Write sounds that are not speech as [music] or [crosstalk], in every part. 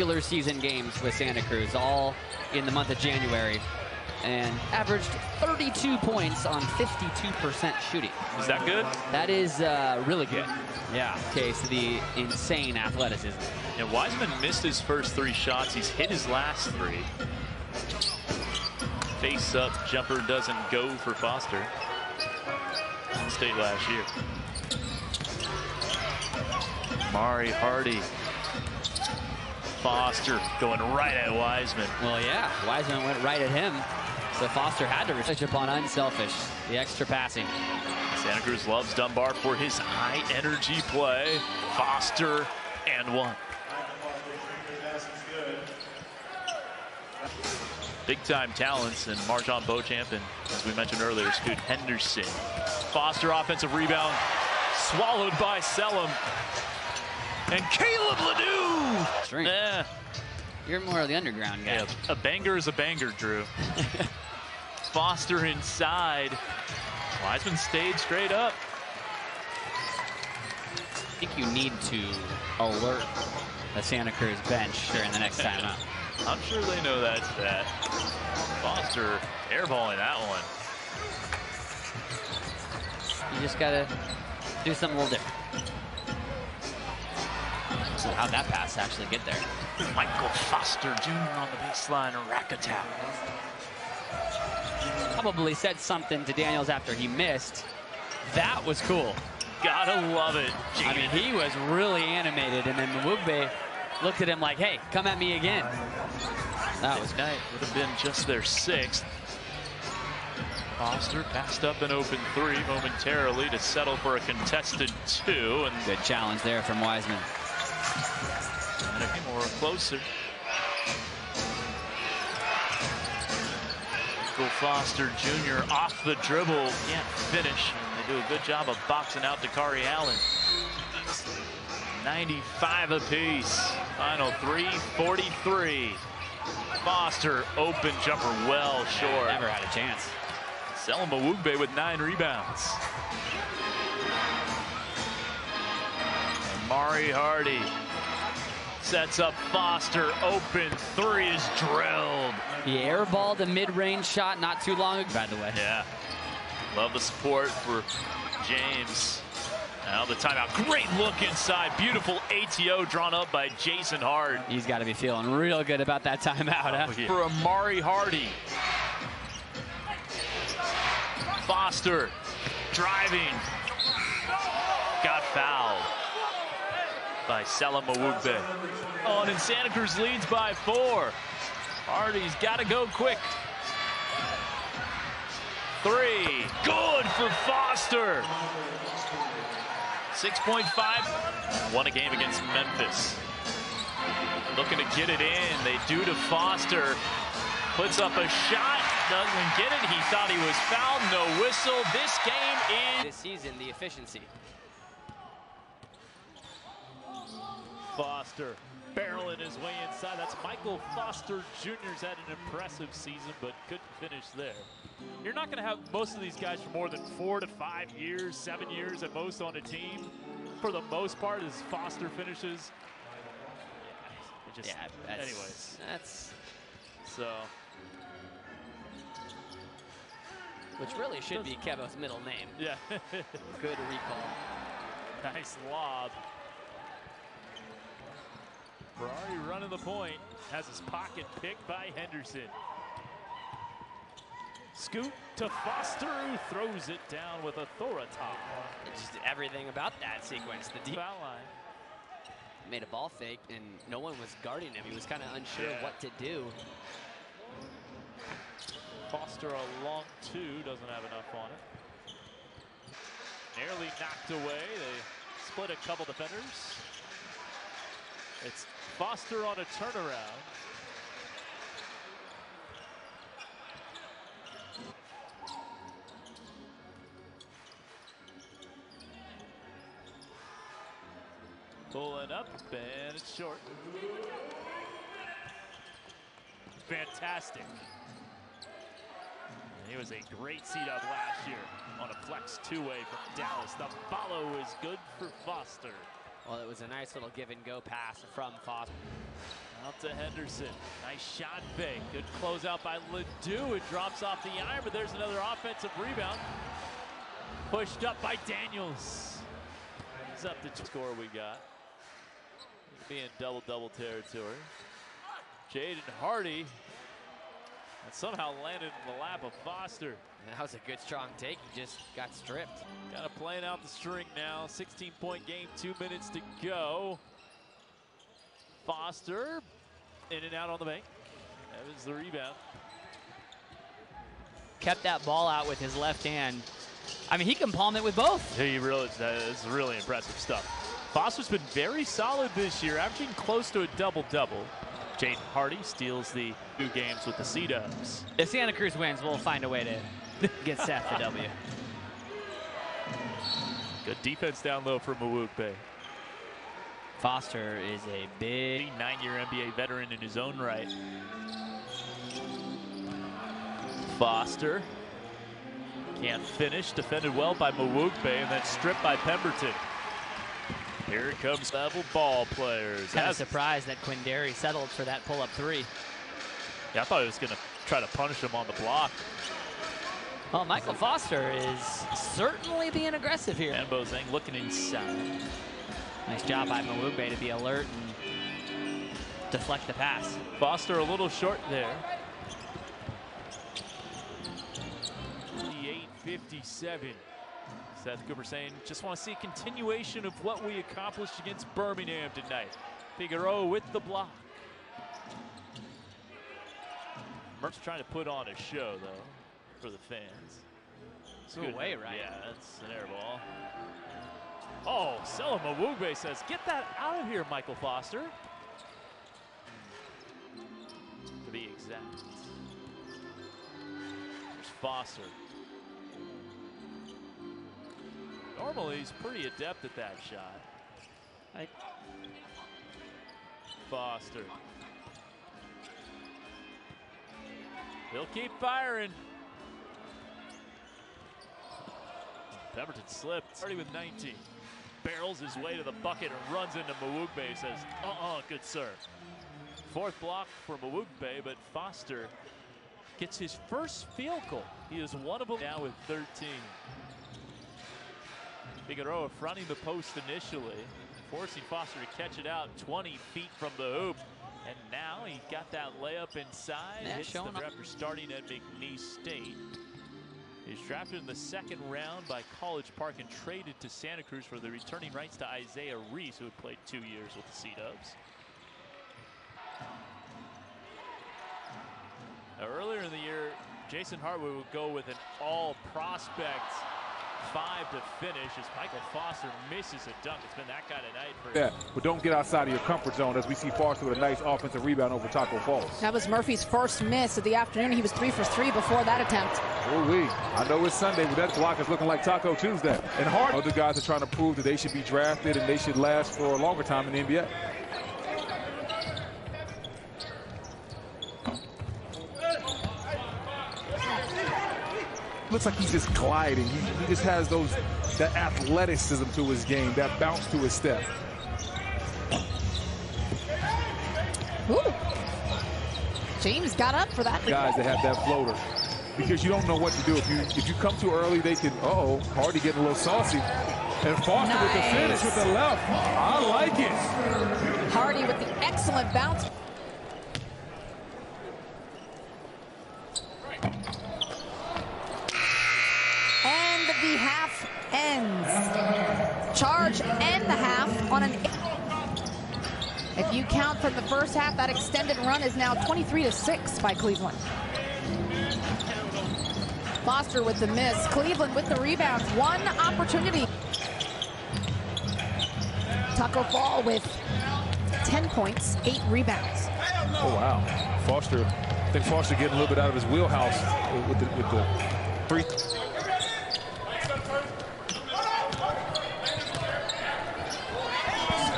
regular season games with Santa Cruz, all in the month of January, and averaged 32 points on 52% shooting. Is that good? That is uh, really good. Yeah. Case the insane athleticism. And Wiseman missed his first three shots. He's hit his last three. Face up jumper doesn't go for Foster. State last year. Mari Hardy. Foster going right at Wiseman. Well, yeah, Wiseman went right at him. So Foster had to touch upon unselfish, the extra passing. Santa Cruz loves Dunbar for his high energy play. Foster and one. Big time talents and Marjon Beauchamp and as we mentioned earlier, Scoot Henderson. Foster offensive rebound swallowed by Selom. And Caleb Ledoux. String. Yeah. You're more of the underground guy. Yeah, a banger is a banger, Drew. [laughs] Foster inside. Wiseman stayed straight up. I think you need to alert the Santa Cruz bench during the next timeout. [laughs] I'm sure they know that's that. Foster airballing that one. You just gotta do something a little different. So how'd that pass actually get there? Michael Foster Jr. on the baseline, rack attack. Probably said something to Daniels after he missed. That was cool. Gotta love it. I mean, he was really animated, and then Mawugbe looked at him like, hey, come at me again. That was nice. Would have been just their sixth. Foster passed up an open three momentarily to settle for a contested two. And Good challenge there from Wiseman. And more closer. Michael Foster Jr. off the dribble, can't finish. And they do a good job of boxing out Dakari Allen. 95 apiece. Final three, 43. Foster, open jumper, well short. Never had a chance. Selom Mawugbe with nine rebounds. And Mari Hardy sets up Foster. Open three is drilled. He airballed a mid-range shot not too long ago, by the way. Yeah. Love the support for James. Now the timeout. Great look inside. Beautiful ATO drawn up by Jason Hart. He's got to be feeling real good about that timeout. Huh? Oh, yeah. For Amari Hardy. Foster driving. Got fouled by Selom Mawugbe. Oh, and Santa Cruz leads by four. Hardy's got to go quick. Three. Good for Foster. 6.5. Won a game against Memphis. Looking to get it in. They do to Foster. Puts up a shot. Doesn't get it. He thought he was fouled. No whistle. This game is... This season, the efficiency. Foster barreling his way inside. That's Michael Foster Jr.'s had an impressive season, but couldn't finish there. You're not going to have most of these guys for more than four to five years, seven years at most on a team. For the most part, as Foster finishes. Yeah, just, yeah that's, anyways. That's so. Which really should be Kevo's middle name. Yeah. [laughs] Good recall. Nice lob. Ferrari running the point. Has his pocket picked by Henderson. Scoop to Foster, who throws it down with a authority. Just everything about that sequence. The deep foul line. Made a ball fake, and no one was guarding him. He was kind of unsure Yeah. what to do. Foster a long two, doesn't have enough on it. Nearly knocked away. They split a couple defenders. It's Foster on a turnaround. Pulling up, and it's short. Fantastic. He was a great seat up last year on a flex two-way from Dallas. The follow is good for Foster. Well, it was a nice little give and go pass from Foster. Out to Henderson. Nice shot fake. Good closeout by Ledoux. It drops off the iron, but there's another offensive rebound. Pushed up by Daniels. He's up to score we got. In double-double territory. Jaden Hardy and somehow landed in the lap of Foster. That was a good strong take. He just got stripped. Kind of playing out the string now. 16 point game, two minutes to go. Foster in and out on the bank. Evans the rebound. Kept that ball out with his left hand. I mean, he can palm it with both. He really, that is really impressive stuff. Foster's been very solid this year, averaging close to a double-double. Jaden Hardy steals the two games with the Sea Dubs. If Santa Cruz wins, we'll find a way to get Seth the W. Good defense down low for Bay. Foster is a big nine-year NBA veteran in his own right. Foster can't finish, defended well by Mawugbe and then stripped by Pemberton. Here comes level ball players. Kind of surprised that Quinndary settled for that pull-up three. Yeah, I thought he was going to try to punish him on the block. Well, Michael Foster is certainly being aggressive here. And Bozang looking inside. Nice job by Mawugbe to be alert and deflect the pass. Foster a little short there. 58-57. Seth Cooper saying, just want to see a continuation of what we accomplished against Birmingham tonight. Figueroa with the block. Mertz trying to put on a show, though, for the fans. It's good way, right? Yeah, that's an air ball. Oh, Selom Mawugbe says, get that out of here, Michael Foster. To be exact. There's Foster. Normally, he's pretty adept at that shot. I... Foster. He'll keep firing. Pemberton slipped. Already with 19. Barrels his way to the bucket and runs into Mawugbe. Says, uh-uh, good sir. Fourth block for Mawugbe, but Foster gets his first field goal. He is one of them now with 13. Figueroa fronting the post initially, forcing Foster to catch it out 20 feet from the hoop. And now he got that layup inside. Hits the after starting at McNeese State. He's drafted in the second round by College Park and traded to Santa Cruz for the returning rights to Isaiah Reese, who had played two years with the Sea Dubs. Now, earlier in the year, Jason Hartwood would go with an all prospect five to finish as Michael Foster misses a dunk. It's been that kind of night for Yeah, but don't get outside of your comfort zone as we see Foster with a nice offensive rebound over Tacko Falls. That was Murphy's first miss of the afternoon. He was three for three before that attempt. Oh, we. I know it's Sunday, but that block is looking like Taco Tuesday. And hard. Other guys are trying to prove that they should be drafted and they should last for a longer time in the NBA. Looks like he's just gliding. He, he just has those that athleticism to his game, that bounce to his step. Ooh. James got up for that. Guys that have that floater. Because you don't know what to do. If you if you come too early, they can, uh oh Hardy getting a little saucy. And Foster nice. with the finish with the left. I like it. Hardy with the excellent bounce. the half ends. Charge and the half on an. If you count from the first half, that extended run is now 23 to 6 by Cleveland. Foster with the miss. Cleveland with the rebound. One opportunity. Tacko Fall with 10 points, 8 rebounds. Oh, wow. Foster, I think Foster getting a little bit out of his wheelhouse with the, with the three.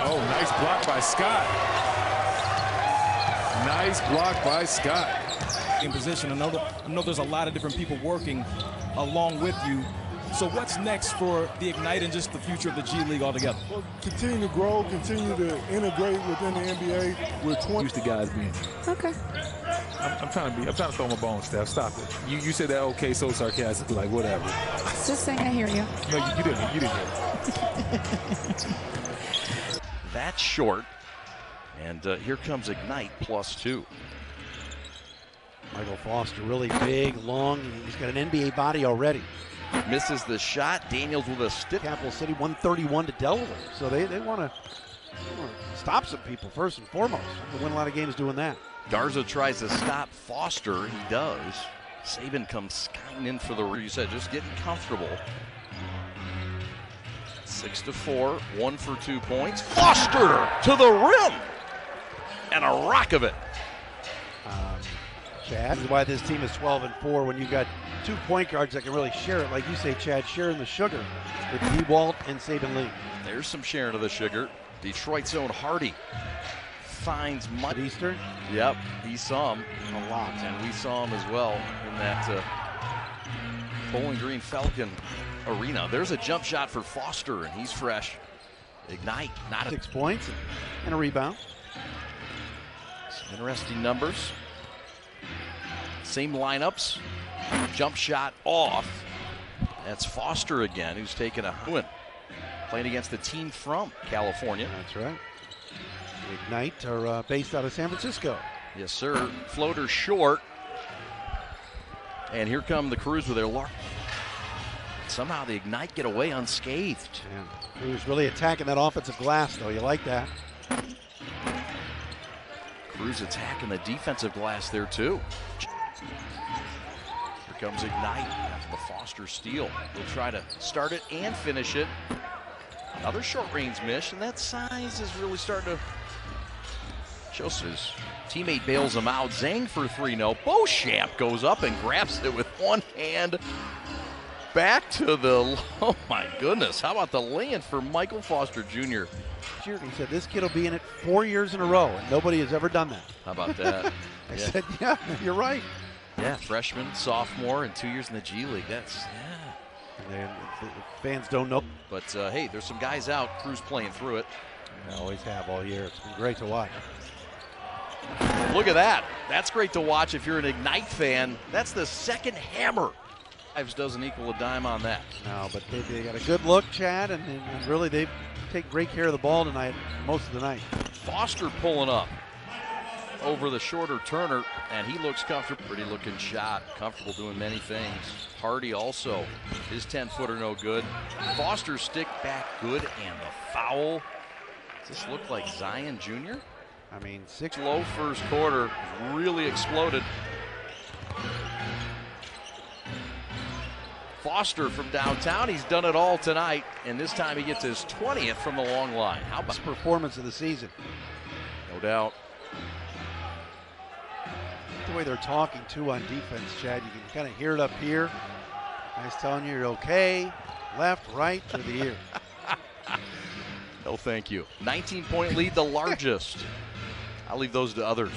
Oh, nice block by Scott. Nice block by Scott. In position, I know, that, I know there's a lot of different people working along with you. So what's next for the Ignite and just the future of the G League altogether? Well, continue to grow, continue to integrate within the NBA. We're 20. Used to guys being. Okay. I'm, I'm trying to be. I'm trying to throw my bone, Steph. Stop it. You you said that okay so sarcastic, like whatever. Just saying I hear you. No, you, you didn't. You didn't. Hear it. [laughs] That's short. And uh, here comes Ignite plus two. Michael Foster, really big, long. He's got an NBA body already. Misses the shot. Daniels with a stick. Capital City 131 to Delaware. So they, they want to stop some people first and foremost. They win a lot of games doing that. Garza tries to stop Foster. He does. Saben comes skiing in for the, you said, just getting comfortable. Six to four, one for two points. Foster to the rim. And a rock of it. Um, Chad, this is why this team is 12 and 4 when you got two point guards that can really share it. Like you say, Chad, sharing the sugar with D. Walt and Saben Lee. There's some sharing of the sugar. Detroit's own Hardy finds Mike Eastern. Yep, he saw him a lot, and we saw him as well in that uh, Bowling Green Falcon arena. There's a jump shot for Foster, and he's fresh. Ignite, not a Six points and a rebound. Some interesting numbers. Same lineups. Jump shot off. That's Foster again, who's taking a win. Playing against the team from California. That's right. Ignite are uh, based out of San Francisco. Yes, sir. Floater short. And here come the Cruise with their large. Somehow the Ignite get away unscathed. Yeah. Who's really attacking that offensive glass, though. You like that. Cruise attacking the defensive glass there, too. Here comes Ignite after the Foster steal. He'll try to start it and finish it. Another short range miss, and that size is really starting to show his teammate bails him out. Zhang for 3 0. Beauchamp goes up and grabs it with one hand. Back to the, [laughs] oh my goodness. How about the lay-in for Michael Foster Jr.? He said this kid will be in it four years in a row, and nobody has ever done that. How about that? [laughs] I Yeah. said, yeah, you're right. Yeah, freshman, sophomore, and two years in the G League. That's, yeah. And the fans don't know. But uh, hey, there's some guys out. Cruz playing through it. I always have all year. It's been great to watch. Look at that. That's great to watch if you're an Ignite fan. That's the second hammer. Doesn't equal a dime on that. No, but they, they got a good look, Chad, and, and, and really they take great care of the ball tonight, most of the night. Foster pulling up over the shorter Turner, and he looks comfortable. Pretty looking shot. Comfortable doing many things. Hardy also. His 10 footer no good. Foster stick back good, and the foul. Does this look like Zion Jr.? I mean, six Low first quarter, really exploded. Foster from downtown, he's done it all tonight, and this time he gets his 20th from the long line. How about performance of the season. no doubt? The way they're talking too on defense, Chad, you can kind of hear it up here. Guys telling you you're okay, left, right, through the ear. [laughs] No, thank you. 19 point lead, the largest. [laughs] I'll leave those to others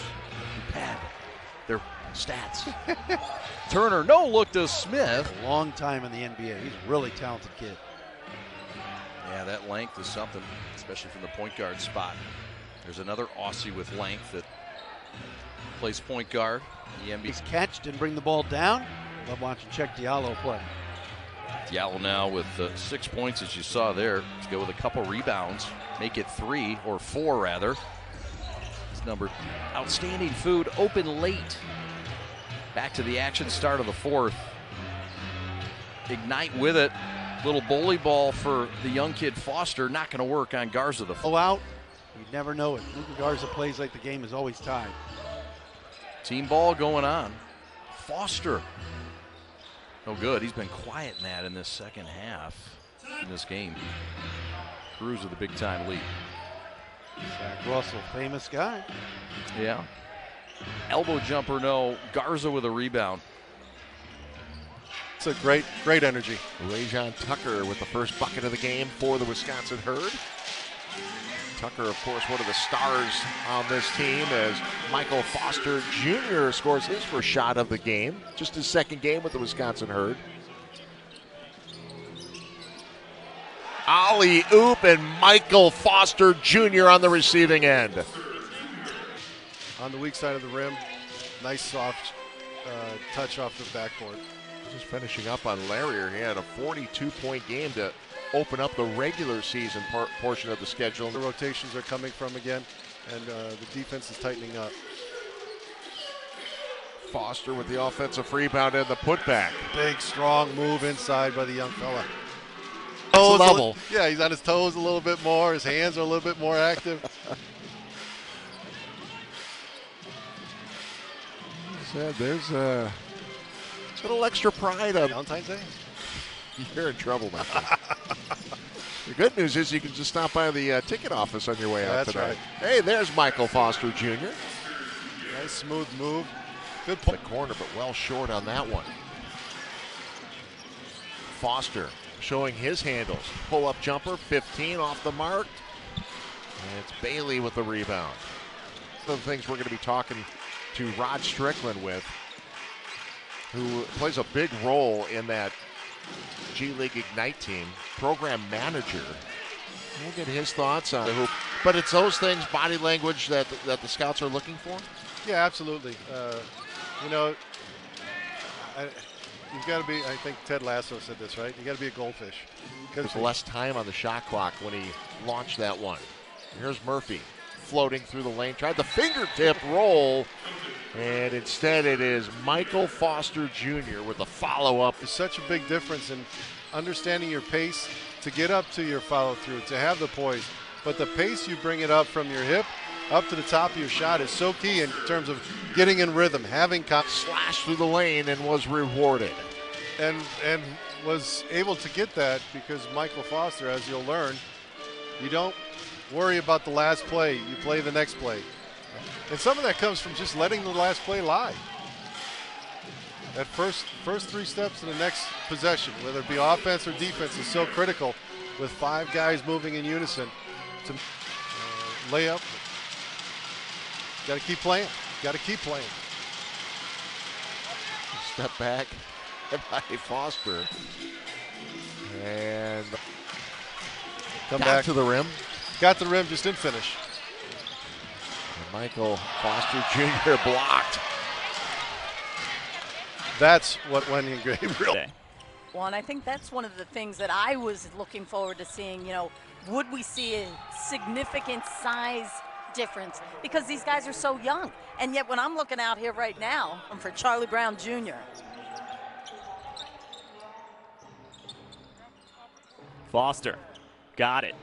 pad their stats. [laughs] Turner, no look to Smith. Long time in the NBA. He's a really talented kid. Yeah, that length is something, especially from the point guard spot. There's another Aussie with length that plays point guard in the NBA. He's catch, didn't bring the ball down. Love watching Cheick Diallo play. Diallo now with uh, six points, as you saw there, to go with a couple rebounds, make it three or four rather. His number, outstanding food, open late. Back to the action, start of the fourth. Ignite with it. Little bully ball for the young kid Foster, not going to work on Garza. The Pull oh, out, you never know it. Luka Garza plays like the game is always tied. team ball going on. Foster, no good. He's been quiet in that in this second half in this game. Cruise with a big time lead. Zach Russell, famous guy. Yeah. Elbow jumper, no. Garza with a rebound. It's a great, great energy. Rayjon Tucker with the first bucket of the game for the Wisconsin Herd. Tucker, of course, one of the stars on this team as Michael Foster Jr. scores his first shot of the game. Just his second game with the Wisconsin Herd. Ollie Oop and Michael Foster Jr. on the receiving end. On the weak side of the rim, nice soft uh, touch off the backboard. Just finishing up on Larrier. He had a 42 point game to open up the regular season por- portion of the schedule. The rotations are coming from again, and uh, the defense is tightening up. Foster with the offensive rebound and the putback. Big, strong move inside by the young fella. Toes level. yeah, he's on his toes a little bit more. His hands are a little bit more active. [laughs] Said there's a little extra pride on Valentine's Day. [laughs] You're in trouble, man. [laughs] the good news is you can just stop by the uh, ticket office on your way out That's tonight. right. Hey, there's Michael Foster Jr. Nice smooth move. Good point. The corner, but well short on that one. Foster showing his handles. Pull up jumper, 15 off the mark. And it's Bailey with the rebound. One of the things we're going to be talking to Rod Strickland with, who plays a big role in that G League Ignite team, program manager. We'll get his thoughts on it. But it's those things, body language, that, that the scouts are looking for? Yeah, absolutely. Uh, you know, I, you've got to be. I think Ted Lasso said this, right? You got to be a goldfish. There's less time on the shot clock when he launched that one. Here's Murphy floating through the lane, tried the fingertip roll, and instead it is Michael Foster Jr. with the follow up. It's such a big difference in understanding your pace to get up to your follow through, to have the poise. But the pace you bring it up from your hip up to the top of your shot is so key in terms of getting in rhythm, having con- slash through the lane and was rewarded. and and was able to get that because Michael Foster, as you'll learn, you don't worry about the last play. You play the next play. And some of that comes from just letting the last play lie. That first first three steps to the next possession, whether it be offense or defense, is so critical with five guys moving in unison to uh, lay up. Got to keep playing. Got to keep playing. Step back [laughs] by Foster. And Come got back to the rim. Got the rim, just didn't finish. And Michael Foster Jr. [laughs] blocked. That's what Wendy Gray really. Well, and I think that's one of the things that I was looking forward to seeing. You know, would we see a significant size difference? Because these guys are so young. And yet, when I'm looking out here right now, I'm for Charlie Brown Jr. Foster. Got it.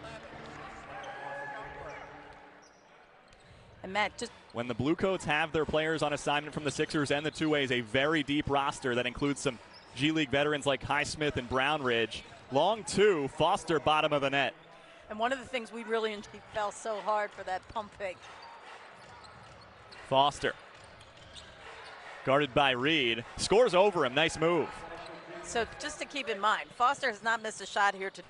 And Matt, just When the Bluecoats have their players on assignment from the Sixers and the two ways, a very deep roster that includes some G League veterans like Highsmith and Brownridge. Long two, Foster bottom of the net. and one of the things we really fell so hard for that pump fake. Foster. Guarded by Reed. Scores over him. Nice move. So just to keep in mind, Foster has not missed a shot here to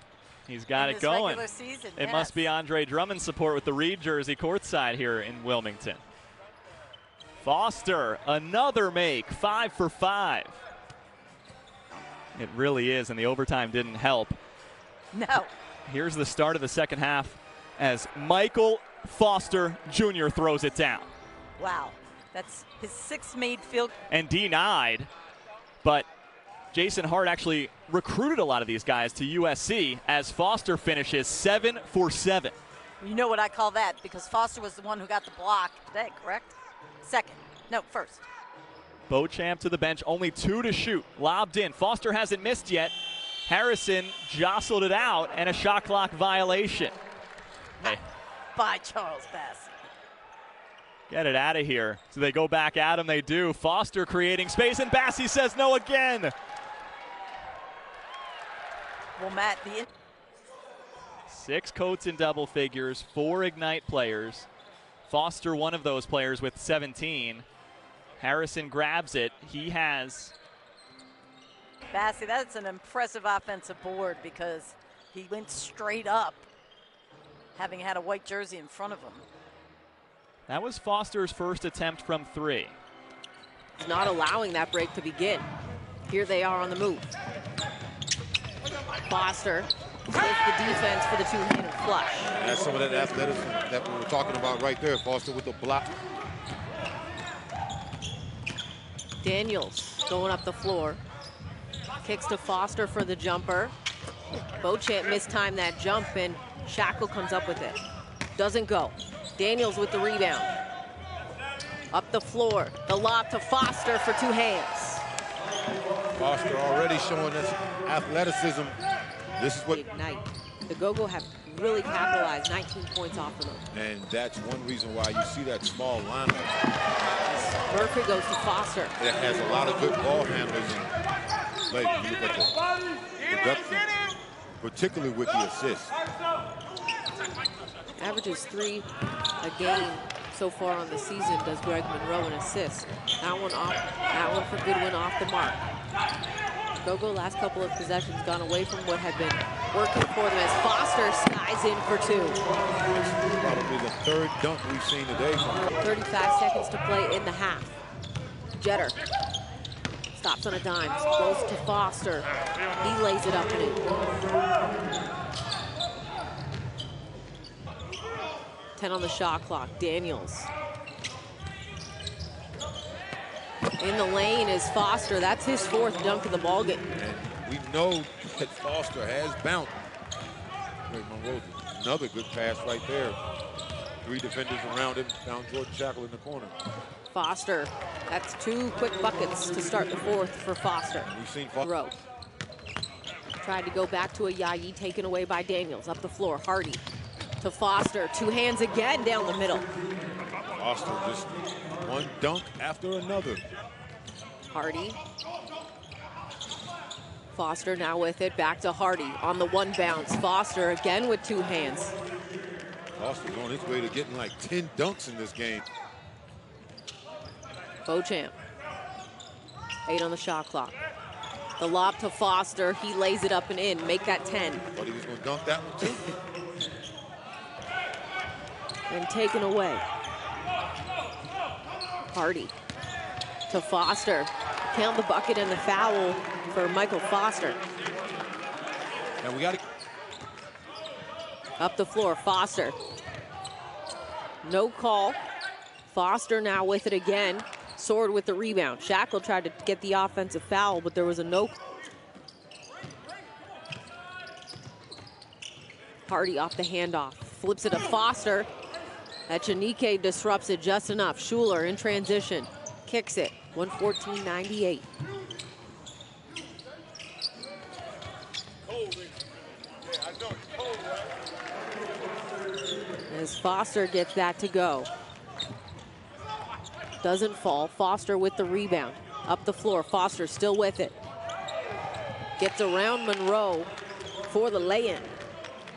He's got it going. season. It yes. must be Andre Drummond's support with the Reed jersey courtside here in Wilmington. Foster, another make, five for five. It really is, and the overtime didn't help. No. Here's the start of the second half as Michael Foster Jr. throws it down Wow. That's his sixth made field. and denied. But Jason Hart actually recruited a lot of these guys to USC as Foster finishes seven for seven. You know what I call that because Foster was the one who got the block today, correct? Second. No, first. Beauchamp to the bench, only two to shoot. Lobbed in. Foster hasn't missed yet. Harrison jostled it out and a shot clock violation. Hey, By Charles Bass. get it out of here. So they go back at him. They do. Foster creating space, and Bassey says no again. Well, Matt, the Six coats in double figures, four Ignite players. Foster, one of those players with 17. Harrison grabs it. He has Bassey, that's an impressive offensive board because he went straight up, having had a white jersey in front of him. That was Foster's first attempt from three. He's not allowing that break to begin. Here they are on the move. Foster with the defense for the two-handed flush. And that's some of that athleticism that we were talking about right there. Foster with the block. Daniels going up the floor. Kicks to Foster for the jumper. Beauchamp mistimed that jump and Schakel comes up with it. Doesn't go. Daniels with the rebound. Up the floor. The lob to Foster for two hands. Foster already showing us athleticism. This is what Ignite. The Go-Go have really capitalized 19 points off of them. And that's one reason why you see that small lineup. Murphy goes to Foster. It has a lot of good ball handlers. And like, you look at the production, particularly with the assists. Averages three a game so far on the season does Greg Monroe an assist. That one off, that one for Goodwin off the mark. Go-Go last couple of possessions gone away from what had been working for them as Foster skies in for two. Probably the third dunk we've seen today. 35 seconds to play in the half. Jeter stops on a dime, goes to Foster. He lays it up and in. 10 on the shot clock. Daniels. In the lane is Foster. That's his fourth dunk of the ballgame. And we know that Foster has bounced. Another good pass right there. Three defenders around him, found Jordan Schakel in the corner. Foster. That's two quick buckets to start the fourth for Foster. We've seen Foster. Rowe. Tried to go back to a Yayi taken away by Daniels. Up the floor, Hardy to Foster. Two hands again down the middle. Foster just one dunk after another. Hardy. Foster now with it, back to Hardy on the one bounce. Foster again with two hands. Foster's on his way to getting like 10 dunks in this game. Beauchamp. Eight on the shot clock. The lob to Foster. He lays it up and in. Make that 10. Thought he was going to dunk that one too. [laughs] and taken away. Hardy to Foster. Count the bucket and the foul for Michael Foster. Now we got up the floor, Foster. No call. Foster now with it again. Sword with the rebound. Schakel tried to get the offensive foul, but there was a no. Hardy off the handoff. Flips it to Foster. Echenike disrupts it just enough. Schuler in transition. Kicks it. 114.98. As Foster gets that to go. Doesn't fall. Foster with the rebound. Up the floor. Foster still with it. Gets around Monroe for the lay-in.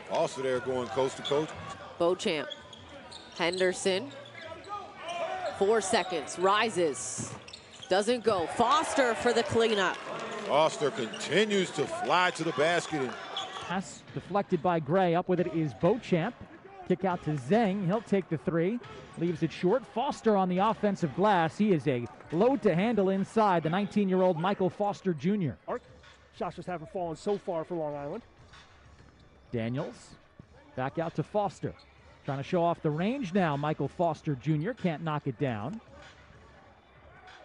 Foster there going coast to coast. Beauchamp. Henderson. Four seconds. Rises. Doesn't go. Foster for the cleanup. Foster continues to fly to the basket. Pass deflected by Gray. Up with it is Beauchamp. Kick out to Zeng. He'll take the three. Leaves it short. Foster on the offensive glass. He is a load to handle inside. The 19-year-old Michael Foster Jr. Shots just haven't fallen so far for Long Island. Daniels back out to Foster. Trying to show off the range now. Michael Foster Jr. can't knock it down.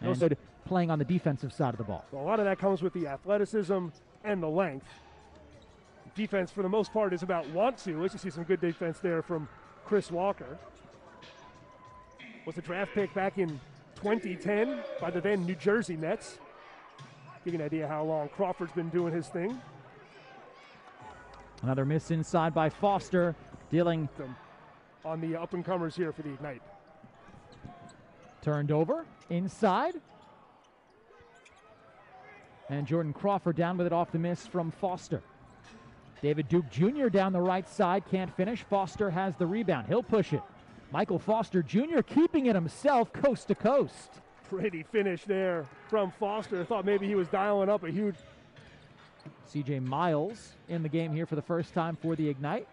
And playing on the defensive side of the ball. So a lot of that comes with the athleticism and the length. Defense, for the most part, is about want to. Let's just see some good defense there from Chris Walker. Was a draft pick back in 2010 by the then New Jersey Nets. Give you an idea how long Crawford's been doing his thing. Another miss inside by Foster, dealing on the up and comers here for the Ignite. Turned over inside. And Jordan Crawford down with it off the miss from Foster. David Duke Jr. down the right side, can't finish. Foster has the rebound. He'll push it. Michael Foster Jr. keeping it himself coast to coast. Pretty finish there from Foster. Thought maybe he was dialing up a huge. CJ Miles in the game here for the first time for the Ignite.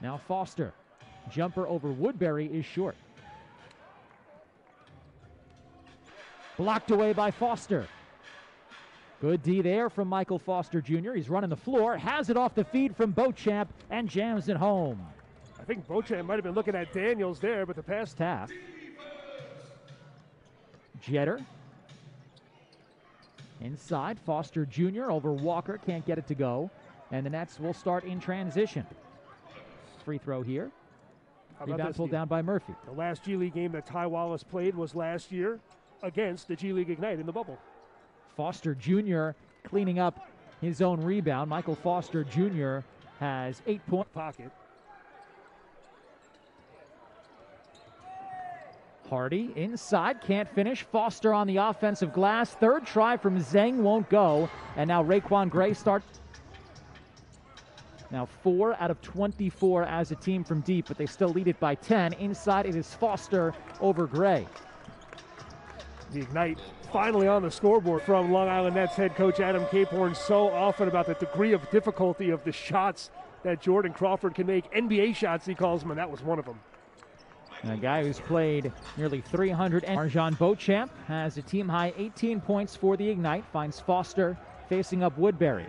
Now Foster. Jumper over Woodbury is short. Blocked away by Foster. Good D there from Michael Foster Jr. He's running the floor, has it off the feed from Beauchamp, and jams it home. I think Beauchamp might have been looking at Daniels there, but the pass. Taft. Jeter. Inside, Foster Jr. over Walker, can't get it to go. And the Nets will start in transition. Free throw here. Rebound pulled down by Murphy. The last G League game that Ty Wallace played was last year against the G League Ignite in the bubble. Foster Jr. cleaning up his own rebound. Michael Foster Jr. has eight point pocket. Hardy inside, can't finish. Foster on the offensive glass. Third try from Zeng won't go. And now RaiQuan Gray starts. Now four out of 24 as a team from deep, but they still lead it by 10. Inside, it is Foster over Gray. The Ignite finally on the scoreboard from Long Island Nets head coach Adam Caporn so often about the degree of difficulty of the shots that Jordan Crawford can make. NBA shots, he calls them, and that was one of them. And a guy who's played nearly 300. MarJon Beauchamp has a team high 18 points for the Ignite, finds Foster facing up Woodbury.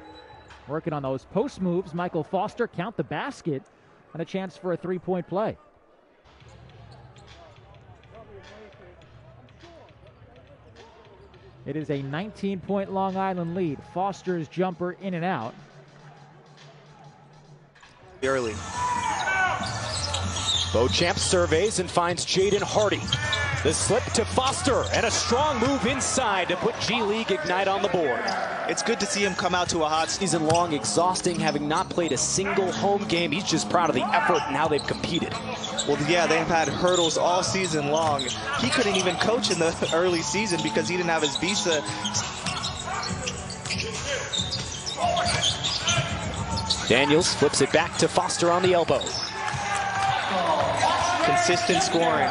Working on those post moves, Michael Foster count the basket and a chance for a three point play. It is a 19 point Long Island lead. Foster's jumper in and out. Early. Beauchamp surveys and finds Jaden Hardy. The slip to Foster and a strong move inside to put G League Ignite on the board. It's good to see him come out to a hot season long, exhausting, having not played a single home game. He's just proud of the effort and how they've competed. Well, yeah, they've had hurdles all season long. He couldn't even coach in the [laughs] early season because he didn't have his visa. Daniels flips it back to Foster on the elbow. Consistent scoring.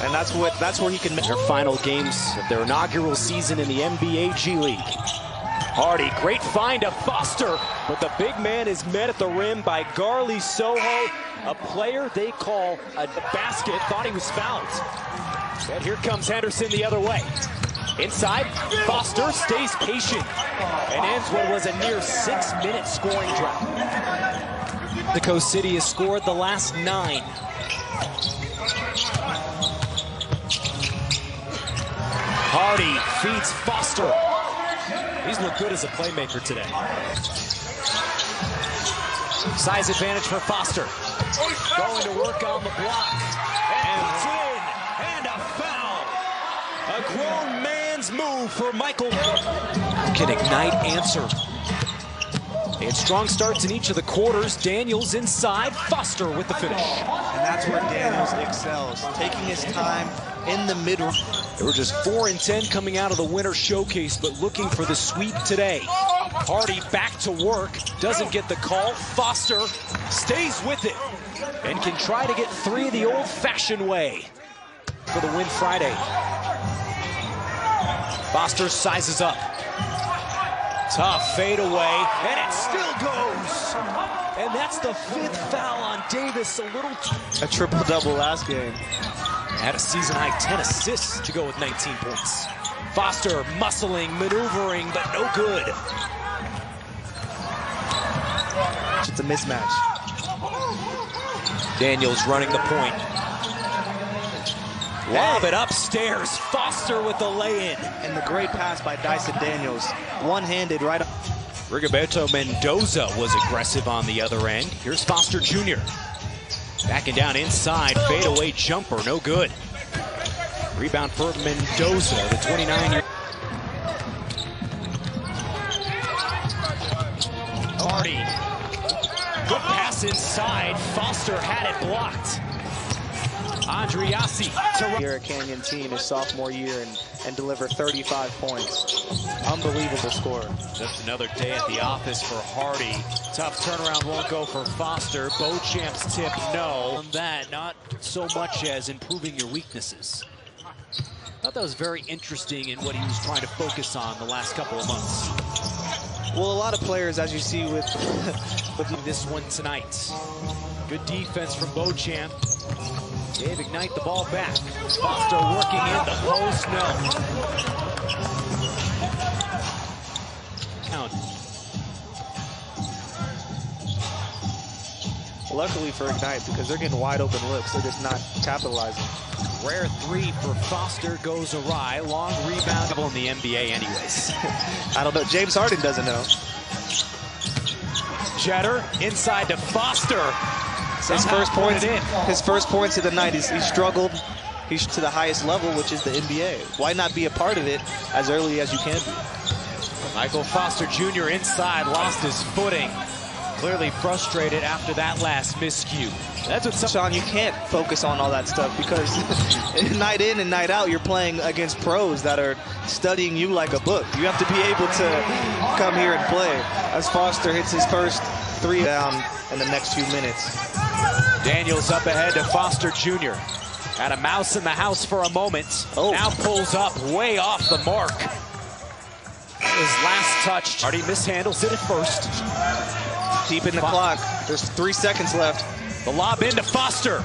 And that's what that's where he can make their final games of their inaugural season in the NBA G League. Hardy, great find of Foster, but the big man is met at the rim by Garly Sojo, a player they call a basket, thought he was fouled. And here comes Henderson the other way. Inside, Foster stays patient and ends what was a near six-minute scoring drought. Mexico City has scored the last nine. Hardy feeds Foster. He's looked good as a playmaker today. Size advantage for Foster. Going to work on the block. And puts in. And a foul. A grown man's move for Michael. Can Ignite answer. Had strong starts in each of the quarters. Daniels inside. Foster with the finish. And that's where Daniels excels. Taking his time in the middle. They were just 4 and 10 coming out of the winter showcase, but looking for the sweep today. Hardy back to work, doesn't get the call. Foster stays with it and can try to get three the old-fashioned way for the win Friday. Foster sizes up. Tough fade away, and it still goes. And that's the fifth foul on Davis. A little. A triple double last game. Had a season high 10 assists to go with 19 points. Foster muscling, maneuvering, but no good. It's a mismatch. Daniels running the point. Lob it upstairs. Foster with the lay-in. And the great pass by Dyson Daniels. One-handed right up. Rigoberto Mendoza was aggressive on the other end. Here's Foster Jr. Backing down inside, fadeaway jumper, no good. Rebound for Mendoza, the 29-year. Hardy. Good pass inside. Foster had it blocked. Andriassi. Here at Canyon team his sophomore year and, and deliver 35 points. Unbelievable score. Just another day at the office for Hardy. Tough turnaround won't go for Foster. Beauchamp's tip, no. On that, not so much as improving your weaknesses. I thought that was very interesting in what he was trying to focus on the last couple of months. Well, a lot of players, as you see with, [laughs] with this one tonight. Good defense from Beauchamp. Gave Ignite the ball back. Foster working in the post, no. count. Luckily for Ignite, because they're getting wide open looks, they're just not capitalizing. Rare three for Foster goes awry. Long rebound in the NBA anyways. [laughs] I don't know. James Harden doesn't know. Jeter inside to Foster. His first points, in. his first points of the night. He's, he struggled. He's to the highest level, which is the NBA. Why not be a part of it as early as you can be? Michael Foster Jr. inside, lost his footing. Clearly frustrated after that last miscue. That's what some Sean, you can't focus on all that stuff because [laughs] night in and night out, you're playing against pros that are studying you like a book. You have to be able to come here and play. As Foster hits his first three down in the next few minutes. Daniels up ahead to Foster Jr. Had a mouse in the house for a moment. Oh. Now pulls up way off the mark. His last touch. Already mishandles it at first. Deep in the clock. There's three seconds left. The lob into Foster.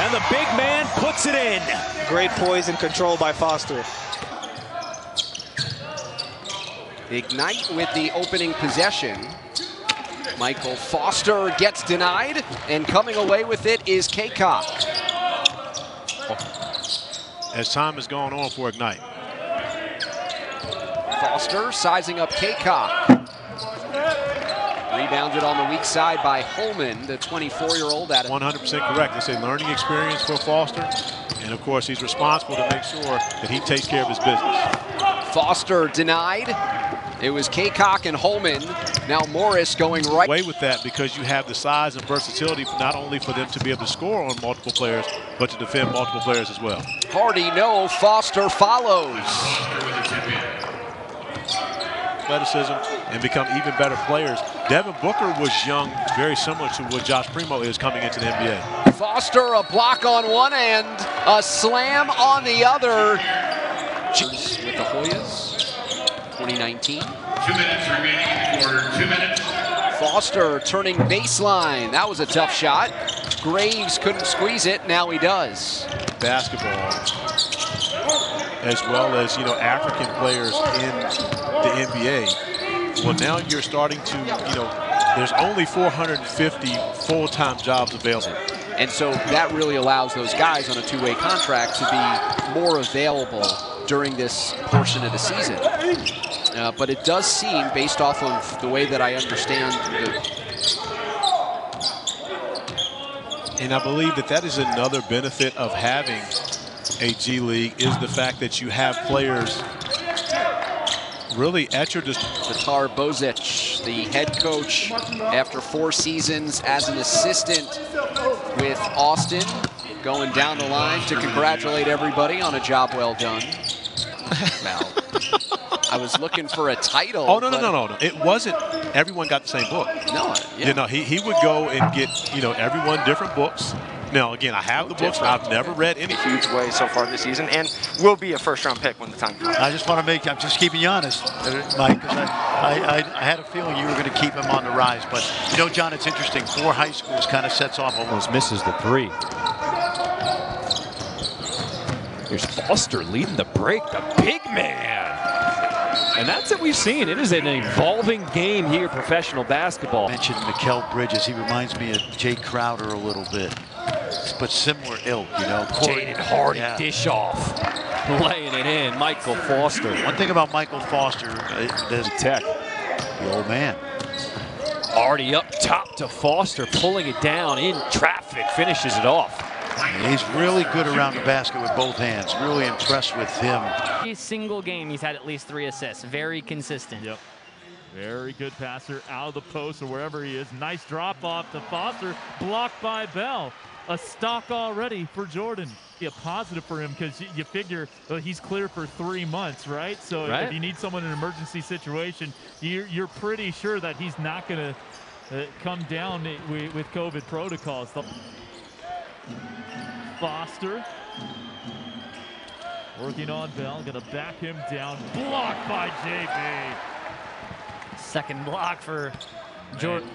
And the big man puts it in. Great poise and control by Foster. Ignite with the opening possession. Michael Foster gets denied, and coming away with it is K-Cock. As time has gone on for Ignite. Foster sizing up K-Cock. Rebounded on the weak side by Holman, the 24-year-old at 100% correct. It's a learning experience for Foster. And of course, he's responsible to make sure that he takes care of his business. Foster denied. It was K-Cock and Holman. Now Morris going right. Away with that because you have the size and versatility not only for them to be able to score on multiple players, but to defend multiple players as well. Hardy, no. Foster follows. Athleticism and become even better players. Devin Booker was young, very similar to what Josh Primo is coming into the NBA. Foster, a block on one end, a slam on the other. With the Hoyas, 2019. Two minutes remaining for two minutes. Foster turning baseline. That was a tough shot. Graves couldn't squeeze it. Now he does. Basketball, as well as you know African players in the NBA. Well, now you're starting to, you know, there's only 450 full-time jobs available. And so that really allows those guys on a two-way contract to be more available during this portion of the season. Uh, but it does seem, based off of the way that I understand the, And I believe that that is another benefit of having a G League is the fact that you have players really at your disposal. Petar Bozic, the head coach after four seasons as an assistant with Austin, going down the line to congratulate everybody on a job well done. [laughs] Well, I was looking for a title. Oh no no no no no! It wasn't. Everyone got the same book. No, yeah. You know, he he would go and get you know everyone different books. Now again, I have the books. I've never read any. huge way so far this season, and will be a first-round pick when the time comes. I just want to make, I'm just keeping you honest, uh, Mike, because I, I, I, I had a feeling you were going to keep him on the rise. But, you know, John, it's interesting. Four high schools kind of sets off Almost misses the three. Here's Foster leading the break, the big man. And that's what we've seen. It is an evolving game here, professional basketball. mentioned Mikal Bridges. He reminds me of Jae Crowder a little bit, but similar ilk, you know. Jaden Hardy Yeah. dish off, laying it in. Michael Foster. One thing about Michael Foster, uh, there's Tech. the old man. Already up top to Foster, pulling it down in traffic, finishes it off. He's really good around the basket with both hands. Really impressed with him. Every single game, he's had at least three assists. Very consistent. Yep. Very good passer out of the post or wherever he is. Nice drop off to Foster, blocked by Bell. A stock already for Jordan. Be a positive for him because you, you figure well, he's clear for three months, right? So if- Right. if you need someone in an emergency situation, you're, you're pretty sure that he's not going to uh, come down with COVID protocols. Foster working on Bell, gonna back him down. Blocked by JB. Second block for Jordan.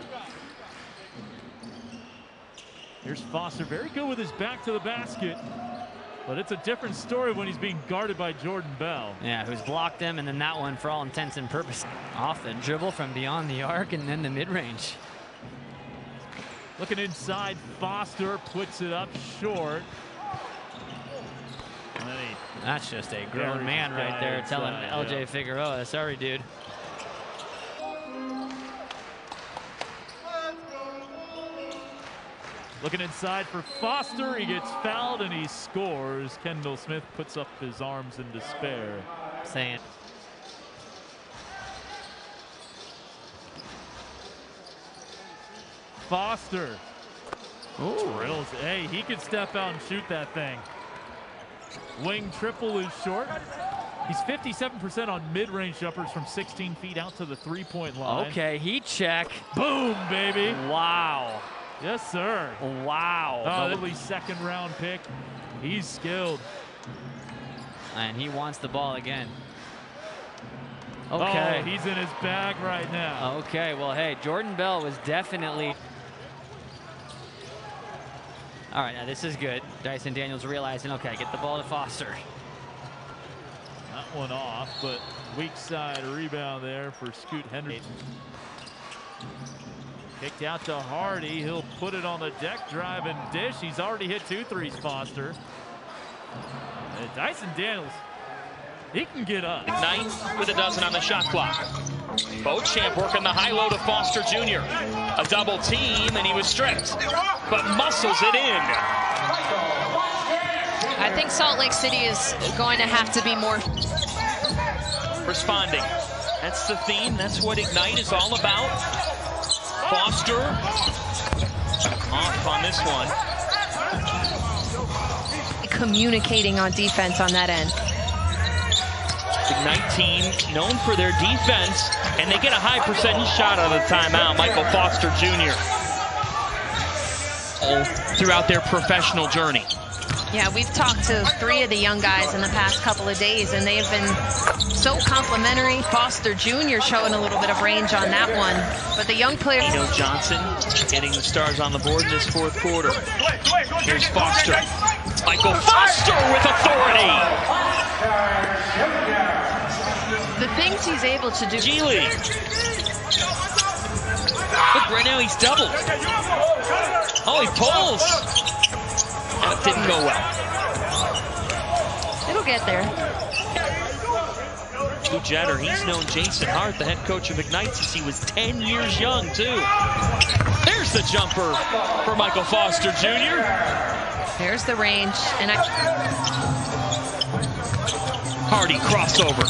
Here's Foster, very good with his back to the basket. But it's a different story when he's being guarded by Jordan Bell. Yeah, who's blocked him, and then that one, for all intents and purposes, off the dribble from beyond the arc and then the mid-range. Looking inside, Foster puts it up short. That's just a grown man right there telling inside, LJ yeah. Figueroa, sorry, dude. Looking inside for Foster. He gets fouled and he scores. Kendall Smith puts up his arms in despair. Saying. Foster. Drills. Hey, he could step out and shoot that thing. Wing triple is short. He's 57% on mid-range jumpers from 16 feet out to the three-point line. Okay, heat check. Boom, baby. Wow. Yes, sir. Wow. Oh, second round pick. He's skilled. And he wants the ball again. Okay. Oh, Okay. he's in his bag right now. Okay, well, hey, Jordan Bell was definitely. All right, now this is good. Dyson Daniels realizing, okay, get the ball to Foster. That one off, but weak side rebound there for Scoot Henderson. Kicked out to Hardy. He'll put it on the deck drive and dish. He's already hit two threes, Foster. Uh, Dyson Daniels, he can get up. Knight with a dozen on the shot clock. Beauchamp working the high low to Foster Jr. A double team, and he was stripped, but muscles it in. I think Salt Lake City is going to have to be more. Responding. That's the theme. That's what Ignite is all about. Foster off on this one. communicating on defense on that end. Ignite team known for their defense, and they get a high percentage shot out of the timeout. Michael Foster Jr. Throughout their professional journey. Yeah, we've talked to three of the young guys in the past couple of days, and they have been so complimentary. Foster Jr. showing a little bit of range on that one, but the young players. Eno Johnson getting the stars on the board in this fourth quarter. Here's Foster. Michael Foster with authority. The things he's able to do. G League. Look, right now he's doubled. Oh, he pulls. That didn't go well. It'll get there. Pooh Jeter, he's known Jason Hart, the head coach of Ignite, since he was 10 years young, too. There's the jumper for Michael Foster Jr. There's the range, and I. Hardy crossover.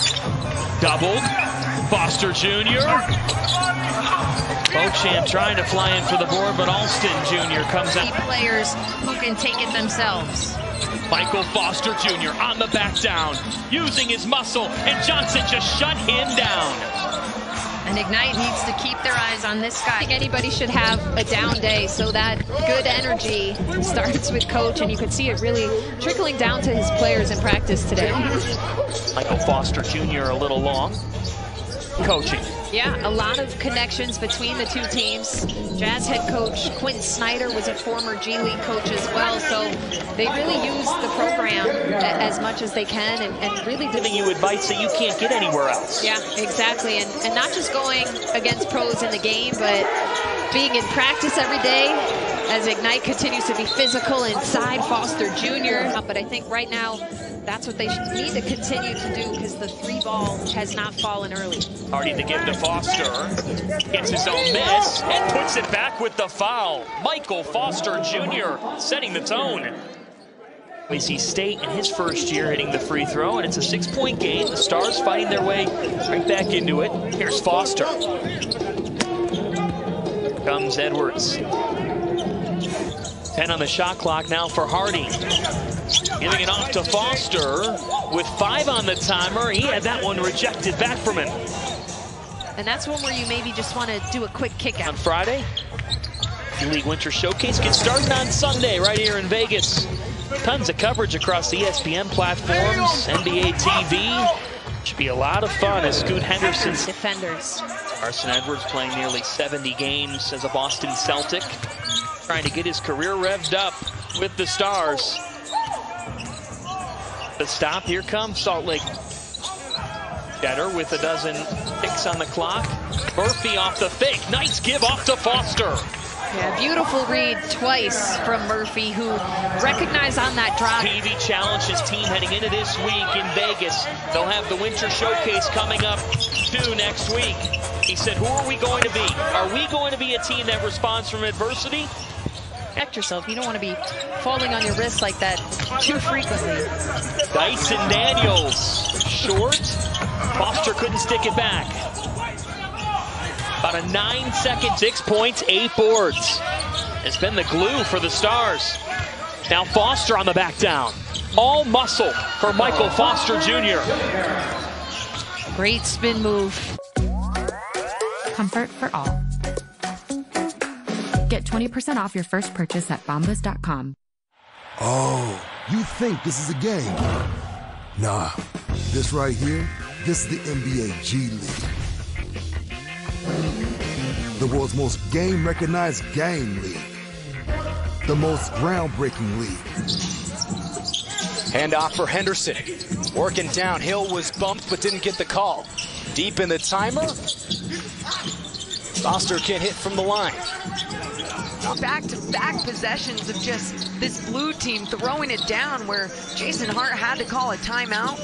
Doubled. Foster Jr. Beauchamp trying to fly in for the board, but Alston Jr. comes out. Players who can take it themselves. Michael Foster Jr. on the back down, using his muscle, and Johnson just shut him down. And Ignite needs to keep their eyes on this guy. I think anybody should have a down day, so that good energy starts with coach, and you can see it really trickling down to his players in practice today. Michael Foster Jr. a little long. Coaching. Yeah, a lot of connections between the two teams. Jazz head coach Quin Snyder was a former G League coach as well, so they really use the program as much as they can and, and really Giving you advice that you can't get anywhere else. Yeah, exactly. And, and not just going against pros in the game, but being in practice every day as Ignite continues to be physical inside Foster Jr. But I think right now, that's what they need to continue to do because the three ball has not fallen early. Hardy to give to Foster. Gets his own miss and puts it back with the foul. Michael Foster Jr. setting the tone. Boise State in his first year hitting the free throw, and it's a six-point game. The Stars fighting their way right back into it. Here's Foster. Comes Edwards. 10 on the shot clock now for Hardy. Giving it off to Foster with five on the timer. He had that one rejected back from him. And that's one where you maybe just want to do a quick kick out. On Friday, League Winter Showcase gets started on Sunday right here in Vegas. Tons of coverage across the ESPN platforms, NBA TV. Should be a lot of fun as Scoot Henderson's defenders. Carson Edwards playing nearly 70 games as a Boston Celtic, trying to get his career revved up with the Stars. The stop, here comes Salt Lake Jetter with a dozen picks on the clock. Murphy off the fake. Nice give off to Foster. Yeah, beautiful read twice from Murphy, who recognized on that drop. Peavy challenged his team heading into this week in Vegas. They'll have the Winter Showcase coming up too next week. He said, who are we going to be? Are we going to be a team that responds from adversity? Protect yourself. You don't want to be falling on your wrist like that too frequently. Dyson Daniels, short. Foster couldn't stick it back. About a nine second, six points, eight boards. It's been the glue for the Stars. Now Foster on the back down. All muscle for Michael Foster Jr. Great spin move. Comfort for all. Get 20% off your first purchase at bombas.com. Oh, you think this is a game? Nah, this right here, this is the NBA G League. The world's most game recognized game league. The most groundbreaking league. Handoff for Henderson. Working downhill was bumped but didn't get the call. Deep in the timer. Foster can hit from the line. Back-to-back possessions of just this blue team throwing it down where Jason Hart had to call a timeout.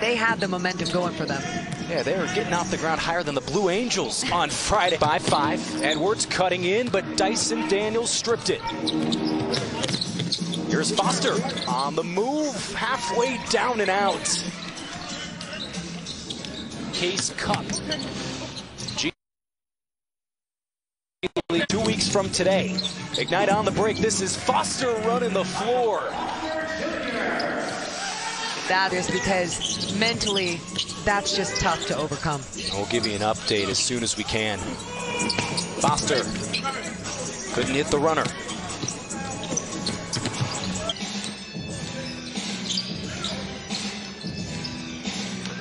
They had the momentum going for them. Yeah, they were getting off the ground higher than the Blue Angels on Friday by five. Edwards cutting in, but Dyson Daniels stripped it. Here's Foster on the move, halfway down and out. Case Cup. G League two weeks from today. Ignite on the break. This is Foster running the floor. That is because mentally, that's just tough to overcome. We'll give you an update as soon as we can. Foster couldn't hit the runner.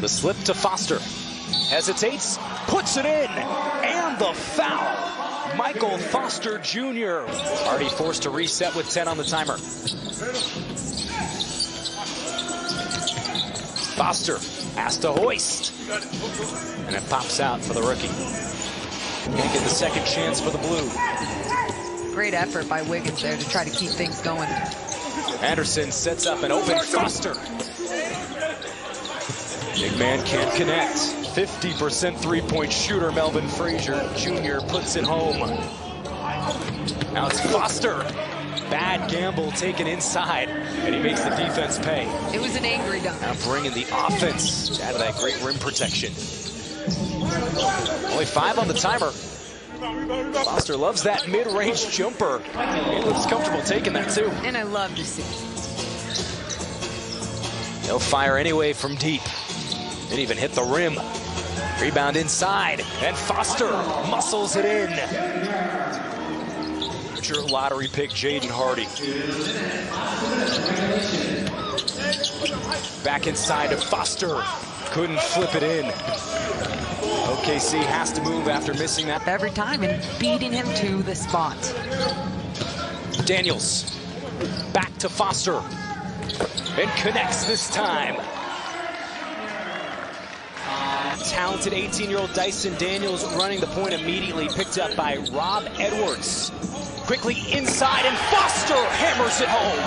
The slip to Foster. Hesitates, puts it in, and the foul. Michael Foster Jr. Already forced to reset with 10 on the timer. Foster has to hoist. And it pops out for the rookie. Can't get the second chance for the blue. Great effort by Wiggins there to try to keep things going. Anderson sets up an open Foster. Big man can't connect. 50% three-point shooter Melvin Frazier Jr. puts it home. Now it's Foster. Bad gamble taken inside, and he makes the defense pay. It was an angry dunk. Now bringing the offense out of that great rim protection. Only five on the timer. Foster loves that mid-range jumper. He looks comfortable taking that too. And I love to see. He'll fire anyway from deep. Didn't even hit the rim. Rebound inside, and Foster muscles it in. Future lottery pick Jaden Hardy. Back inside to Foster. Couldn't flip it in. OKC has to move after missing that. Every time and beating him to the spot. Daniels. Back to Foster. And connects this time. Talented 18-year-old Dyson Daniels running the point immediately, picked up by Rob Edwards. Quickly inside, and Foster hammers it home.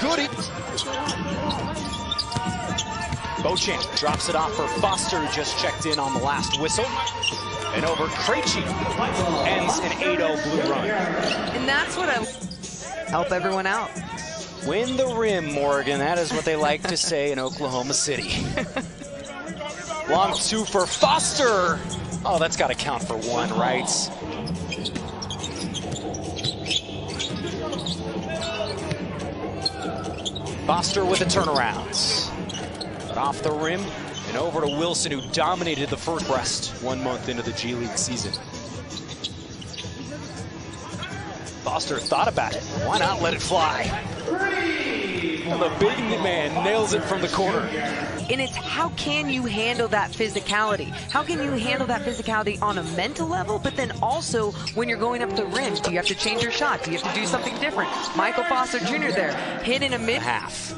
Good. Beauchamp drops it off for Foster, who just checked in on the last whistle. And over Krejci ends an 8-0 blue run. And that's what I help everyone out. Win the rim, Morgan. That is what they like to say in Oklahoma City. [laughs] Long two for Foster. Oh, that's got to count for one, right? Foster with a turnaround. But off the rim and over to Wilson, who dominated the first breast one month into the G League season. Foster thought about it. Why not let it fly? And the big man nails it from the corner. And it's how can you handle that physicality? How can you handle that physicality on a mental level, but then also when you're going up the rim? Do you have to change your shot? Do you have to do something different? Michael Foster Jr. there, hit in a mid half.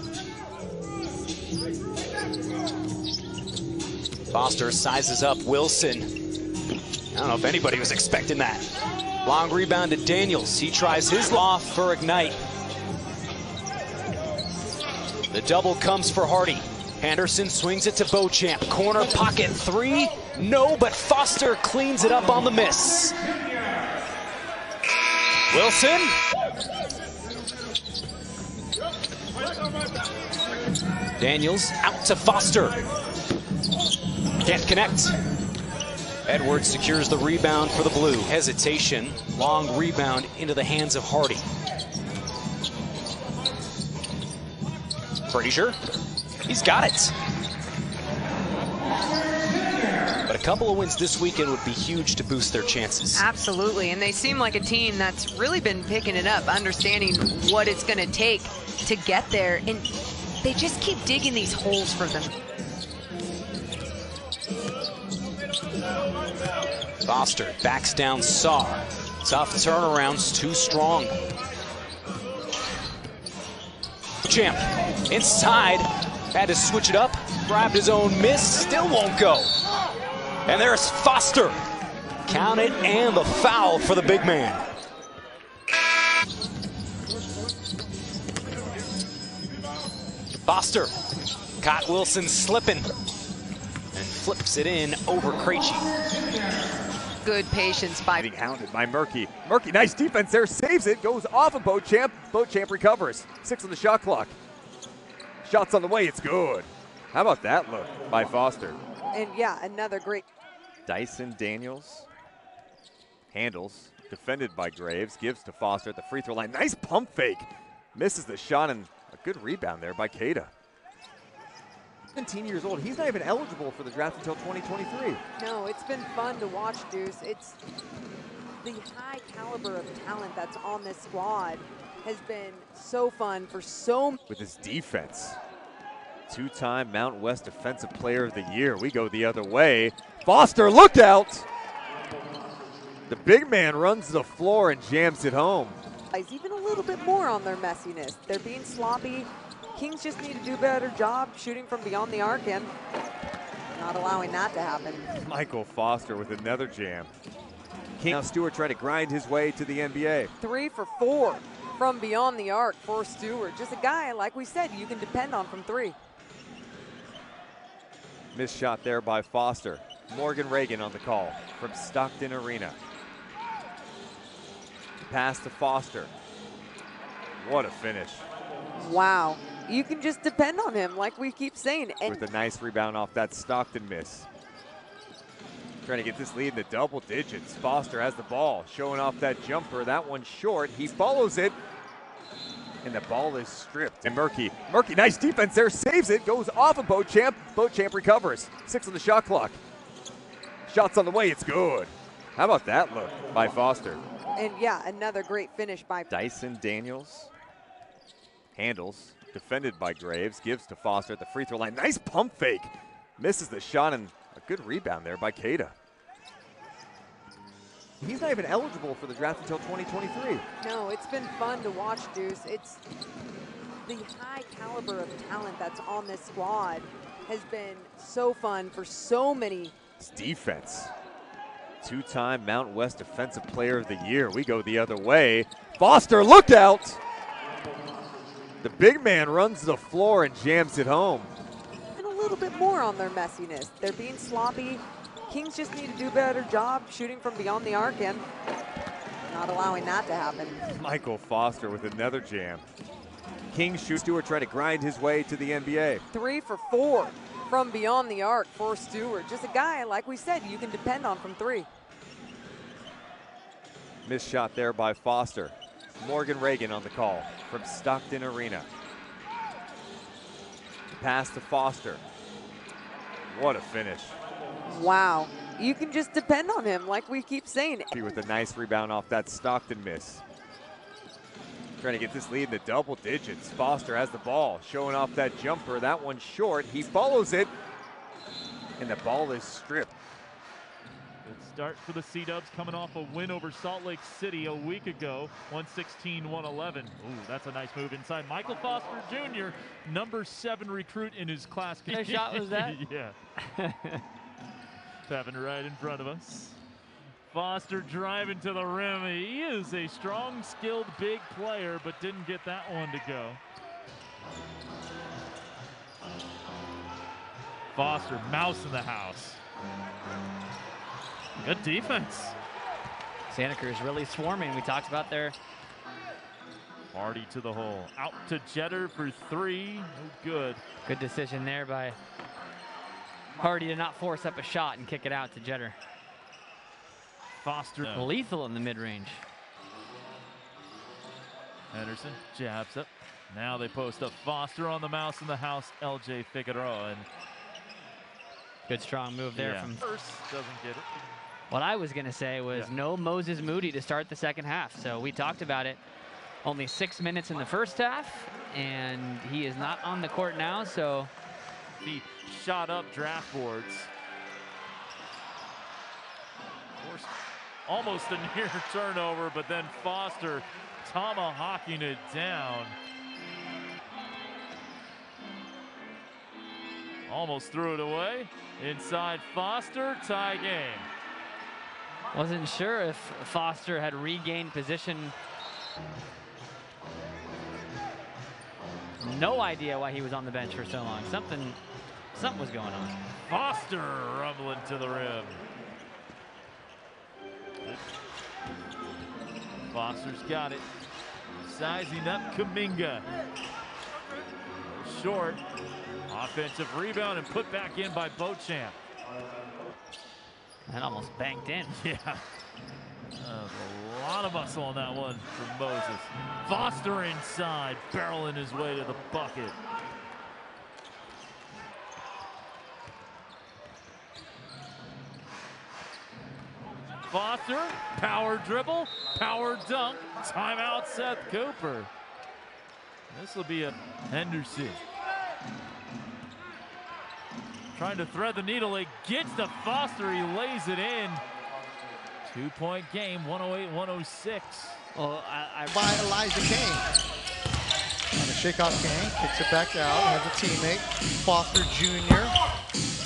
Foster sizes up Wilson. I don't know if anybody was expecting that. Long rebound to Daniels. He tries his off for Ignite. The double comes for Hardy. Anderson swings it to Beauchamp. Corner pocket three. No, but Foster cleans it up on the miss. Wilson. Daniels out to Foster. Can't connect. Edwards secures the rebound for the blue. Hesitation. Long rebound into the hands of Hardy. Frazier. He's got it. But a couple of wins this weekend would be huge to boost their chances. Absolutely, and they seem like a team that's really been picking it up, understanding what it's going to take to get there, and they just keep digging these holes for them. Foster backs down Saw. Tough turnarounds, too strong. Champ inside, had to switch it up, grabbed his own miss, still won't go. And there's Foster. Count it and the foul for the big man. Foster caught Wilson slipping and flips it in over Krejci. Good patience by Being hounded by Murky. Murky, nice defense there, saves it, goes off of Beauchamp. Beauchamp recovers. Six on the shot clock. Shots on the way, it's good. How about that look by Foster? And yeah, another great. Dyson Daniels handles, defended by Graves, gives to Foster at the free throw line. Nice pump fake. Misses the shot and a good rebound there by Kada. 17 years old. He's not even eligible for the draft until 2023. No, it's been fun to watch, Deuce. It's the high caliber of talent that's on this squad has been so fun for so with his defense. Two-time Mount West Defensive Player of the Year. We go the other way. Foster, look out! The big man runs the floor and jams it home. even a little bit more on their messiness. They're being sloppy. Kings just need to do a better job shooting from beyond the arc and not allowing that to happen. Michael Foster with another jam. King now Stewart trying to grind his way to the NBA. Three for four from beyond the arc for Stewart. Just a guy, like we said, you can depend on from three. Missed shot there by Foster. Morgan Reagan on the call from Stockton Arena. Pass to Foster. What a finish. Wow. You can just depend on him, like we keep saying. And With a nice rebound off that Stockton miss. Trying to get this lead in the double digits. Foster has the ball, showing off that jumper. That one short. He follows it, and the ball is stripped. And Murky, Murky, nice defense there, saves it, goes off of Beauchamp. Beauchamp recovers. Six on the shot clock. Shots on the way, it's good. How about that look by Foster? and yeah, another great finish by Dyson Daniels handles, defended by Graves, gives to Foster at the free throw line. Nice pump fake. Misses the shot and a good rebound there by Kada. He's not even eligible for the draft until 2023. No, it's been fun to watch, Deuce. It's the high caliber of talent that's on this squad has been so fun for so many. It's defense. Two-time Mount West Defensive Player of the Year. We go the other way. Foster, look out! The big man runs the floor and jams it home. And a little bit more on their messiness. They're being sloppy. Kings just need to do a better job shooting from beyond the arc and not allowing that to happen. Michael Foster with another jam. King Shoe Stewart trying to grind his way to the NBA. Three for four from beyond the arc for Stewart. Just a guy, like we said, you can depend on from three. Missed shot there by Foster. Morgan Reagan on the call from Stockton Arena. Pass to Foster. What a finish. Wow. You can just depend on him, like we keep saying. With a nice rebound off that Stockton miss. Trying to get this lead in the double digits. Foster has the ball, showing off that jumper. That one short. He follows it, and the ball is stripped. Start for the Sea Dubs coming off a win over Salt Lake City a week ago, 116 111. Ooh, that's a nice move inside. Michael Foster Jr., number seven recruit in his class. What shot was that? [laughs] yeah. Happened right in front of us. Foster driving to the rim. He is a strong, skilled, big player, but didn't get that one to go. Foster, mouse in the house. Good defense. Santa Cruz really swarming. We talked about their Hardy to the hole. Out to Jeter for three. Good. good decision there by Hardy to not force up a shot and kick it out to Jeter. Foster. Lethal in the mid-range. Henderson jabs up. Now they post up Foster on the mouse in the house. LJ Figueroa. And Good strong move there yeah, from first doesn't get it. What I was going to say was Yeah. no Moses Moody to start the second half. So we talked about it. Only six minutes in the first half, and he is not on the court now. So He shot up draft boards. Almost a [laughs] near turnover, but then Foster tomahawking it down. Almost threw it away. Inside Foster, tie game. Wasn't sure if Foster had regained position. No idea why he was on the bench for so long. Something, something was going on. Foster rumbling to the rim. Foster's got it. Sizing up Kuminga. Short. Offensive rebound and put back in by Beauchamp. That almost banked in. [laughs] Yeah. A lot of muscle on that one from Moses. Foster inside, barreling his way to the bucket. Foster, power dribble, power dunk, timeout Seth Cooper. This will be a Henderson. Trying to thread the needle, it gets to Foster, he lays it in. Two point game, 108-106. Well, I, by Elijah Kane. On a shakeoff Kane, kicks it back out, has a teammate, Foster Jr.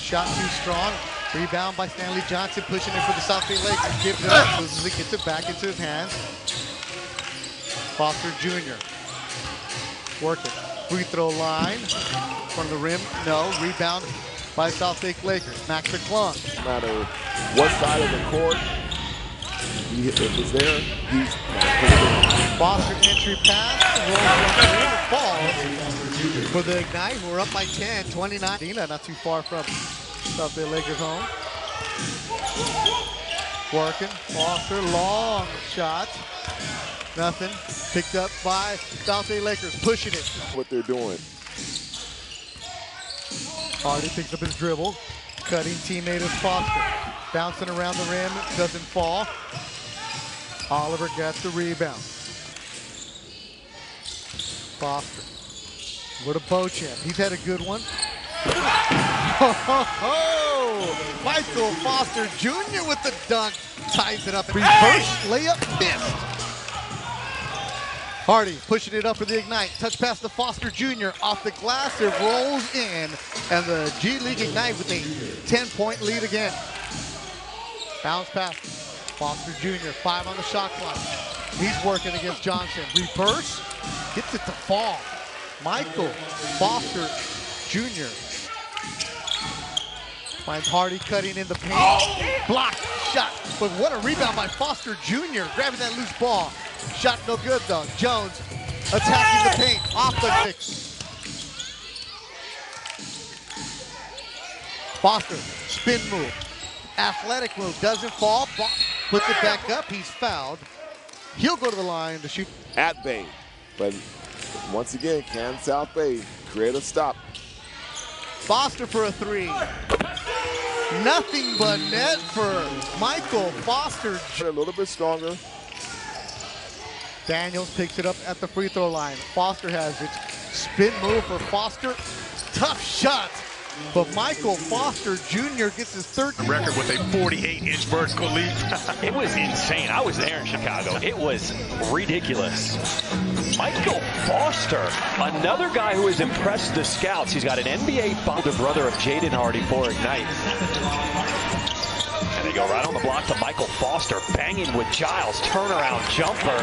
Shot too strong. Rebound by Stanley Johnson, pushing it for the South Bay Lakers. Gives it up, loses it, gets it back into his hands. Foster Jr. Working. Free throw line. Front of the rim, no. Rebound by South Lake Lakers. Mac McClung. No matter what side of the court, he, if there, he's Foster entry pass, rolls around the rim, falls for the Ignite, who are up by 10, 29. Dina, not too far from South Bay Lakers home. Working, Foster, long shot. Nothing. Picked up by South Bay Lakers, pushing it. what they're doing. Hardy picks up his dribble. Cutting teammate is Foster. Bouncing around the rim, doesn't fall. Oliver gets the rebound. Foster. With a Beauchamp. He's had a good one. Oh, [laughs] Michael Foster Jr. with the dunk. Ties it up. Reverse layup missed. Hardy pushing it up for the Ignite. Touch pass to Foster Jr. Off the glass, it rolls in. And the G League Ignite with a 10-point lead again. Bounce pass. Foster Jr. Five on the shot clock. He's working against Johnson. Reverse. Gets it to fall. Michael Foster Jr. Finds Hardy cutting in the paint. Blocked shot. But what a rebound by Foster Jr. Grabbing that loose ball. Shot no good though. Jones attacking the paint. Off the six. Foster, spin move. Athletic move. Doesn't fall. Puts it back up. He's fouled. He'll go to the line to shoot. At Bay. But once again, can South Bay create a stop? Foster for a three. Nothing but net for Michael Foster. A little bit stronger. Daniels picks it up at the free throw line. Foster has it. Spin move for Foster. Tough shot. But Michael Foster Jr. gets his third record with a 48-inch vertical leap. [laughs] it was insane. I was there in Chicago. It was ridiculous. Michael Foster, another guy who has impressed the scouts. He's got an NBA older brother of Jaden Hardy for Ignite. And they go right on the block to Michael Foster, banging with Giles, turnaround jumper.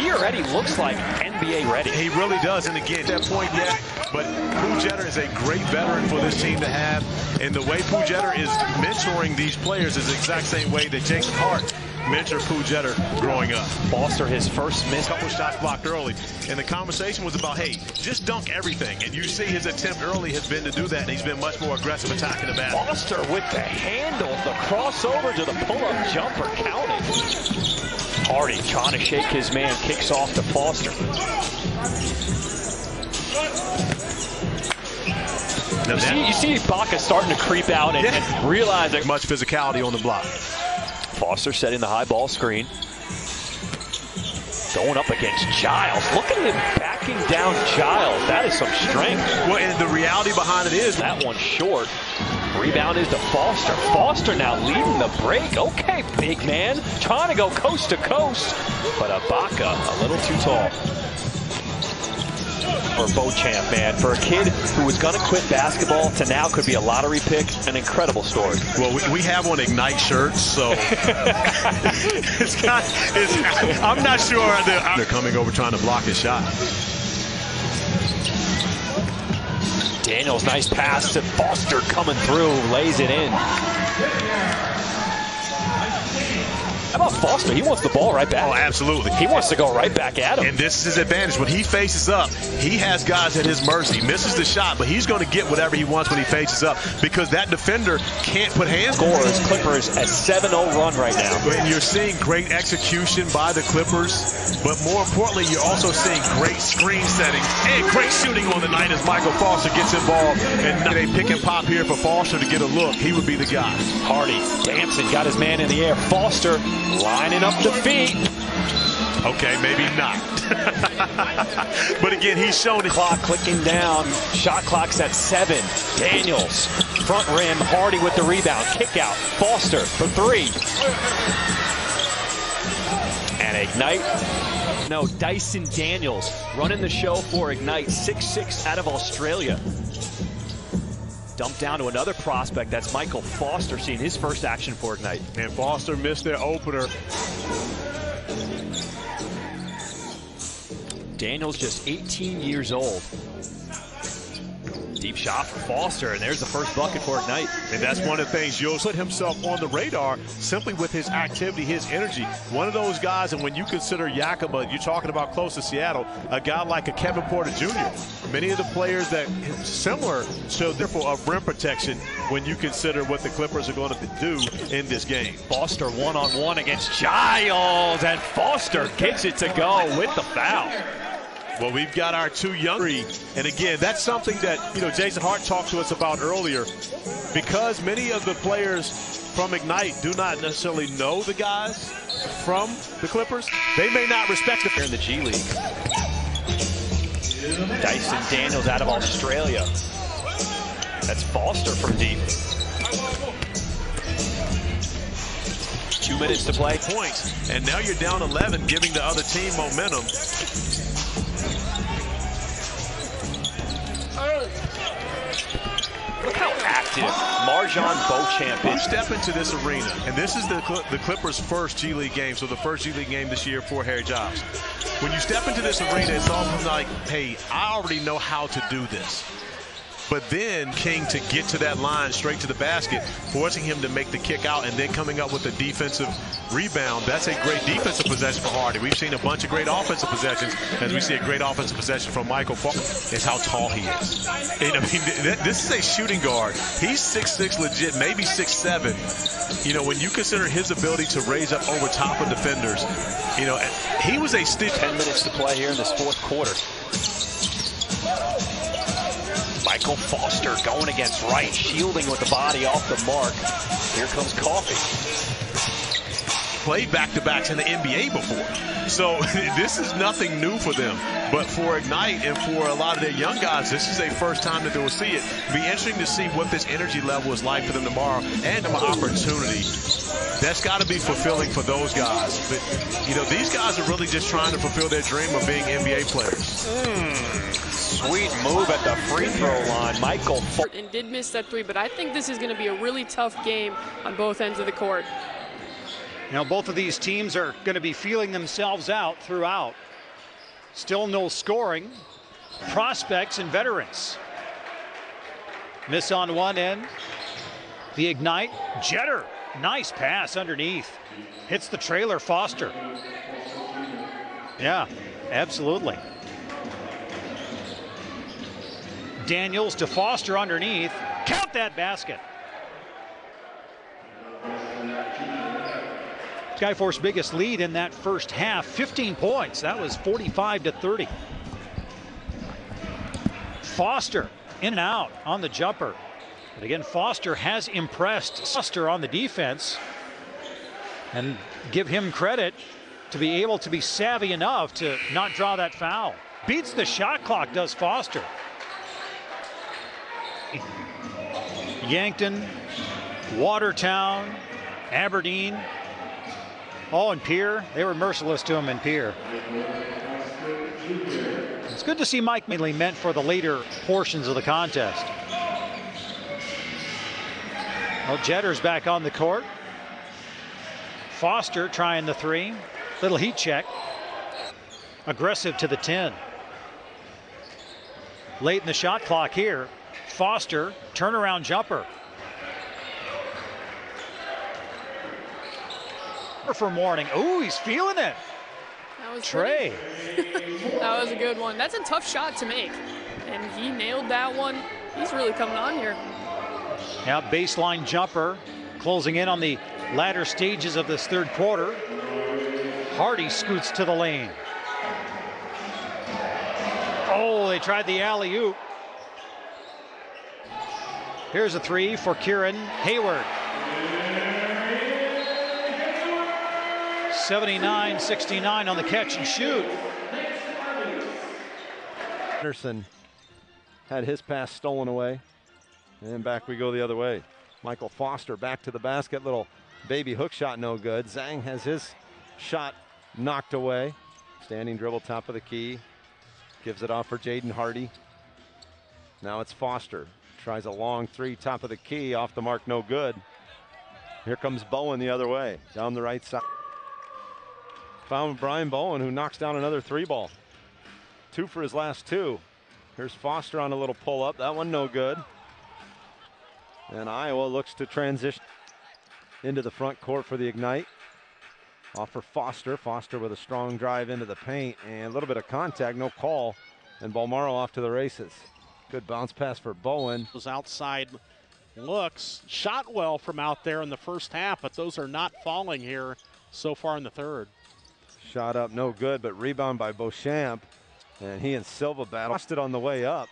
He already looks like NBA ready. He really does, and again, that point yet, but Pooh is a great veteran for this team to have, and the way Pooh is mentoring these players is the exact same way that Jason Hart mentor Pooh growing up. Foster, his first miss. A couple shots blocked early. And the conversation was about, hey, just dunk everything. And you see his attempt early has been to do that, and he's been much more aggressive attacking the basket. Foster with the handle, the crossover to the pull-up jumper counted. Hardy trying to shake his man, kicks off to Foster. You see, you see Ibaka starting to creep out and, yeah. and realize that much physicality on the block. Foster setting the high ball screen. Going up against Giles. Look at him backing down Giles. That is some strength. Well, and the reality behind it is that one short. Rebound is to Foster. Foster now leading the break. Okay, big man. Trying to go coast to coast. But Ibaka a little too tall for Beauchamp, man. For a kid who was going to quit basketball to now could be a lottery pick, an incredible story. Well, we, we have on Ignite shirts, so [laughs] it's got, it's, I'm not sure they're, they're coming over trying to block his shot. Daniels, nice pass to Foster coming through, lays it in. How about Foster? He wants the ball right back. Oh, absolutely. He wants to go right back at him. And this is his advantage. When he faces up, he has guys at his mercy. Misses the shot, but he's going to get whatever he wants when he faces up because that defender can't put hands. Scores Clippers a 7-0 run right now. And you're seeing great execution by the Clippers, but more importantly, you're also seeing great screen setting and great shooting on the night as Michael Foster gets involved. And they pick and pop here for Foster to get a look. He would be the guy. Hardy dancing, got his man in the air. Foster lining up the feet. Okay, maybe not. [laughs] but again, he's shown it. Clock clicking down. Shot clock's at seven. Daniels, front rim. Hardy with the rebound. Kick out. Foster for three. And Ignite. No, Dyson Daniels running the show for Ignite. Six six out of Australia. Dumped down to another prospect. That's Michael Foster seeing his first action for Ignite. And Foster missed their opener. Daniels just 18 years old. Deep shot for Foster, and there's the first bucket for Ignite. And that's one of the things you'll put himself on the radar simply with his activity, his energy. One of those guys, and when you consider Yakima, you're talking about close to Seattle, a guy like a Kevin Porter Jr. Many of the players that similar to therefore of rim protection when you consider what the Clippers are going to do in this game. Foster one-on-one -on -one against Giles, and Foster gets it to go with the foul. Well, we've got our two young and again, that's something that you know Jason Hart talked to us about earlier, because many of the players from Ignite do not necessarily know the guys from the Clippers. They may not respect them in the G League. Dyson Daniels out of Australia. That's Foster from deep. Two minutes to play. Points, and now you're down 11, giving the other team momentum. Look how active MarJon Beauchamp is. You step into this arena, and this is the, the Clippers' first G League game, so the first G League game this year for Harry Giles. When you step into this arena, it's almost like, hey, I already know how to do this. But then King to get to that line straight to the basket, forcing him to make the kick out and then coming up with a defensive rebound. That's a great defensive possession for Hardy. We've seen a bunch of great offensive possessions as we see a great offensive possession from Michael Falk. Is how tall he is. And I mean, this is a shooting guard. He's 6'6", legit, maybe 6'7". You know, when you consider his ability to raise up over top of defenders, you know, he was a stiff. 10 minutes to play here in this fourth quarter. Michael Foster going against Wright, shielding with the body off the mark. Here comes Coffey. Played back-to-backs in the NBA before. So [laughs] this is nothing new for them. But for Ignite and for a lot of their young guys, this is a first time that they will see it. Be interesting to see what this energy level is like for them tomorrow and an opportunity. That's got to be fulfilling for those guys. But, you know, these guys are really just trying to fulfill their dream of being NBA players. Mm, sweet move at the free throw line. Michael. And did miss that three, but I think this is going to be a really tough game on both ends of the court. You know, both of these teams are going to be feeling themselves out throughout. Still no scoring. Prospects and veterans. Miss on one end. The Ignite. Jeter. Nice pass underneath. Hits the trailer Foster. Yeah, absolutely. Daniels to Foster underneath. Count that basket. Skyforce biggest lead in that first half, 15 points. That was 45 to 30. Foster in and out on the jumper. But again, Foster has impressed Foster on the defense. And give him credit to be able to be savvy enough to not draw that foul. Beats the shot clock, does Foster. Yankton, Watertown, Aberdeen, all and Pierre. They were merciless to him in Pierre. It's good to see Mike mainly meant for the later portions of the contest. Well, Jeter's back on the court. Foster trying the three. Little heat check. Aggressive to the 10. Late in the shot clock here. Foster, turnaround jumper. For morning. Ooh, he's feeling it. That was Trey. [laughs] that was a good one. That's a tough shot to make. And he nailed that one. He's really coming on here. Now baseline jumper closing in on the latter stages of this third quarter. Hardy scoots to the lane. Oh, they tried the alley-oop. Here's a three for Kieran Hayward. 79-69 on the catch and shoot. Anderson had his pass stolen away. And back we go the other way. Michael Foster back to the basket. Little baby hook shot, no good. Zeng has his shot knocked away. Standing dribble, top of the key. Gives it off for Jaden Hardy. Now it's Foster. Tries a long three, top of the key, off the mark, no good. Here comes Bowen the other way, down the right side. Found Brian Bowen, who knocks down another three ball. Two for his last two. Here's Foster on a little pull up. That one no good. And Iowa looks to transition into the front court for the Ignite. Off for Foster. Foster with a strong drive into the paint and a little bit of contact, no call. And Bolmaro off to the races. Good bounce pass for Bowen. Those outside looks shot well from out there in the first half, but those are not falling here so far in the third. Shot up, no good, but rebound by Beauchamp. And he and Silva battle. Lost it on the way up.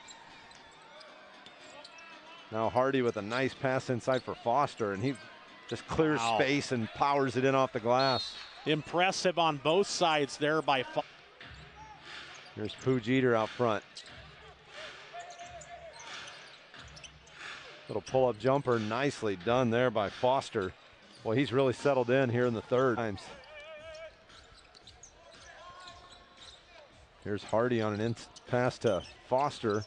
Now Hardy with a nice pass inside for Foster, and he just clears Wow. space and powers it in off the glass. Impressive on both sides there by Fo- Here's Pooh Jeter out front. Little pull-up jumper, nicely done there by Foster. Well, he's really settled in here in the third times. Here's Hardy on an in pass to Foster.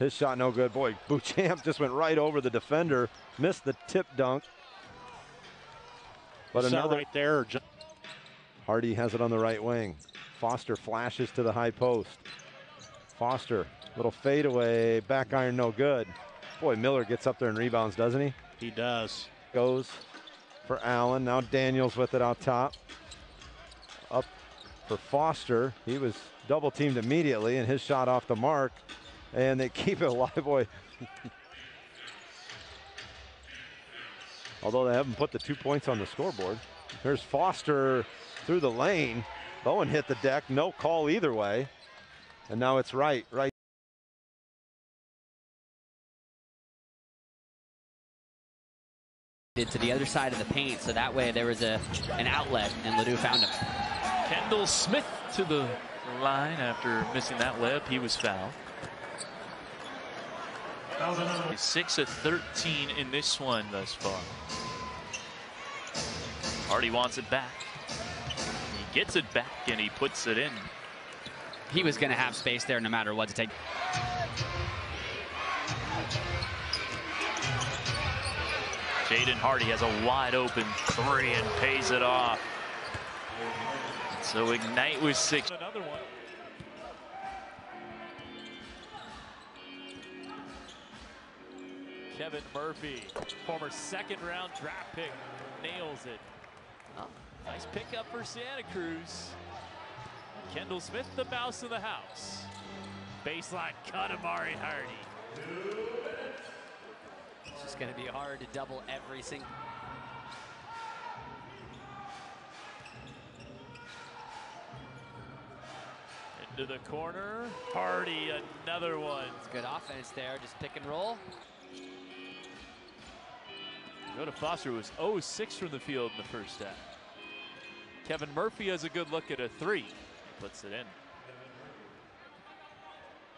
His shot no good. Boy, [laughs] Beauchamp just went right over the defender, missed the tip dunk. But Set another right there. Hardy has it on the right wing. Foster flashes to the high post. Foster, little fadeaway, back iron, no good. Boy, Miller gets up there and rebounds, doesn't he? He does. Goes for Allen. Now Daniels with it out top. Up for Foster. He was double teamed immediately, and his shot off the mark. And they [laughs] keep it alive, boy. Although they haven't put the two points on the scoreboard. there's Foster through the lane. Bowen hit the deck, no call either way. And now it's right, right. to the other side of the paint, so that way there was a an outlet, and Ledoux found him. Kendall Smith to the line after missing that layup. He was fouled. He's 6 of 13 in this one thus far. Hardy wants it back. He gets it back and he puts it in. He was going to have space there no matter what to take. Jaden Hardy has a wide open three and pays it off. So Ignite was six. Kevin Murphy, former second round draft pick, nails it. Oh. Nice pickup for Santa Cruz. Kendall Smith, the mouse in the house. Baseline cut, Amari Hardy. It's just going to be hard to double every single. Into the corner. Hardy, another one. It's good offense there, just pick and roll. Dakota Foster was 0-6 from the field in the first half. Kevin Murphy has a good look at a three. Puts it in.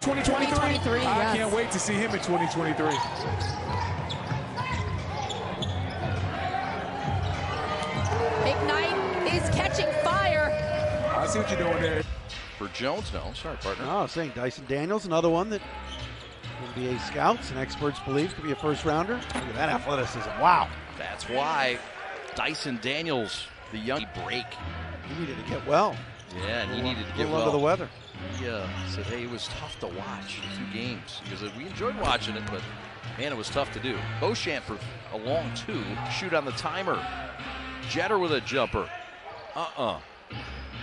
2023. 2023, I yes. can't wait to see him in 2023. Ignite is catching fire. I see what you're doing there. For Jones, no. Sorry, partner. No, I was saying Dyson Daniels, another one that NBA scouts and experts believe could be a first rounder. Look at that athleticism. Wow. That's why Dyson Daniels, the young break. He needed to get well. Yeah, and he needed to get well. under the weather. He uh, said, hey, it was tough to watch the two games. Because we enjoyed watching it, but man, it was tough to do. Beauchamp for a long two. Shoot on the timer. Jeter with a jumper. Uh-uh.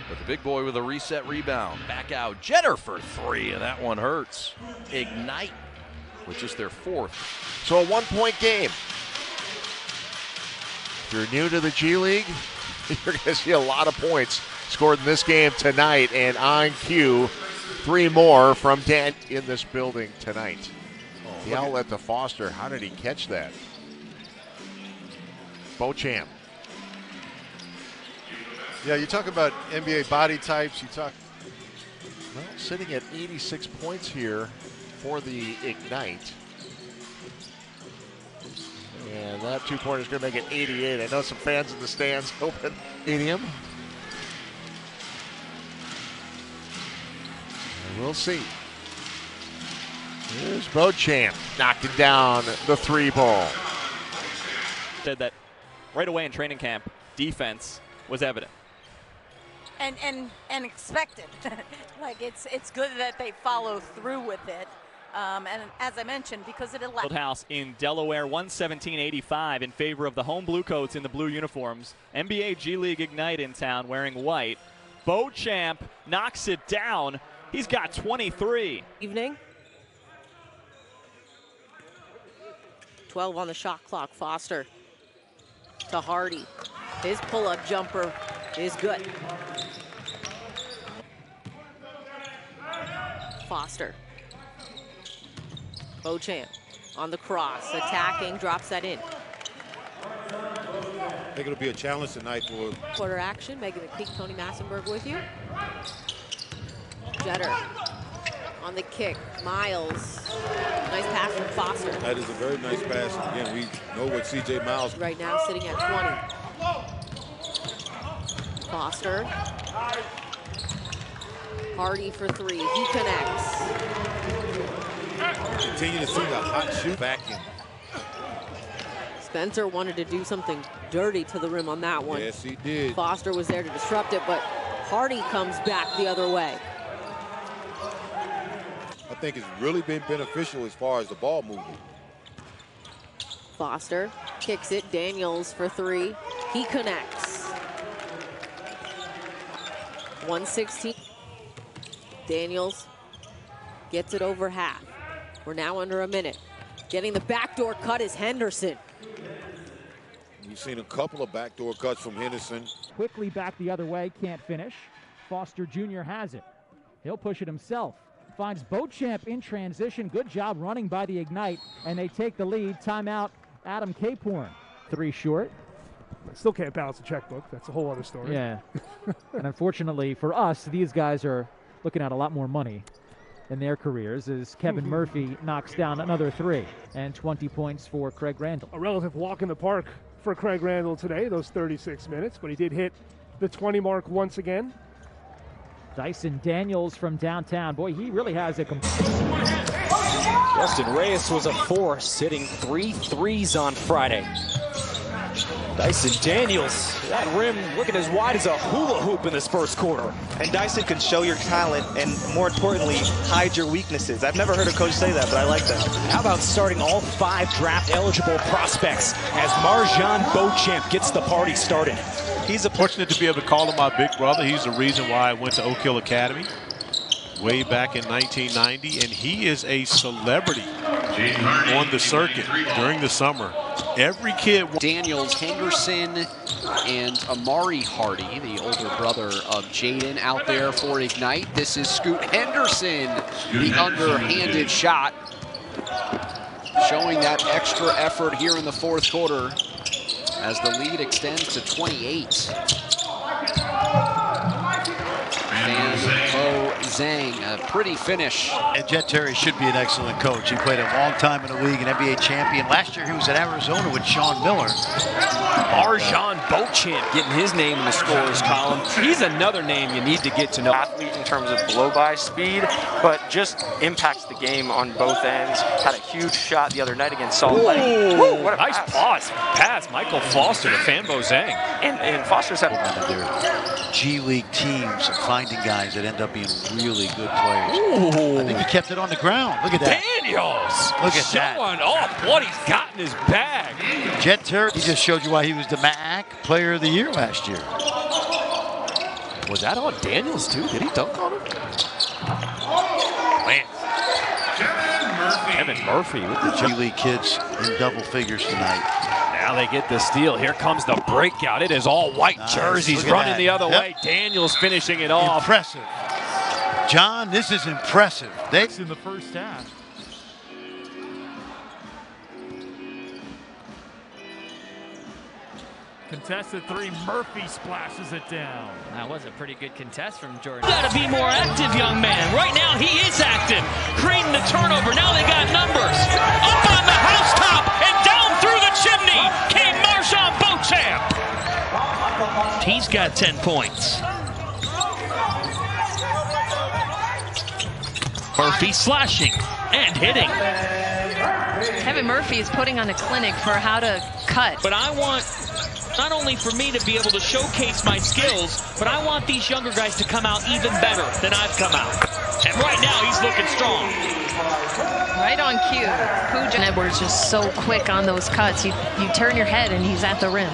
But the big boy with a reset rebound. Back out. Jeter for three, and that one hurts. Ignite, which is their fourth. So a one-point game. If you're new to the G League, [laughs] you're going to see a lot of points scored in this game tonight, and on cue, three more from Dan in this building tonight. Oh, the outlet to Foster. How did he catch that? Beauchamp. Yeah, you talk about NBA body types. You talk. Well, sitting at 86 points here for the Ignite. And that two pointer is going to make it 88. I know some fans in the stands hoping stadium. And we'll see. Here's Beauchamp knocking down the three ball. Said that right away in training camp, defense was evident. and and and expected. [laughs] like it's it's good that they follow through with it. Um, and as I mentioned, because it allows. House in Delaware, 117.85 in favor of the home Bluecoats in the blue uniforms. NBA G League Ignite in town wearing white. Beauchamp knocks it down. He's got 23. Evening. 12 on the shot clock. Foster to Hardy. His pull-up jumper is good. Foster. Beauchamp on the cross, attacking, drops that in. I think it'll be a challenge tonight for Quarter action, Meghan McPeak, Tony Massenberg with you. Jeter on the kick, Miles. Nice pass from Foster. that is a very nice pass. Again, we know what CJ Miles Right now sitting at 20. Foster. Hardy for three. He connects. Continue to see the hot shoot back in. Spencer wanted to do something dirty to the rim on that one. Yes, he did. Foster was there to disrupt it, but Hardy comes back the other way. I think it's really been beneficial as far as the ball movement. Foster kicks it. Daniels for three. He connects. 116. Daniels gets it over half. We're now under a minute. Getting the backdoor cut is Henderson. We've seen a couple of backdoor cuts from Henderson. Quickly back the other way, can't finish. Foster Jr. has it. He'll push it himself. Finds Beauchamp in transition. Good job running by the Ignite, and they take the lead. Timeout, Adam Caporn. three short. I Still can't balance a checkbook. That's a whole other story. Yeah. [laughs] and unfortunately for us, these guys are looking at a lot more money in their careers as Kevin hmm. Murphy knocks down another three and 20 points for Craig Randall. A relative walk in the park for Craig Randall today, those 36 minutes, but he did hit the 20 mark once again. Dyson Daniels from downtown. Boy, he really has a. Justin Reyes was a force, hitting three threes on Friday. Dyson Daniels, that rim looking as wide as a hula hoop in this first quarter. And Dyson can show your talent and, more importantly, hide your weaknesses. I've never heard a coach say that, but I like that. How about starting all five draft-eligible prospects as MarJon Beauchamp gets the party started? He's a fortunate to be able to call him my big brother. He's the reason why I went to Oak Hill Academy way back in 1990, and he is a celebrity on the circuit during the summer. Every kid. Daniels, Henderson, and Amari Hardy, the older brother of Jaden, out there for Ignite. This is Scoot Henderson, the underhanded shot, showing that extra effort here in the fourth quarter as the lead extends to 28. Zhang, a pretty finish. And Jet Terry should be an excellent coach. He played a long time in the league, an NBA champion. Last year he was at Arizona with Sean Miller. MarJon Beauchamp getting his name in the scorers column. He's another name you need to get to know. Athlete in terms of blow-by speed, but just impacts the game on both ends. Had a huge shot the other night against Salt Lake. Ooh, what a nice pass. pass. Michael Foster to Fanbo Zeng. And, and Foster's had G League teams finding guys that end up being really good players. Ooh. I think he kept it on the ground. Look at that. Daniels. Look at that. Showing off what he's got in his bag. Jet Terry, he just showed you why he was the MAC Player of the Year last year. Was that on Daniels too? Did he dunk on him? Man. Kevin Murphy with the G League kids in double figures tonight. Now they get the steal. Here comes the breakout. It is all white Nice. jerseys Look running that. the other Yep. way. Daniels finishing it off. Impressive. John, this is impressive. They in the first half. Contested three, Murphy splashes it down. That was a pretty good contest from Jordan. Got to be more active, young man. Right now, he is active. Creating the turnover. Now they got numbers. Up on the housetop and down through the chimney came MarJon Beauchamp. He's got 10 points. Murphy slashing and hitting. Kevin Murphy is putting on a clinic for how to cut. But I want not only for me to be able to showcase my skills, but I want these younger guys to come out even better than I've come out. And right now, he's looking strong. Right on cue. Puja Edwards just so quick on those cuts. You, you turn your head and he's at the rim.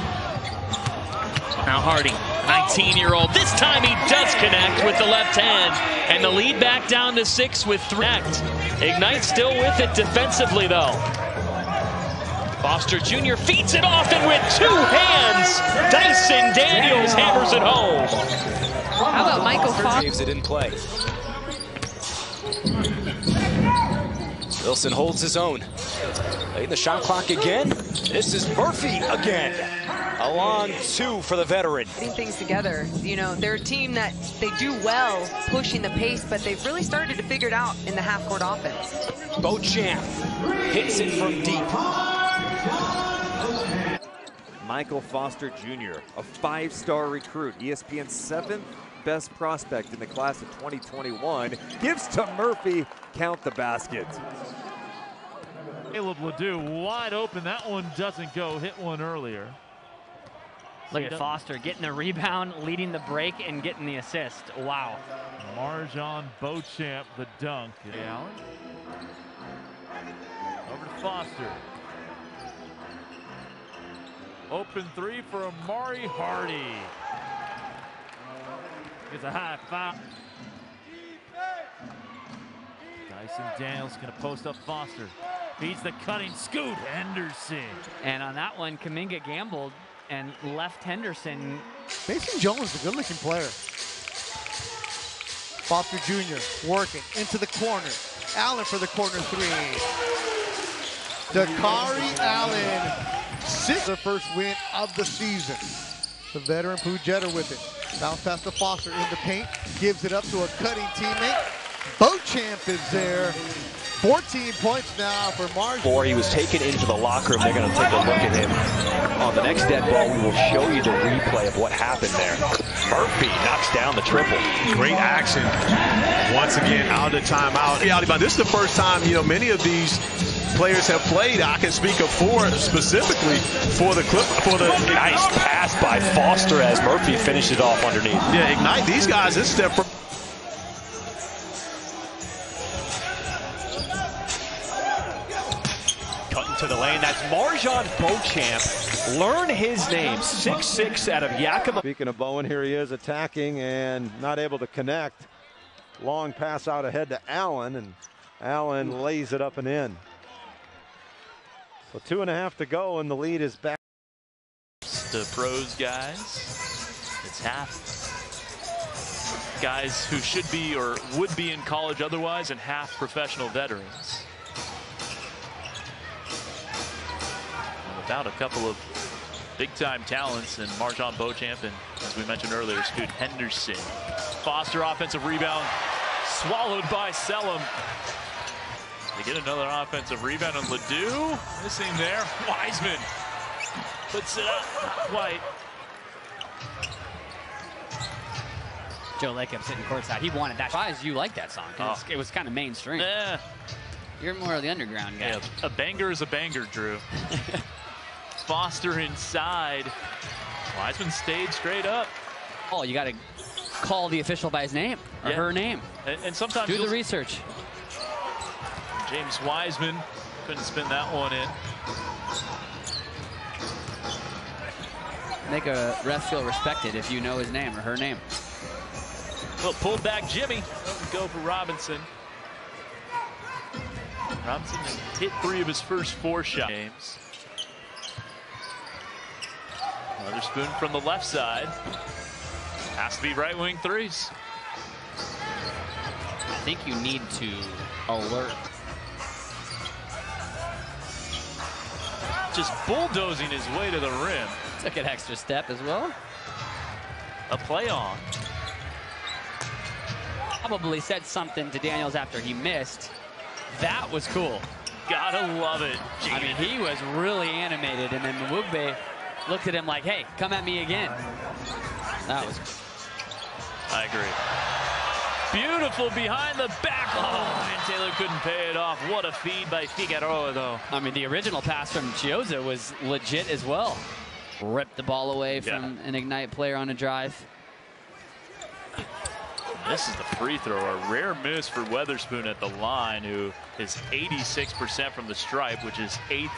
Now Hardy, 19-year-old. This time he does connect with the left hand. And the lead back down to six with three. Ignite still with it defensively, though. Foster Jr. feeds it off, and with two hands, Dyson Daniels hammers it home. How about Michael Foster? Saves it in play. Wilson holds his own. Playing the shot clock again. This is Murphy again. A long two for the veteran. Putting things together. You know, they're a team that they do well pushing the pace, but they've really started to figure it out in the half-court offense. Beauchamp hits it from deep. Michael Foster Jr., a five-star recruit, ESPN's seventh best prospect in the class of 2021, gives to Murphy, count the basket. Caleb Ledoux wide open. That one doesn't go. Hit one earlier. Look at Foster getting the rebound, leading the break, and getting the assist. Wow. MarJon Beauchamp, the dunk. Allen. Over to Foster. Open three for Amari Hardy. Gets a high foul. Dyson Daniels going to post up Foster. Feeds the cutting Scoot Henderson. And on that one, Kuminga gambled and left Henderson. Mason Jones is a good-looking player. Foster Jr. working into the corner. Allen for the corner three. Dakari Allen six. Their first win of the season. The veteran Jeter with it. Bounce pass to Foster in the paint. Gives it up to a cutting teammate. Beauchamp is there. 14 points now for Marsh. Before he was taken into the locker room, they're going to take a look at him. On the next dead ball, we will show you the replay of what happened there. Murphy knocks down the triple. Great action. Once again, out of the timeout. This is the first time, you know, many of these players have played. I can speak of four specifically for the clip for the nice pass by Foster as Murphy finished it off underneath. Yeah, ignite these guys. This step from to the lane. That's MarJon Beauchamp. Learn his name. Six-six out of Yakima. Speaking of Bowen, here he is attacking and not able to connect. Long pass out ahead to Allen, and Allen lays it up and in. So two and a half to go, and the lead is back. The pros guys, it's half guys who should be or would be in college otherwise, and half professional veterans. Without a couple of big-time talents in Marjon Beauchamp and, as we mentioned earlier, Scoot Henderson. Foster offensive rebound swallowed by Selom. They get another offensive rebound on Ledoux. Missing there. Wiseman puts it up. White. Joe Lacob sitting courtside. He wanted that. Why is you like that song? Oh. It was kind of mainstream. Yeah. You're more of the underground guy. Yeah, a banger is a banger, Drew. [laughs] Foster inside. Wiseman stayed straight up. Oh, you got to call the official by his name or Yeah. her name. And, and sometimes Do the research. James Wiseman couldn't spin that one in. Make a ref feel respected if you know his name or her name. Well, pulled back Jimmy. Doesn't go for Robinson. Robinson hit three of his first four shot games. Another spoon from the left side. Has to be right wing threes. I think you need to alert. Just bulldozing his way to the rim. Took an extra step as well. A play on. Probably said something to Daniels after he missed. That was cool. Gotta love it. I mean, he was really animated, and then Mawugbe looked at him like, hey, come at me again. That was I agree. Beautiful behind the back. Oh, and Taylor couldn't pay it off. What a feed by Figueroa, though. I mean, the original pass from Chioza was legit as well. Ripped the ball away from an Ignite player on a drive. This is the free throw, a rare miss for Weatherspoon at the line, who is 86% from the stripe, which is eighth.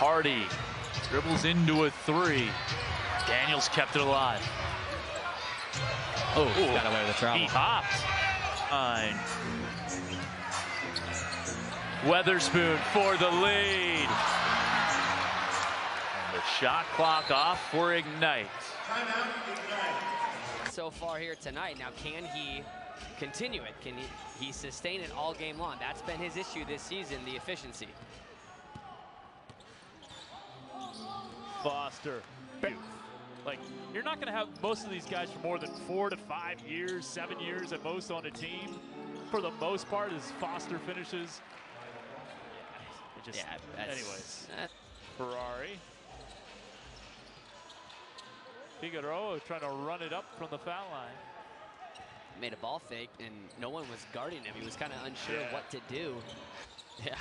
Hardy dribbles into a three. Daniels kept it alive. Oh, got away with the travel. He hopped. Fine. Weatherspoon for the lead. And the shot clock off for Ignite. So far here tonight. Now, can he continue it? Can he, he sustain it all game long? That's been his issue this season, the efficiency. Foster. Like, you're not going to have most of these guys for more than four to five years, seven years at most on a team. For the most part, as Foster finishes. It just, Yeah, that's- anyways. Ferrari. Figueroa trying to run it up from the foul line. Made a ball fake, and no one was guarding him. He was kind of unsure Yeah. what to do. [laughs] Yeah.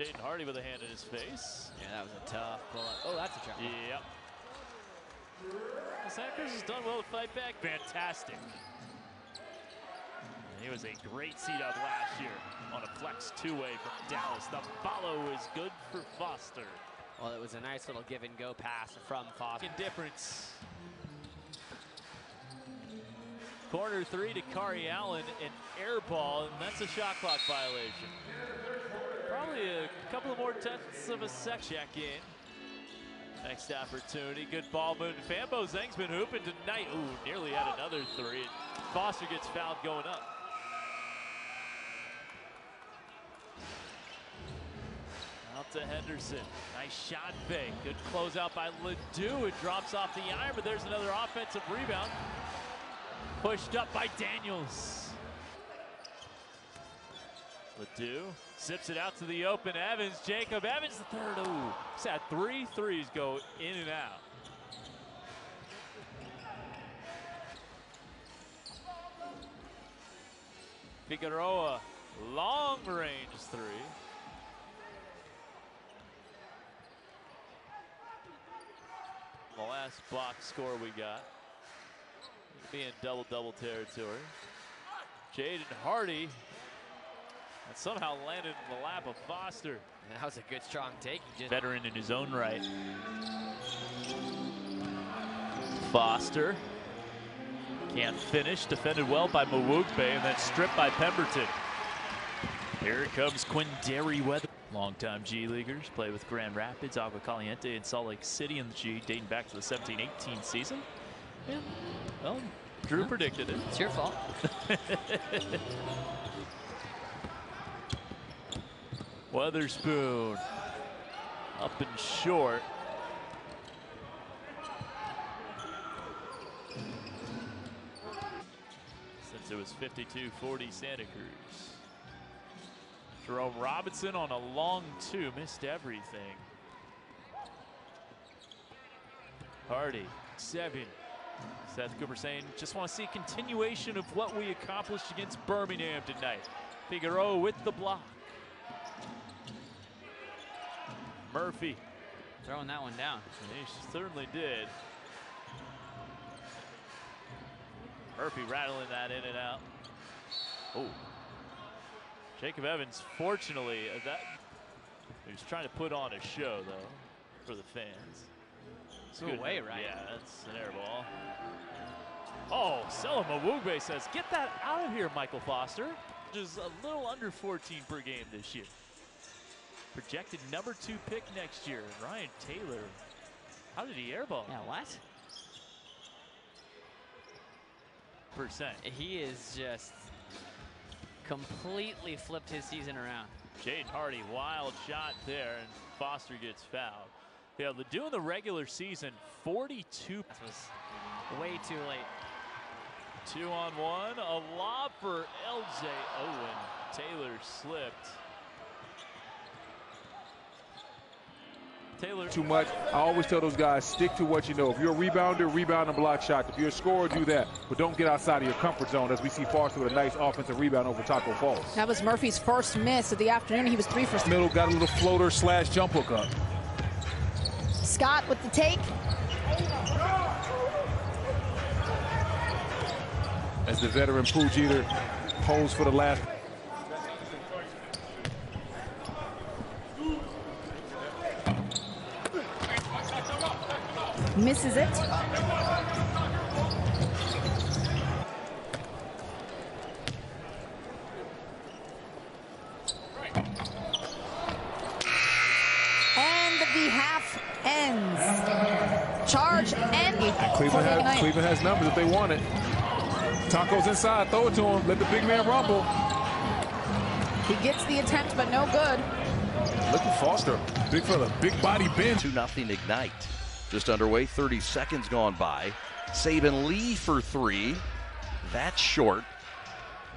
Jaden Hardy with a hand in his face. Yeah, that was a tough pull up. Oh, that's a trouble. Yep. Santa has done well to fight back. Fantastic. And he was a great seat up last year on a flex two-way from Dallas. The follow is good for Foster. Well, it was a nice little give and go pass from Foster. Difference. Corner three to Kari Allen, an air ball, and that's a shot clock violation. Probably a couple of more tenths of a sec check in. Next opportunity, good ball move. Fanbo Zeng's been hooping tonight. Ooh, nearly had another three. Foster gets fouled going up. Out to Henderson. Nice shot fake. Good closeout by Ledoux. It drops off the iron, but there's another offensive rebound. Pushed up by Daniels. Ledoux sips it out to the open. Evans, Jacob Evans, the third. Ooh, he's had three threes go in and out. Figueroa, long range three. The last box score we got. Be in double-double territory. Jaden Hardy and somehow landed in the lap of Foster. That was a good strong take. Just Veteran in his own right. Foster can't finish. Defended well by Mawugbe and then stripped by Pemberton. Here comes Quindary Weather. Longtime G Leaguers play with Grand Rapids, Agua Caliente, and Salt Lake City in the G dating back to the 17-18 season. Yeah, well, Drew predicted it. It's your fault. [laughs] Weatherspoon up and short. Since it was 52-40 Santa Cruz. Jerome Robinson on a long two, missed everything. Hardy, seven. Seth Cooper saying, just want to see continuation of what we accomplished against Birmingham tonight. Figueroa with the block. Murphy. Throwing that one down. He certainly did. Murphy rattling that in and out. Oh. Jacob Evans, fortunately, uh, that he was trying to put on a show, though, for the fans. It's Good way, right? Yeah, that's an air ball. Oh, Selom Mawugbe says, get that out of here, Michael Foster. Just a little under 14 per game this year. Projected number two pick next year, Ryan Taylor. How did he airball? Yeah, what? Percent. He is just completely flipped his season around. Jaden Hardy, wild shot there, and Foster gets fouled. Yeah, Ledoux in the regular season, 42. That was way too late. Two on one, a lob for LJ Owen. Taylor slipped. Taylor. Too much. I always tell those guys, stick to what you know. If you're a rebounder, rebound and block shot. If you're a scorer, do that. But don't get outside of your comfort zone as we see Foster with a nice offensive rebound over Tacko Falls. That was Murphy's first miss of the afternoon. He was three for Middle got a little floater slash jump hook up. Scott with the take. As the veteran Pooh Jeter holds for the last. Misses it. And the half ends. Charge and Cleveland has, Cleveland has numbers if they want it. Tacko's inside. Throw it to him. Let the big man rumble. He gets the attempt, but no good. Look at Foster. Big fella. Big body bend. 2 nothing Ignite. Just underway. 30 seconds gone by. Saben Lee for three. That's short.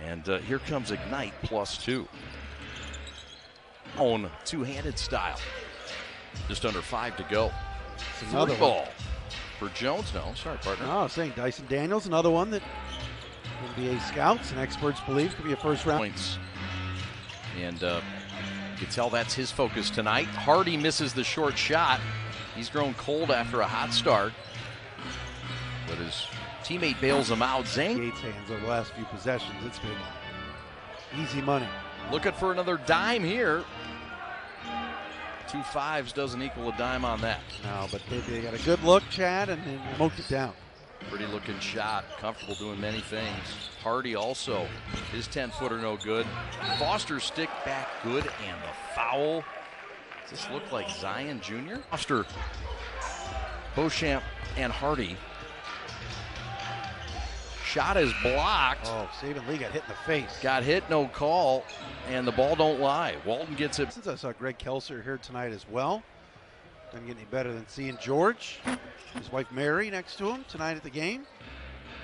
And uh, here comes Ignite plus two. On two-handed style. Just under five to go. another ball for Jones. No, sorry, partner. No, I was saying Dyson Daniels, another one that NBA scouts and experts believe could be a first round. Points. And uh, you can tell that's his focus tonight. Hardy misses the short shot. He's grown cold after a hot start. But his teammate bails him out. Zane. Gates hands over the last few possessions. It's been easy money. Looking for another dime here. Two fives doesn't equal a dime on that. No, but they, they got a good look, Chad, and then smoked it down. Pretty looking shot. Comfortable doing many things. Hardy also. His 10 footer no good. Foster stick back good and the foul. This look like Zion Jr.? Foster, Beauchamp, and Hardy shot is blocked. Oh, Saben Lee got hit in the face. Got hit, no call, and the ball don't lie. Walton gets it. Since I saw Greg Kelser here tonight as well, doesn't get any better than seeing George, his wife Mary, next to him tonight at the game.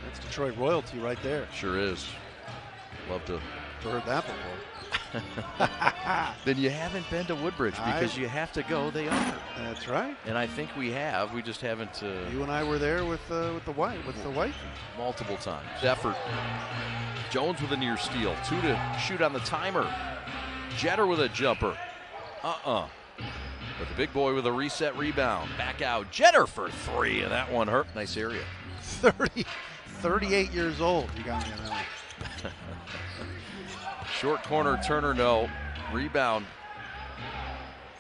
That's Detroit royalty right there. Sure is. Love to. Heard that before. [laughs] then you haven't been to Woodbridge because I- you have to go. They are. That's right. And I think we have. We just haven't. Uh, You and I were there with uh, with the wife with the wife. multiple times. Effort. Jones with a near steal. Two to shoot on the timer. Jeter with a jumper. Uh-uh. But the big boy with a reset rebound. Back out. Jeter for three, and that one hurt. Nice area. [laughs] 30, 38 years old. You got me on that one. [laughs] Short corner, Turner, no. Rebound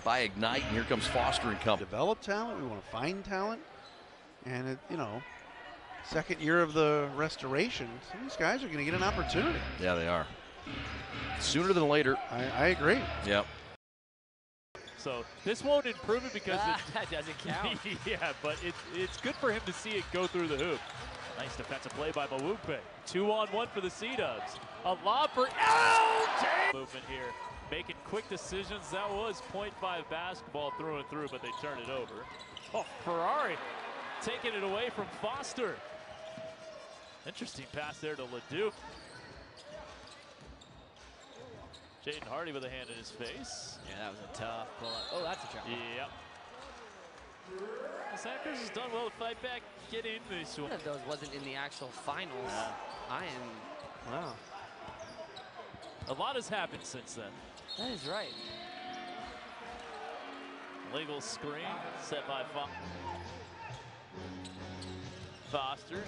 by Ignite, and here comes Foster and company. Develop talent. We want to find talent, and it, you know, second year of the restoration. Some of these guys are going to get an opportunity. Yeah, they are. Sooner than later. I, I agree. Yep. So this won't improve it because Ah, it that doesn't [laughs] count. yeah, but it's it's good for him to see it go through the hoop. Nice defensive play by Mawugbe. Two on one for the Sea Dubs. A lob for LJ. Movement here, making quick decisions. That was .5 basketball through and through, but they turn it over. Oh, Ferrari taking it away from Foster. Interesting pass there to Ledoux. Jaden Hardy with a hand in his face. Yeah, that was a tough pull up. Oh, that's a trouble. Yep. Cruz has done well to fight back, get in this one. One of those wasn't in the actual finals. I am. Wow. A lot has happened since then. That is right. Legal screen set by Fo Foster.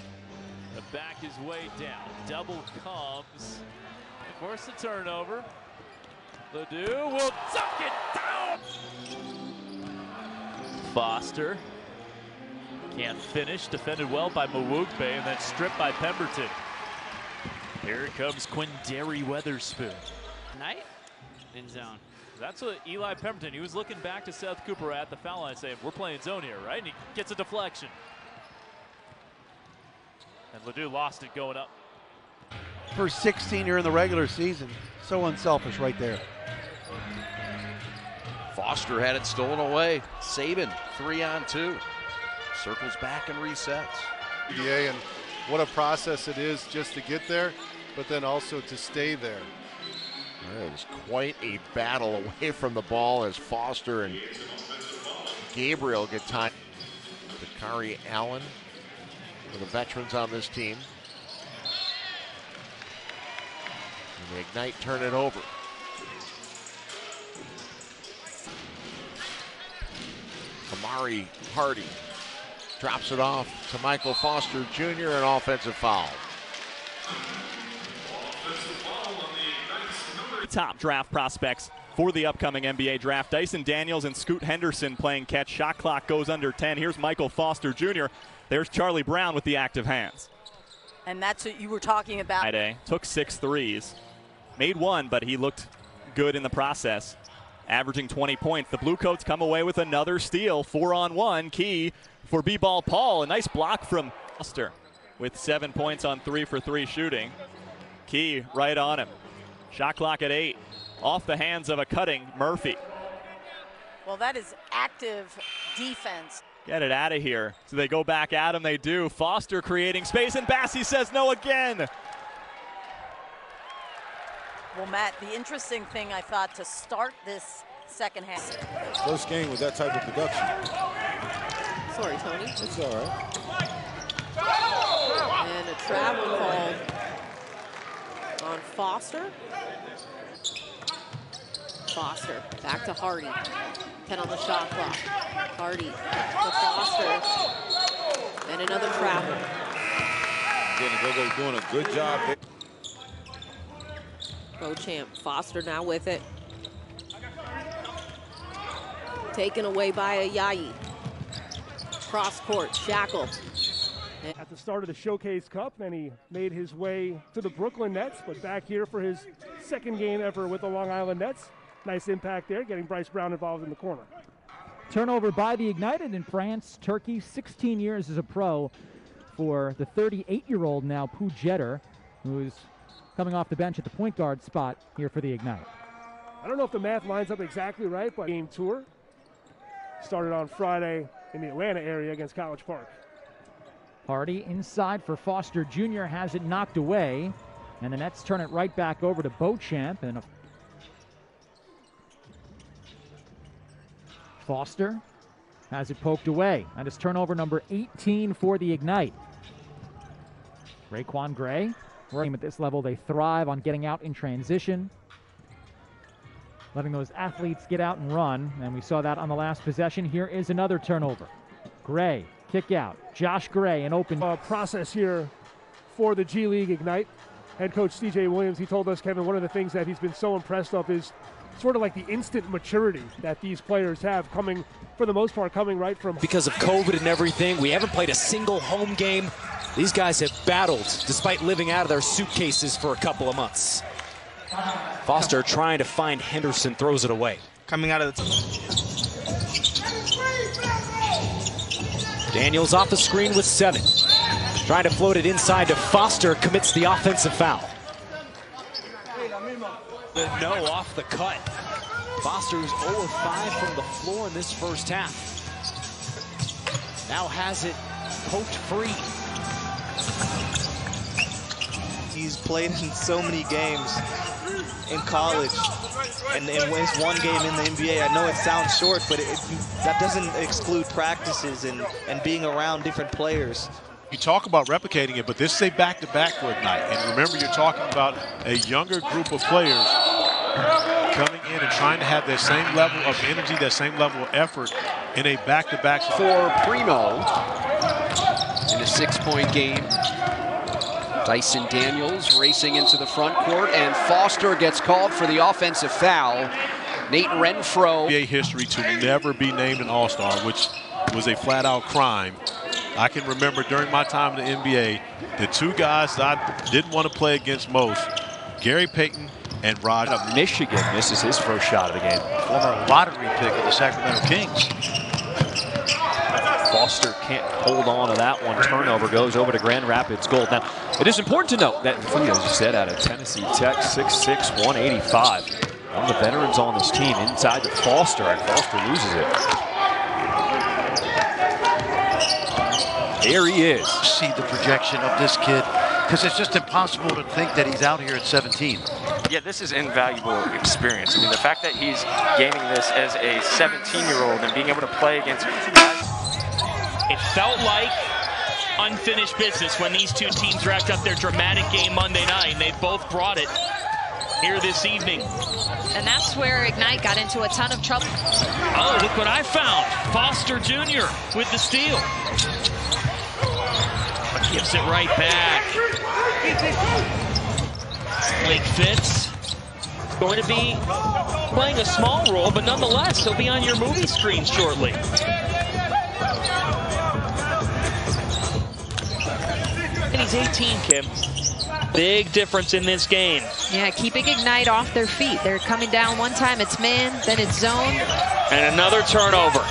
To back his way down. Double comes. Force the turnover. Ledoux will duck it down. Foster can't finish. Defended well by Mawugbe and then stripped by Pemberton. Here comes Quindary Weatherspoon. Night in zone. That's what Eli Pemberton, he was looking back to Seth Cooper at the foul line saying, we're playing zone here, right? And he gets a deflection. And Ledoux lost it going up. First 16 year in the regular season. So unselfish right there. Foster had it stolen away. Saben, three on two. Circles back and resets. PDA and what a process it is just to get there, but then also to stay there. It was quite a battle away from the ball as Foster and Gabriel get time. Bakari Allen, one of the veterans on this team. And the Ignite turn it over. Amari Hardy drops it off to Michael Foster Jr. An offensive foul. The top draft prospects for the upcoming NBA draft. Dyson Daniels and Scoot Henderson playing catch. Shot clock goes under 10. Here's Michael Foster Jr. There's Charlie Brown with the active hands. And that's what you were talking about. Friday took six threes, made one, but he looked good in the process, averaging 20 points. The Bluecoats come away with another steal, four on one. Key for B-ball Paul. A nice block from Foster with seven points on three for three shooting. Key right on him. Shot clock at eight. Off the hands of a cutting Murphy. Well, that is active defense. Get it out of here. So they go back at him. They do. Foster creating space, and Bassey says no again. Well, Matt, the interesting thing I thought to start this second half. First game with that type of production. Sorry, Tony. It's all right. And a travel called on Foster. Foster back to Hardy. 10 on the shot clock. Hardy to Foster. And another travel. Again, Gogo doing a good job. there. Beauchamp. Foster now with it. Taken away by Ayayi. Cross court. Schakel. At the start of the Showcase Cup, then he made his way to the Brooklyn Nets, but back here for his second game ever with the Long Island Nets. Nice impact there, getting Bryce Brown involved in the corner. Turnover by the Ignited in France. Turkey, 16 years as a pro for the 38-year-old now Pooh Jeter, who's coming off the bench at the point guard spot here for the Ignite. I don't know if the math lines up exactly right, but game tour started on Friday in the Atlanta area against College Park. Hardy inside for Foster Jr. has it knocked away, and the Nets turn it right back over to Beauchamp. And Foster has it poked away. That is turnover number 18 for the Ignite. Raquan Gray, at this level, they thrive on getting out in transition, letting those athletes get out and run. And we saw that on the last possession. Here is another turnover. Gray, kick out. Josh Gray, an open uh, process here for the G League Ignite. Head coach CJ Williams, he told us, Kevin, one of the things that he's been so impressed of is sort of like the instant maturity that these players have coming, for the most part, coming right from. Because of COVID and everything, we haven't played a single home game. These guys have battled despite living out of their suitcases for a couple of months. Foster trying to find Henderson, throws it away. Coming out of the. Daniels off the screen with seven. Trying to float it inside to Foster, commits the offensive foul. The no off the cut. Foster's 0 of 5 from the floor in this first half. Now has it poked free. He's played in so many games in college and, and wins one game in the NBA. I know it sounds short, but it, it, that doesn't exclude practices and, and being around different players. You talk about replicating it, but this is a back-to-back for Ignite. And remember, you're talking about a younger group of players coming in and trying to have that same level of energy, that same level of effort in a back-to-back. For Primo in a six-point game. Dyson Daniels racing into the front court, and Foster gets called for the offensive foul. Nate Renfro. NBA history to never be named an All-Star, which was a flat-out crime. I can remember during my time in the NBA, the two guys that I didn't want to play against most, Gary Payton and Rod. Of Michigan misses his first shot of the game. Former lottery pick of the Sacramento Kings. Foster can't hold on to that one. Turnover goes over to Grand Rapids Gold. Now, it is important to note that Fee, as you said, out of Tennessee Tech, 6'6", 185. One of the veterans on this team inside to Foster, and Foster loses it. There he is. See the projection of this kid, because it's just impossible to think that he's out here at 17. Yeah, this is invaluable experience. I mean, the fact that he's gaining this as a 17-year-old and being able to play against guys. It felt like unfinished business when these two teams wrapped up their dramatic game Monday night, and they both brought it here this evening. And that's where Ignite got into a ton of trouble. Oh, look what I found. Foster Jr. with the steal. Gives it right back. Blake Fitz going to be playing a small role, but nonetheless, he'll be on your movie screen shortly. And he's 18, Kim. Big difference in this game. Yeah, keeping Ignite off their feet. They're coming down one time, it's man, then it's zone. And another turnover.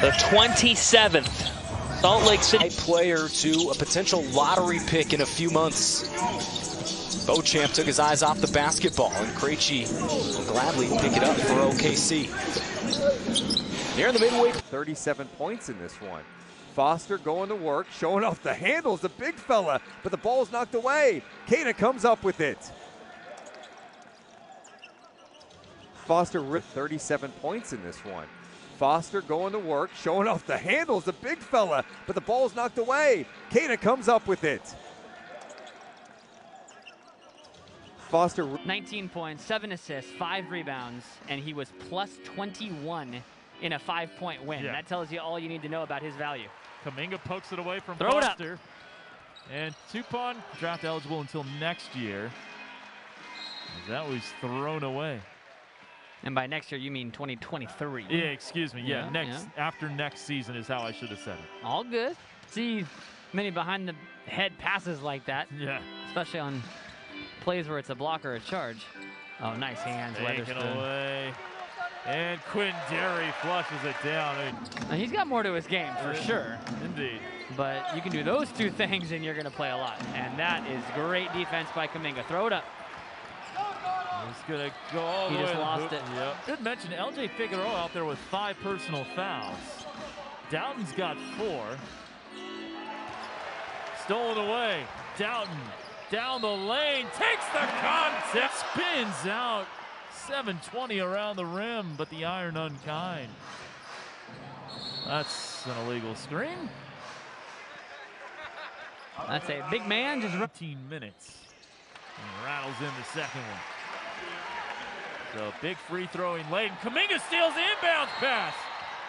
The 27th. Salt Lake City. Player to a potential lottery pick in a few months. Beauchamp took his eyes off the basketball, and Krejci will gladly pick it up for OKC. Here in the midway. 37 points in this one. Foster going to work, showing off the handles, the big fella, but the ball's knocked away. Kana comes up with it. Foster with 37 points in this one. Foster going to work, showing off the handles, the big fella, but the ball's knocked away. Kana comes up with it. Foster. 19 points, 7 assists, 5 rebounds, and he was plus 21 in a five point win. Yeah. That tells you all you need to know about his value. Kuminga pokes it away from Throw it up. Foster. And Tupon draft eligible until next year. That was thrown away. And by next year, you mean 2023. Yeah, excuse me. Yeah, Yeah, next yeah. after next season is how I should have said it. All good. See many behind the head passes like that. Yeah. Especially on plays where it's a block or a charge. Oh, nice hands, Taken Weatherspoon. away. And Quinn Derry flushes it down. Now, he's got more to his game for Yeah, sure. Indeed. But you can do those two things and you're going to play a lot. And that is great defense by Kuminga. Throw it up. He's going to go all He the way just lost it. Yep. Good mention. LJ Figueroa out there with five personal fouls. Doughton's got four. Stolen away. Doughton down the lane. Takes the contact. Spins out. 720 around the rim, but the iron unkind. That's an illegal screen. That's a big man just 15 minutes. And rattles in the second one. So big free throwing late. Kuminga steals the inbounds pass.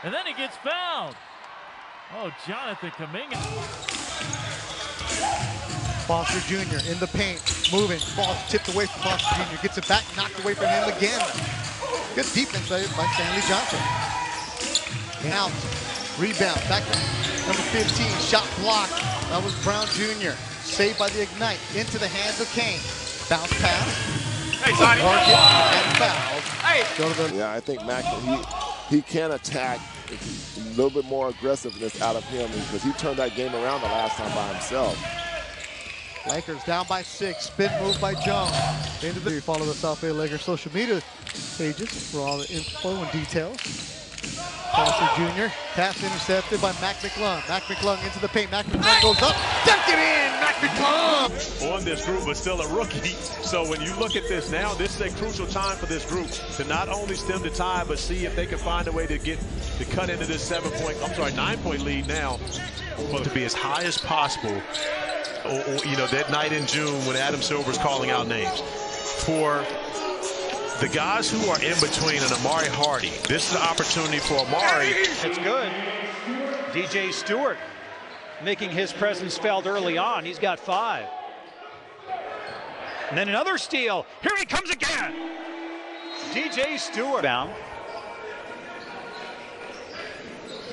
And then he gets fouled. Oh, Jonathan Kuminga. Foster Jr. in the paint, moving. Ball tipped away from Foster Jr. Gets it back, knocked away from him again. Good defense by, by Stanley Johnson. Out, rebound, back to number 15, shot blocked. That was Brown Jr. Saved by the Ignite, into the hands of Kane. Bounce pass. Hey, Sonny. Target and foul. Hey. Go to the Yeah, I think Mac he he can attack a little bit more aggressiveness out of him because he turned that game around the last time by himself. Lakers down by six. Spin move by Jones. Into the follow the South Bay Lakers social media pages for all the info and details. Foster Jr. Pass intercepted by Mac McClung. Mac McClung into the paint. Mac McClung goes up. Dunk it in. Mac McClung. on this group, but still a rookie. So when you look at this now, this is a crucial time for this group to not only stem the tide, but see if they can find a way to get to cut into this seven-point, I'm sorry, nine-point lead now, but to be as high as possible. Or, or, you know, that night in June when Adam Silver's calling out names for the guys who are in between and Amari Hardy. This is an opportunity for Amari. It's good. DJ Stewart making his presence felt early on. He's got five. And then another steal. Here he comes again. DJ Stewart. Down.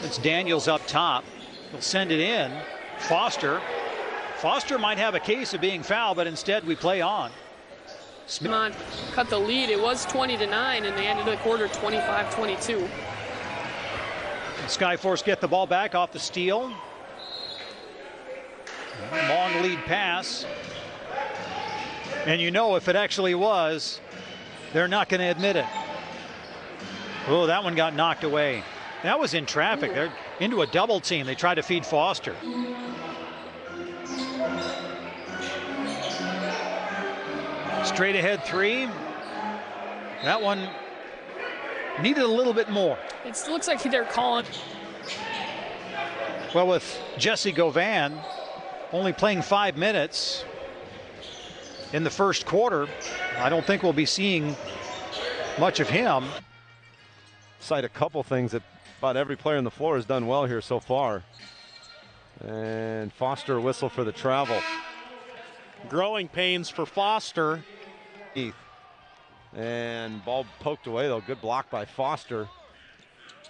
It's Daniels up top. He'll send it in. Foster. Foster might have a case of being fouled, but instead we play on. On, cut the lead. It was 20 to 9, and they ended the quarter 25 22. Skyforce get the ball back off the steal. Long lead pass. And you know if it actually was, they're not going to admit it. Oh, that one got knocked away. That was in traffic. They're into a double team. They tried to feed Foster. Straight ahead three. That one needed a little bit more. It looks like they're calling. Well, with Jesse Govan only playing five minutes in the first quarter, I don't think we'll be seeing much of him. Cite a couple things that about every player on the floor has done well here so far. And Foster whistle for the travel. Growing pains for Foster. Heath. And ball poked away though. Good block by Foster.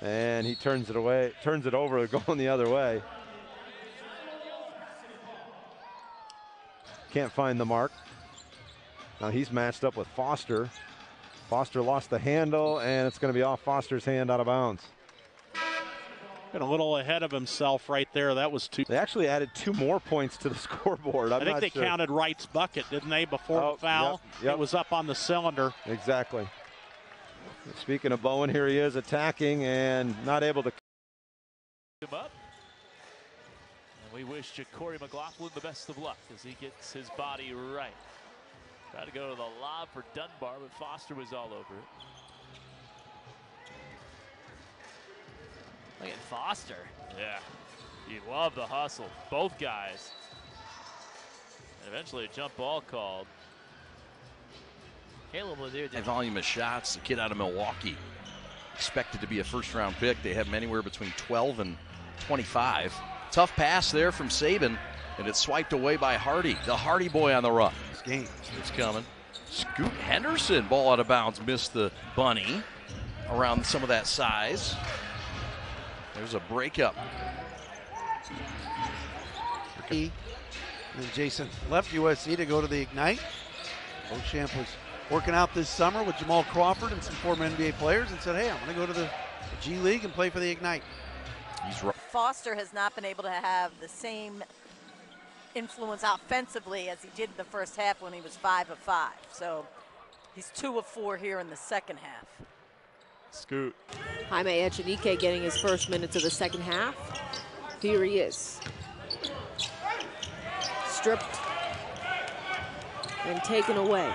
And he turns it away, turns it over, [laughs] going the other way. Can't find the mark. Now he's matched up with Foster. Foster lost the handle, and it's going to be off Foster's hand out of bounds. Got a little ahead of himself right there. That was two. They actually added two more points to the [laughs] scoreboard. I'm I think not they sure. counted Wright's bucket, didn't they, before Oh, the foul? yep, yep. It was up on the cylinder. Exactly. Speaking of Bowen, here he is attacking and not able to. him up. And we wish JaQuori McLaughlin the best of luck as he gets his body right. Try to go to the lob for Dunbar, but Foster was all over it. Look at Foster. Yeah, you love the hustle. Both guys. And eventually a jump ball called. Caleb Ledoux High volume of shots. The kid out of Milwaukee. Expected to be a first round pick. They have him anywhere between 12 and 25. Tough pass there from Saben, and it's swiped away by Hardy. The Hardy boy on the run. This game. It's coming. Scoot Henderson, ball out of bounds, missed the bunny around some of that size. There's a breakup. And Jason left USC to go to the Ignite. Beauchamp was working out this summer with Jamal Crawford and some former NBA players and said, hey, I'm going to go to the G League and play for the Ignite. He's right. Foster has not been able to have the same influence offensively as he did in the first half when he was five of five. So he's two of four here in the second half. Scoot. Jaime Echenique getting his first minutes of the second half. Here he is. Stripped and taken away.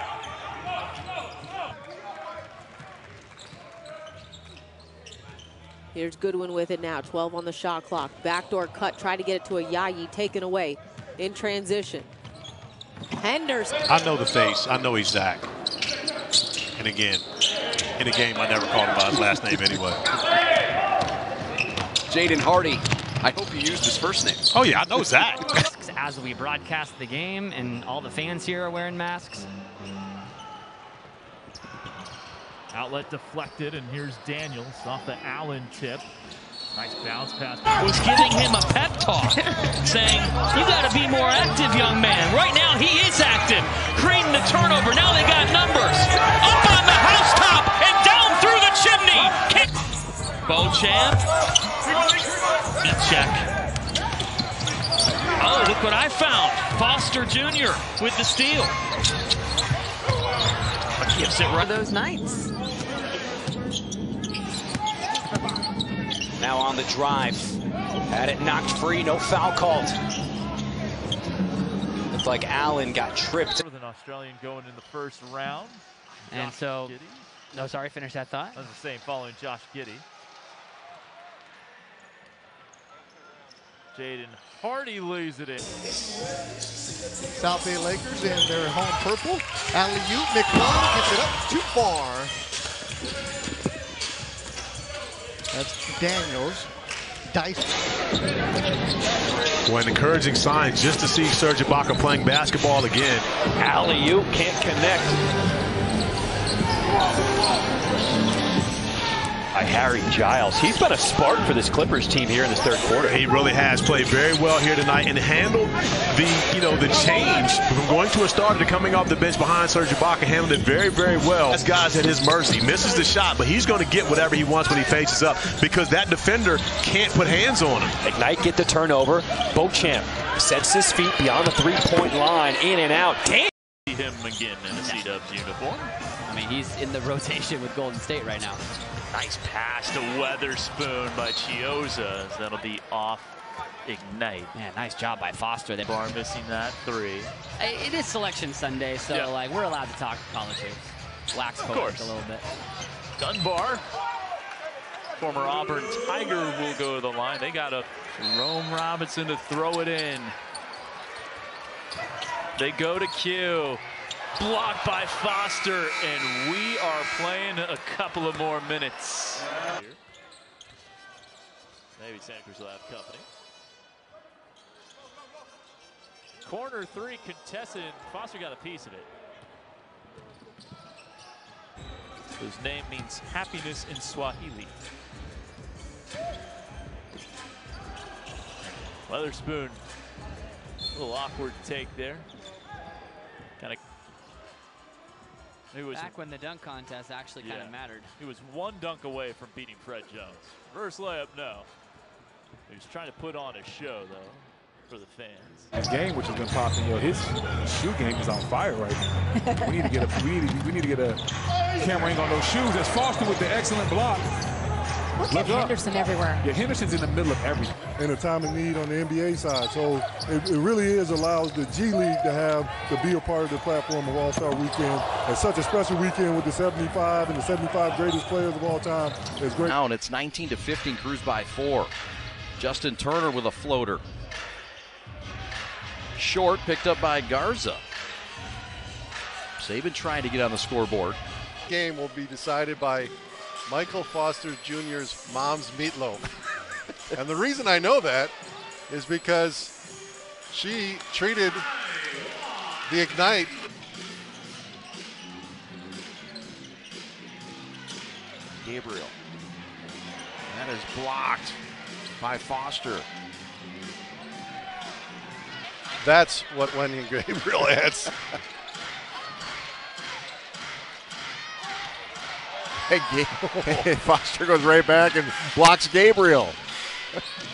Here's Goodwin with it now, 12 on the shot clock. Backdoor cut, try to get it to a Yayi, taken away in transition. Henderson. I know the face. I know he's Zach. And again, in a game, I never called him by his last name anyway. Jaden Hardy. I hope you used his first name. Oh, yeah, I know Zach. [laughs] As we broadcast the game, and all the fans here are wearing masks. Outlet deflected, and here's Daniels off the Allen tip. Nice bounce pass. Was giving him a pep talk, saying, you got to be more active, young man. Right now, he is active. Creating the turnover. Now they got numbers. Up on the housetop Kick. Beauchamp. Beat check. Oh, look what I found. Foster Jr. with the steal. Gives it right. Those nights. Now on the drive. Had it knocked free, no foul called. Looked like Allen got tripped. With an Australian going in the first round. And Josh so, Giddey. No, sorry, finish that thought. That's the same following Josh Giddey. Jaden Hardy lays it in. South Bay Lakers in their home purple. Alley-oop, McClung gets it up too far. That's Daniels. Dice. Boy, an encouraging sign just to see Serge Ibaka playing basketball again. Alley-oop can't connect. By Harry Giles. He's been a spark for this Clippers team here in this third quarter. He really has played very well here tonight and handled the, you know, the change from going to a starter to coming off the bench behind Serge Ibaka. Handled it very, very well. This guy's at his mercy. Misses the shot, but he's going to get whatever he wants when he faces up because that defender can't put hands on him. Ignite get the turnover. Beauchamp sets his feet beyond the three-point line, in and out. Damn! See him again in a C-Dubs uniform. I mean, he's in the [laughs] rotation with Golden State right now. Nice pass to Weatherspoon by Chioza. That'll be off Ignite. Man, nice job by Foster. There. Bar missing that three. It is selection Sunday, so Yeah. like we're allowed to talk college hoops. Wax Of course. a little bit. Dunbar. Former Auburn Tiger will go to the line. They got a Jerome Robinson to throw it in. They go to Q. Blocked by Foster, and we are playing a couple of more minutes. Maybe Santa Cruz will have company. Corner three contested. Foster got a piece of it. Whose name means happiness in Swahili. Weatherspoon, a little awkward take there. Kind of. He was Back when the dunk contest actually kind of mattered. he was one dunk away from beating Fred Jones. Reverse layup, no. He was trying to put on a show though for the fans. His game, which has been popping, yo, his shoe game is on fire right now. we need to get a we need to, we need to get a camera angle on those shoes. That's Foster with the excellent block. Look, Look at up. Henderson everywhere. Yeah, Henderson's in the middle of everything. In a time of need on the NBA side. So it, it really is allows the G League to have to be a part of the platform of All-Star Weekend. And such a special weekend with the 75 and the 75 greatest players of all time. It's great. Now, and it's 19 to 15, Cruise by four. Justin Turner with a floater. Short picked up by Garza. Saben trying to get on the scoreboard. game will be decided by Michael Foster Jr.'s mom's meatloaf. [laughs] and the reason I know that is because she treated the Ignite Gabriel. That is blocked by Foster. That's what Wenyen Gabriel [laughs] adds. [laughs] Foster goes right back and blocks Gabriel.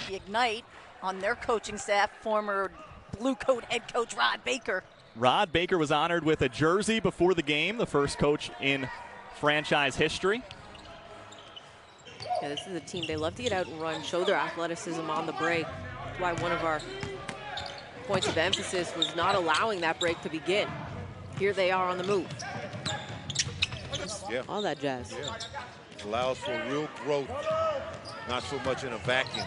Ignite on their coaching staff, former Blue Coat head coach Rod Baker. Rod Baker was honored with a jersey before the game, the first coach in franchise history. Yeah, this is a team, they love to get out and run, show their athleticism on the break. That's why one of our points of emphasis was not allowing that break to begin. Here they are on the move. Yeah. All that jazz. Yeah. Allows for real growth, not so much in a vacuum.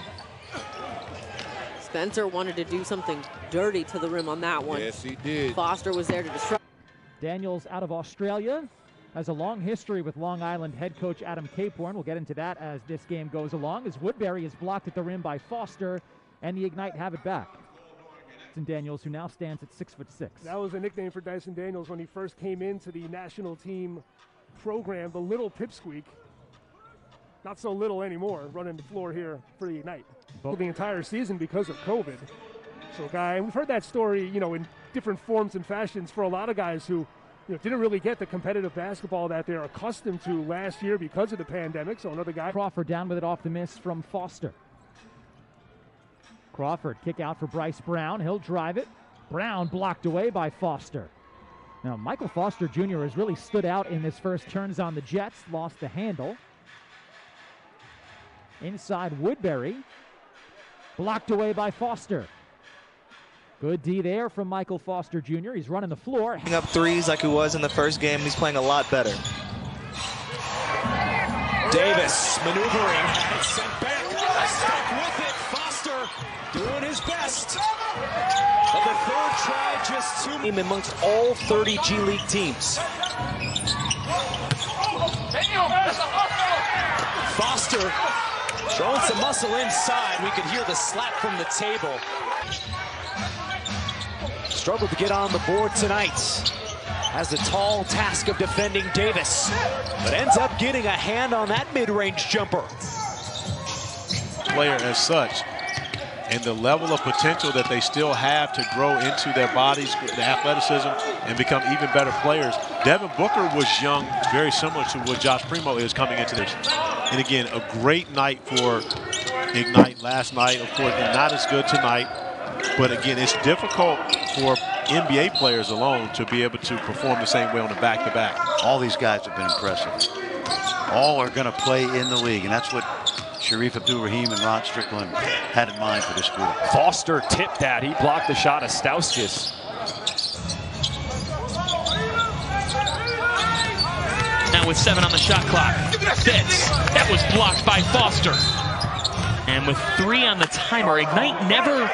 Spencer wanted to do something dirty to the rim on that one. Yes, he did. Foster was there to disrupt. Daniels out of Australia has a long history with Long Island head coach Adam Caporn. We'll get into that as this game goes along. As Woodbury is blocked at the rim by Foster, and the Ignite have it back. Dyson Daniels, who now stands at six foot six. That was a nickname for Dyson Daniels when he first came into the national team program, the Little Pipsqueak. Not so little anymore, running the floor here for the Ignite for the entire season because of COVID. So, guy, and we've heard that story, you know, in different forms and fashions for a lot of guys who, you know, didn't really get the competitive basketball that they're accustomed to last year because of the pandemic. So another guy. Crawford down with it off the miss from Foster. Crawford kick out for Bryce Brown. He'll drive it. Brown blocked away by Foster. Now, Michael Foster Jr. has really stood out in this first turns on the Jets, lost the handle. Inside Woodbury, blocked away by Foster. Good D there from Michael Foster Jr. He's running the floor. Hanging up threes like he was in the first game. He's playing a lot better. Davis maneuvering. Sent back. Stuck with it. Foster doing his best. But the third try just two amongst all 30 G League teams. Foster throwing some muscle inside. We could hear the slap from the table. Struggled to get on the board tonight. Has the tall task of defending Davis, but ends up getting a hand on that mid-range jumper. Player as such, and the level of potential that they still have to grow into their bodies, the athleticism, and become even better players. Devin Booker was young, very similar to what Josh Primo is coming into this. And again, a great night for Ignite last night, of course, and not as good tonight. But again, it's difficult for NBA players alone to be able to perform the same way on the back-to-back. -back. All these guys have been impressive. All are going to play in the league, and that's what Shareef Abdur-Rahim and Rod Strickland had in mind for this group. Foster tipped that. He blocked the shot of Stauskas. Now with seven on the shot clock, Fitts. That was blocked by Foster. And with three on the timer, Ignite never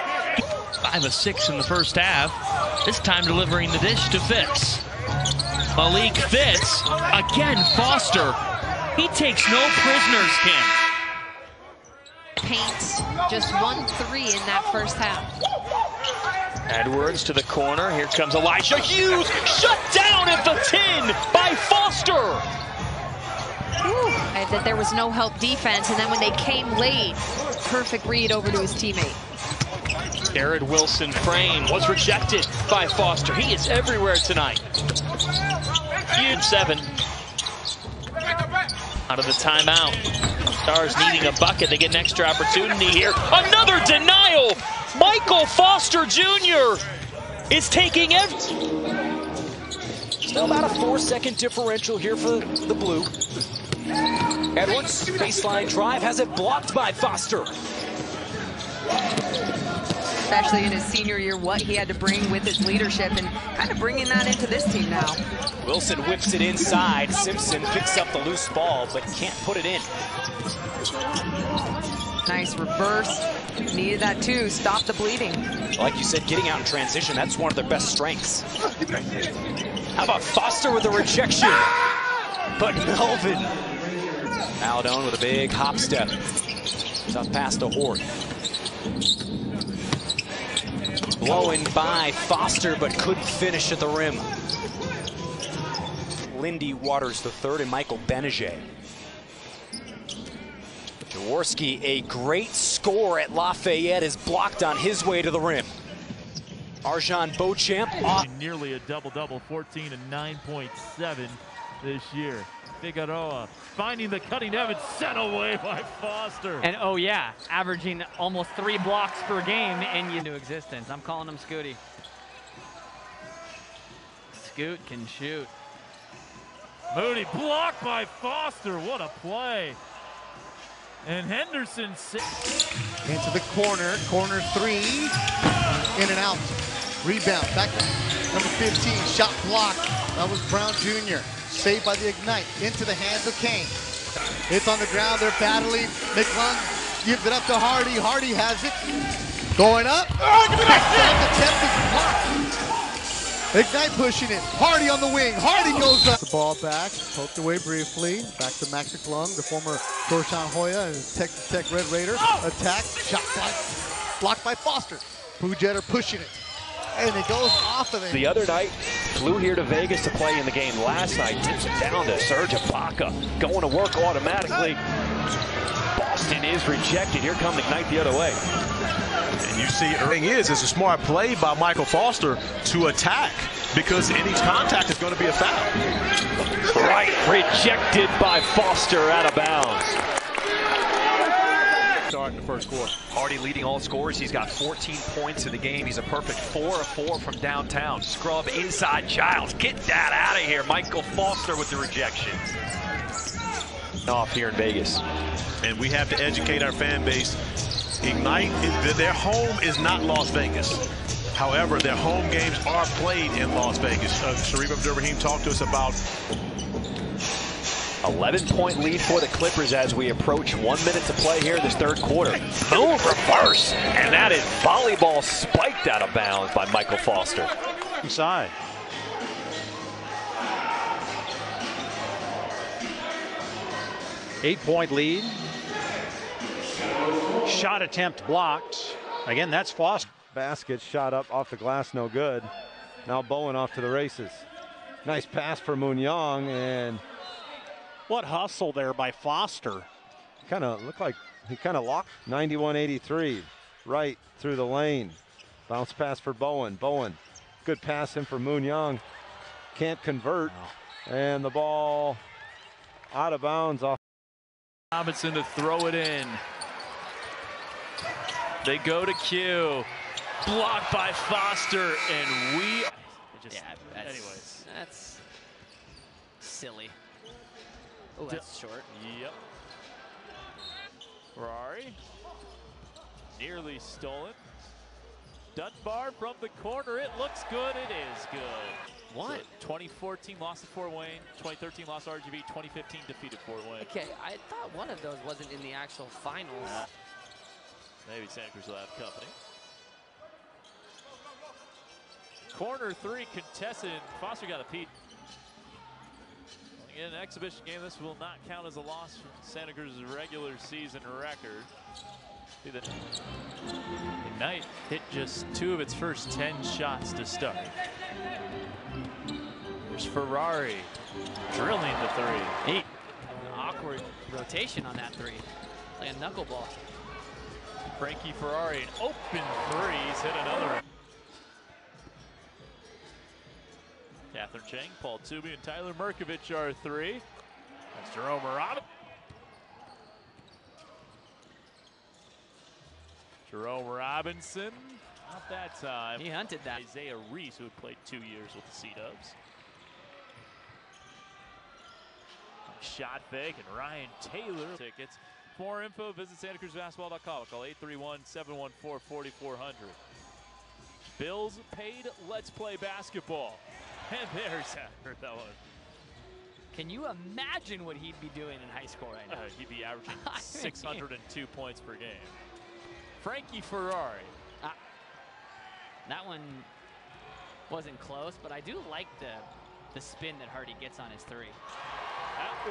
five of six in the first half. This time delivering the dish to Fitts. Malik Fitts, again Foster. He takes no prisoners, Kim. Paint just one three in that first half. Edwards to the corner. Here comes Elijah Hughes. Shut down at the 10 by Foster. And that there was no help defense, and then when they came late, perfect read over to his teammate. Jared Wilson frame was rejected by Foster. He is everywhere tonight. Huge seven. Out of the timeout. Stars needing a bucket. They get an extra opportunity here. Another denial. Michael Foster Jr. is taking every. Still about a four-second differential here for the Blue. Edwards, baseline drive, has it blocked by Foster. Especially in his senior year, what he had to bring with his leadership and kind of bringing that into this team now. Wilson whips it inside. Simpson picks up the loose ball, but can't put it in. Nice reverse. Needed that too. Stop the bleeding. Like you said, getting out in transition, that's one of their best strengths. How about Foster with a rejection? But Melvin. Maladone with a big hop step. Tough pass to Hort. Blowing by Foster, but couldn't finish at the rim. Lindy Waters the third and Michael Beneget. Jaworski, a great score at Lafayette, is blocked on his way to the rim. MarJon Beauchamp. Nearly a double-double, 14 and 9.7. this year. Figueroa finding the cutting edge, sent away by Foster. And oh yeah, averaging almost three blocks per game and into existence. I'm calling him Scooty. Scoot can shoot. Moody blocked by Foster. What a play. And Henderson into the corner. Corner three. In and out. Rebound. Back to number 15. Shot blocked. That was Brown Jr. Saved by the Ignite. Into the hands of Kane. It's on the ground. They're battling. McClung gives it up to Hardy. Hardy has it. Going up. Oh, give me that attempt is blocked. Ignite pushing it. Hardy on the wing. Hardy goes up. The ball back. Poked away briefly. Back to Mac McClung, the former Georgetown Hoya and Texas Tech Red Raider. Oh! Attack. Shot blocked. Blocked by Foster. Pooh Jeter pushing it. And it goes off of it. The other night, flew here to Vegas to play in the game last night. Tips it down to Serge Ibaka. Going to work automatically. Boston is rejected. Here come Ignite the other way. And you see, the thing is, it's a smart play by Michael Foster to attack because any contact is going to be a foul. Right, rejected by Foster out of bounds. Start in the first quarter. Hardy leading all scorers. He's got 14 points in the game. He's a perfect 4 of 4 from downtown. Scrub inside Giles. Get that out of here. Michael Foster with the rejection. Off here in Vegas. And we have to educate our fan base Ignite, their home is not Las Vegas. However, their home games are played in Las Vegas. Uh, Shareef Abdur-Rahim talked to us about 11 point lead for the Clippers as we approach one minute to play here in this third quarter. Boom, reverse. And that is volleyball spiked out of bounds by Michael Foster. Inside. Eight point lead. Shot attempt blocked. Again, that's Foster. Basket shot up off the glass, no good. Now Bowen off to the races. Nice pass for Moon Young, and what hustle there by Foster. Kind of looked like he kind of locked 91-83 right through the lane. Bounce pass for Bowen. Bowen, good pass in for Moon Young. Can't convert, and the ball out of bounds off. Robinson to throw it in. They go to Q. Blocked by Foster, and we. Just, yeah, that's, anyways. That's silly. Oh, that's short. Yep. Ferrari. Nearly stolen. Dunbar from the corner. It looks good. It is good. What? 2014 lost to Fort Wayne. 2013 lost RGV. 2015 defeated Fort Wayne. Okay, I thought one of those wasn't in the actual finals. Uh, Maybe Santa Cruz will have company. Corner three contested. Foster got a peat. In an exhibition game, this will not count as a loss for Santa Cruz's regular season record. See that Ignite hit just two of its first 10 shots to start. There's Ferrari drilling the three. Eight. Awkward rotation on that three. Like a knuckleball. Frankie Ferrari, an open three. He's hit another. Catherine Chang, Paul Tubey, and Tyler Merkovich are three. That's Jerome Robinson. Jerome Robinson, not that time. He hunted that. Isaiah Reese, who had played two years with the Sea Dubs. Shot fake, and Ryan Taylor tickets. For more info, visit SantaCruzBasketball.com. Call 831-714-4400. Bills paid. Let's play basketball. And there's that one. Can you imagine what he'd be doing in high school right now? Uh, he'd be averaging [laughs] 602 points per game. Frankie Ferrari. Uh, that one wasn't close, but I do like the the spin that Hardy gets on his three.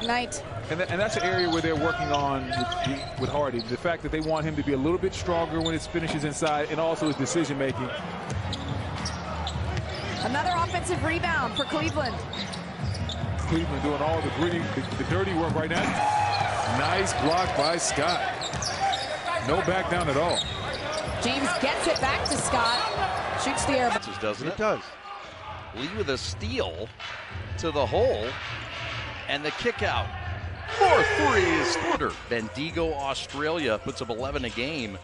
Night. And, th and that's an area where they're working on with, with, Hardy. The fact that they want him to be a little bit stronger when his finishes inside and also his decision making. Another offensive rebound for Cleveland. Cleveland doing all the gritty, the, the dirty work right now. Nice block by Scott. No back down at all. James gets it back to Scott. Shoots the air. Doesn't it? It does. Lee with a steal to the hole. And the kick out for three is Footer. Bendigo, Australia puts up 11 a game.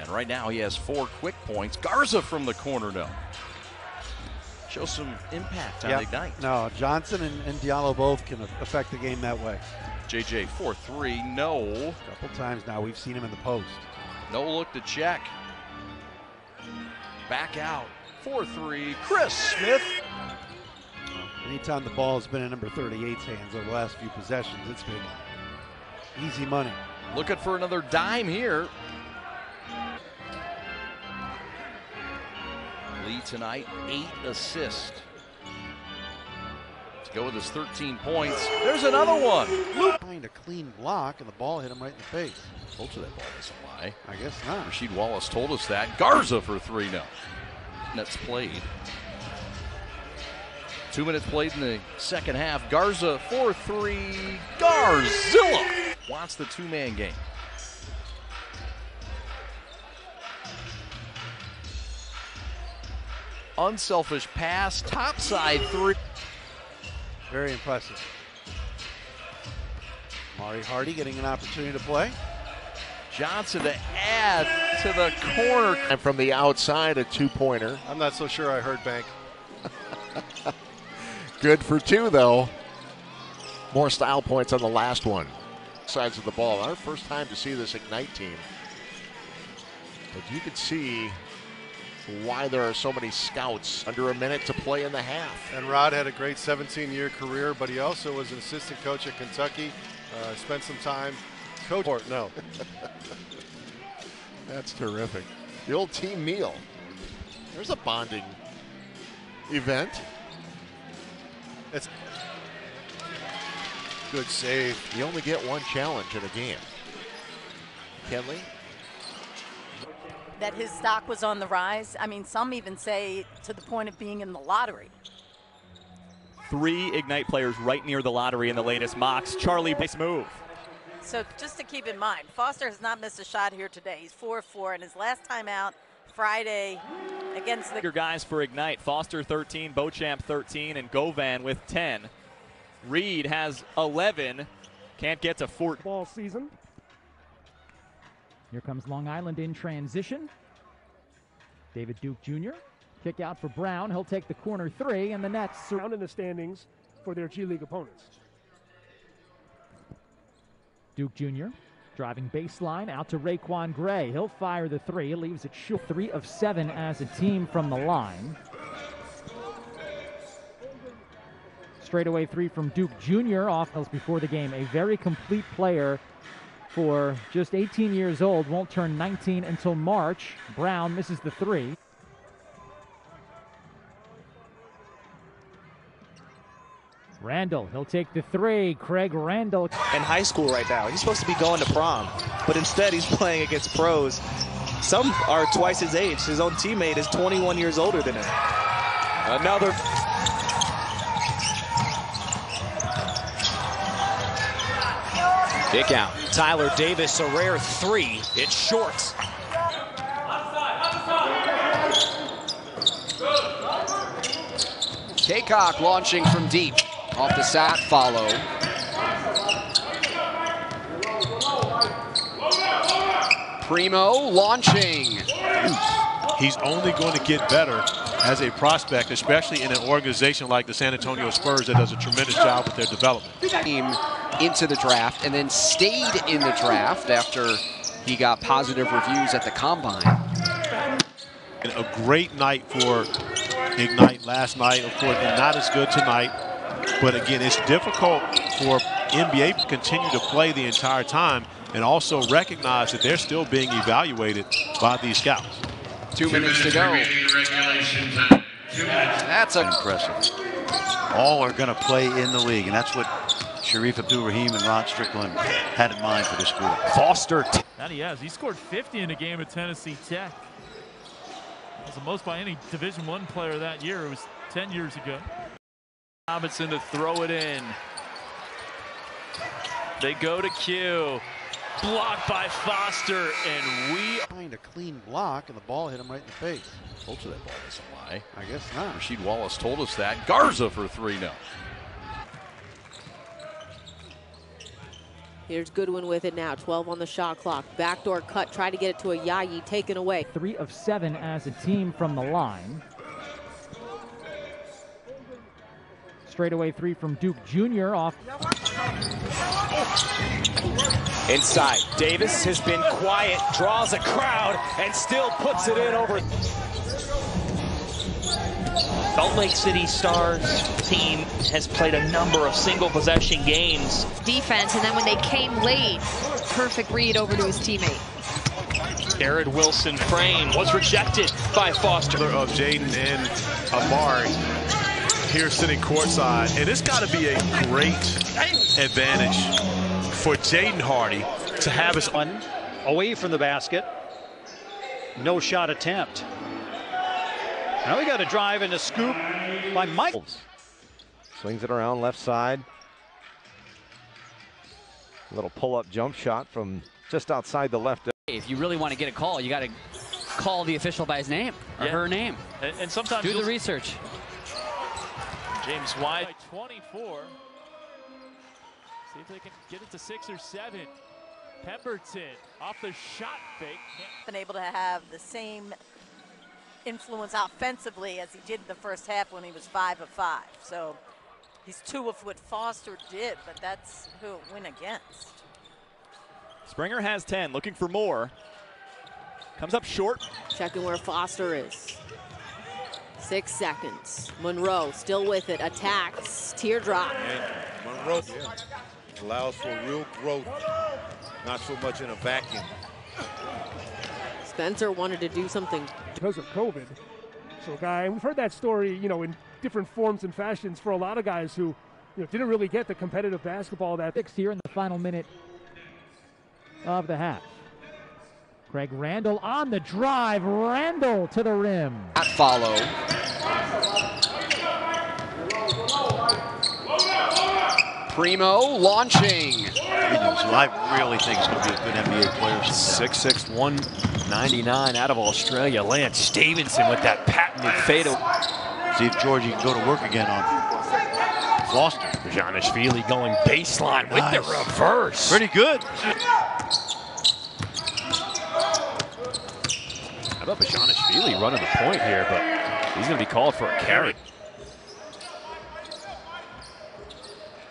And right now he has four quick points. Garza from the corner now. Show some impact on Yep. Ignite. No, Johnson and, and Diallo both can affect the game that way. JJ 4 3, no. A couple times now we've seen him in the post. No look to check. Back out. 4 3, Chris Smith. Anytime the ball has been in number 38's hands over the last few possessions, it's been easy money. Looking for another dime here. Lee tonight, eight assists. To go with his 13 points. There's another one. Find a clean block, and the ball hit him right in the face. Told you that ball doesn't lie. I guess not. Rasheed Wallace told us that. Garza for three now. Nets played. Two minutes played in the second half. Garza 4 3. Garzilla wants the two man game. Unselfish pass, topside three. Very impressive. Mari Hardy getting an opportunity to play. Johnson to add to the corner. And from the outside, a two pointer. I'm not so sure I heard Bank. [laughs] Good for two, though. More style points on the last one. Sides of the ball. Our first time to see this Ignite team. But you can see why there are so many scouts under a minute to play in the half. And Rod had a great 17-year career, but he also was an assistant coach at Kentucky. Uh, spent some time coach. Or, no. [laughs] That's terrific. The old team meal. There's a bonding event. It's good save. You only get one challenge in a game. Kenley? That his stock was on the rise. I mean, some even say to the point of being in the lottery. Three Ignite players right near the lottery in the latest mocks. Charlie, nice move. So just to keep in mind, Foster has not missed a shot here today. He's 4-4, and his last time out Friday against the Your guys for Ignite Foster 13, Beauchamp 13, and Govan with 10. Reed has 11. Can't get to 14. Ball season. Here comes Long Island in transition. David Duke Jr. Kick out for Brown. He'll take the corner three, and the Nets Down in the standings for their G League opponents. Duke Jr. driving baseline out to Raiquan Gray. He'll fire the three. Leaves it short. Three of seven as a team from the line. Straightaway three from Duke Jr. off before the game. A very complete player for just 18 years old. Won't turn 19 until March. Brown misses the three. Randall, he'll take the three. Craig Randall. in high school right now. He's supposed to be going to prom, but instead he's [laughs] playing against pros. Some are twice his age. His own teammate is 21 years older than him. Another. Kick out. Tyler Davis, a rare three. It's short. Kaycock launching from deep off the sat follow. Primo launching. He's only going to get better as a prospect, especially in an organization like the San Antonio Spurs that does a tremendous job with their development. Team into the draft and then stayed in the draft after he got positive reviews at the combine. And a great night for Ignite last night. Of course, and not as good tonight. But again, it's difficult for NBA to continue to play the entire time and also recognize that they're still being evaluated by these scouts. Two minutes to go. That's impressive. All are going to play in the league, and that's what Shareef Abdur-Rahim and Rod Strickland had in mind for this group. Foster. That he has. He scored 50 in a game at Tennessee Tech. That's the most by any Division One player that year. It was 10 years ago. Robinson to throw it in. They go to Q. Blocked by Foster, and we Find a clean block, and the ball hit him right in the face. Told you that ball doesn't lie. I guess not. Rasheed Wallace told us that. Garza for three now. Here's Goodwin with it now. 12 on the shot clock. Backdoor cut. Try to get it to a Yayi. Taken away. Three of seven as a team from the line. Straightaway three from Duke Jr. off. Inside, Davis has been quiet, draws a crowd, and still puts it in over. Salt Lake City Stars team has played a number of single possession games. Defense, and then when they came late, perfect read over to his teammate. Jared Wilson frame was rejected by Foster. Of Jaden and Amari here sitting courtside. And it's got to be a great advantage for Jaden Hardy to have his one away from the basket. No shot attempt. Now we got a drive and a scoop by Mike. Swings it around left side. Little pull-up jump shot from just outside the left. If you really want to get a call, you got to call the official by his name or Yeah. her name. And, and sometimes Do the research. James White. 24. See if they can get it to six or seven. Pemberton off the shot fake. Can't Been able to have the same influence offensively as he did in the first half when he was five of five. So he's two of what Foster did, but that's who it went against. Springer has 10, looking for more. Comes up short. Checking where Foster is. Six seconds. Monroe still with it. Attacks. Teardrop. Monroe allows for real growth, not so much in a vacuum. Spencer wanted to do something. because of COVID. So, guy, we've heard that story, you know, in different forms and fashions for a lot of guys who, you know, didn't really get the competitive basketball that. Six here in the final minute of the half. Craig Randall on the drive. Randall to the rim. Not follow. Primo launching. I really think he's going to be a good NBA player. 6'6", 199 out of Australia. Lance Stephenson with that patented fadeaway. See if Georgie can go to work again on Foster. Janishvili going baseline with the reverse. Pretty good. How about Bezhanishvili running the point here, but he's going to be called for a carry.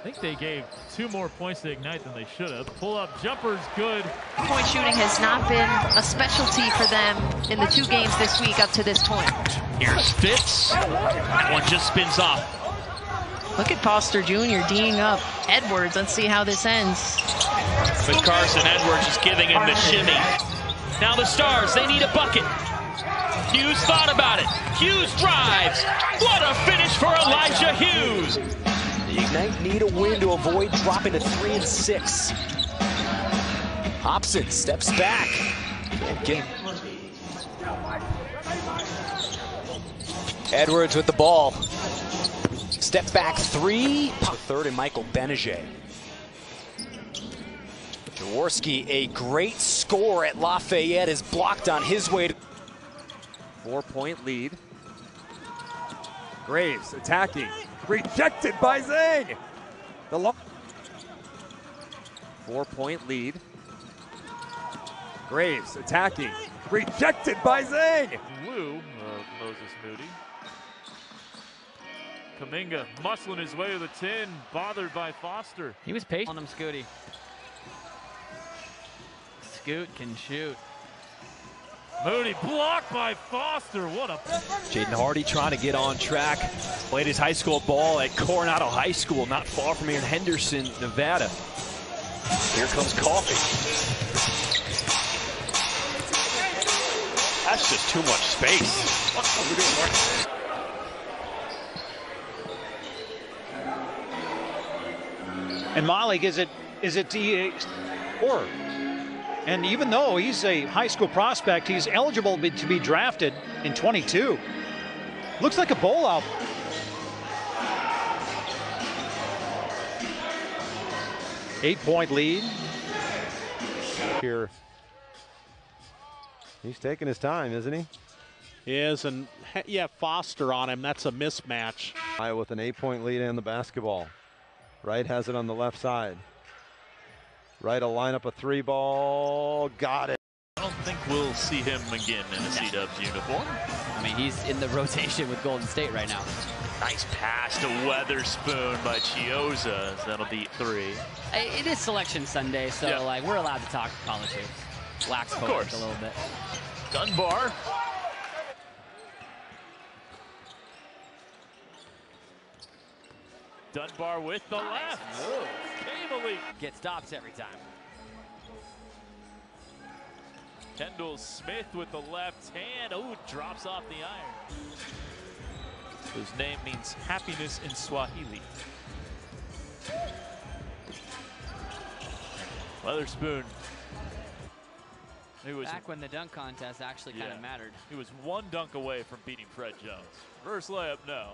I think they gave two more points to Ignite than they should have. Pull up jumper's good. Point shooting has not been a specialty for them in the two games this week up to this point. Here's Fitts. That one just spins off. Look at Foster Jr. D'ing up Edwards. Let's see how this ends. But Carson Edwards is giving him the shimmy. Now the Stars, they need a bucket. Hughes thought about it. Hughes drives. What a finish for Elijah Hughes. Ignite need a win to avoid dropping to three and six. Hobson steps back. Can't get. Edwards with the ball. Step back three. The third and Michael Beneget. Jaworski, a great score at Lafayette, is blocked on his way to. Four point lead. Graves attacking. Rejected by Zeng. The lo- Four point lead. Graves attacking. Rejected by Zeng. Lou, uh, Moses Moody. Kuminga muscling his way to the 10, bothered by Foster. He was patient on him, Scooty. Scoot can shoot. Moody blocked by Foster. What a Jaden Hardy trying to get on track. Played his high school ball at Coronado High School, not far from here in Henderson, Nevada. Here comes Coffey. That's just too much space. And Malik, is it is it DA or? And even though he's a high school prospect, he's eligible to be drafted in 22. Looks like a bowl out. Eight point lead. Here. He's taking his time, isn't he? Is and yeah, Foster on him. That's a mismatch. Iowa with an eight point lead and the basketball. Wright has it on the left side. Right, a lineup a three ball. Got it. I don't think we'll see him again in a C-Dubs uniform. I mean, he's in the [laughs] rotation with Golden State right now. Nice pass to Weatherspoon by Chiozza. That'll be three. It is Selection Sunday, so Yeah. like we're allowed to talk politics. Wax Of course. a little bit. Dunbar. Dunbar with the left. Cavely. Get stops every time. Kendall Smith with the left hand. Oh, drops off the iron. Whose name means happiness in Swahili. Weatherspoon. He was Back when the dunk contest actually kind of mattered. He was one dunk away from beating Fred Jones. First layup, no.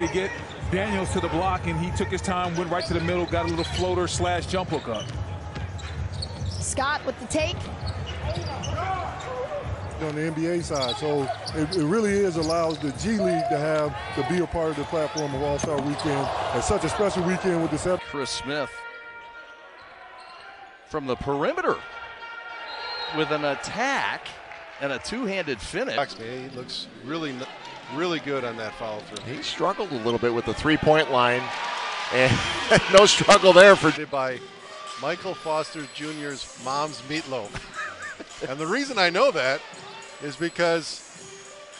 To get Daniels to the block, and he took his time, went right to the middle, got a little floater slash jump hook up. Scott with the take. on the NBA side. So it, it really is allows the G League to have to be a part of the platform of All Star Weekend. It's such a special weekend with this. Chris Smith from the perimeter with an attack and a two-handed finish. He looks really, really good on that follow through. He struggled a little bit with the three-point line, and [laughs] no struggle there for. by Michael Foster Jr.'s mom's meatloaf. [laughs] and the reason I know that is because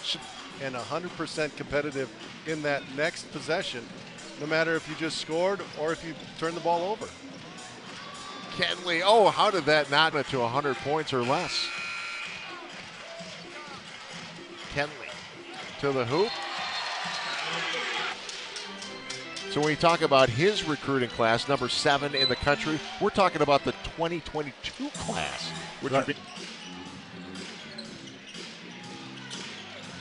she, and 100% competitive in that next possession, no matter if you just scored or if you turn the ball over. Kenley, oh, how did that not get to 100 points or less? Kenley to the hoop. So when we talk about his recruiting class, number seven in the country, we're talking about the 2022 class, which would be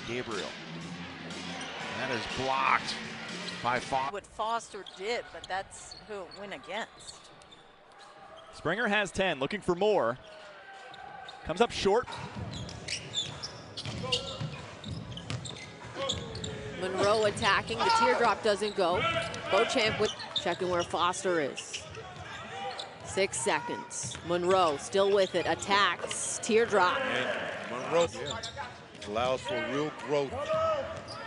Gabriel. That is blocked by Foster. What Foster did, but that's who it went against. Springer has 10, looking for more. Comes up short. Monroe attacking. The teardrop doesn't go. Beauchamp with checking where Foster is. Six seconds. Monroe still with it. Attacks. Teardrop. Monroe allows for real growth,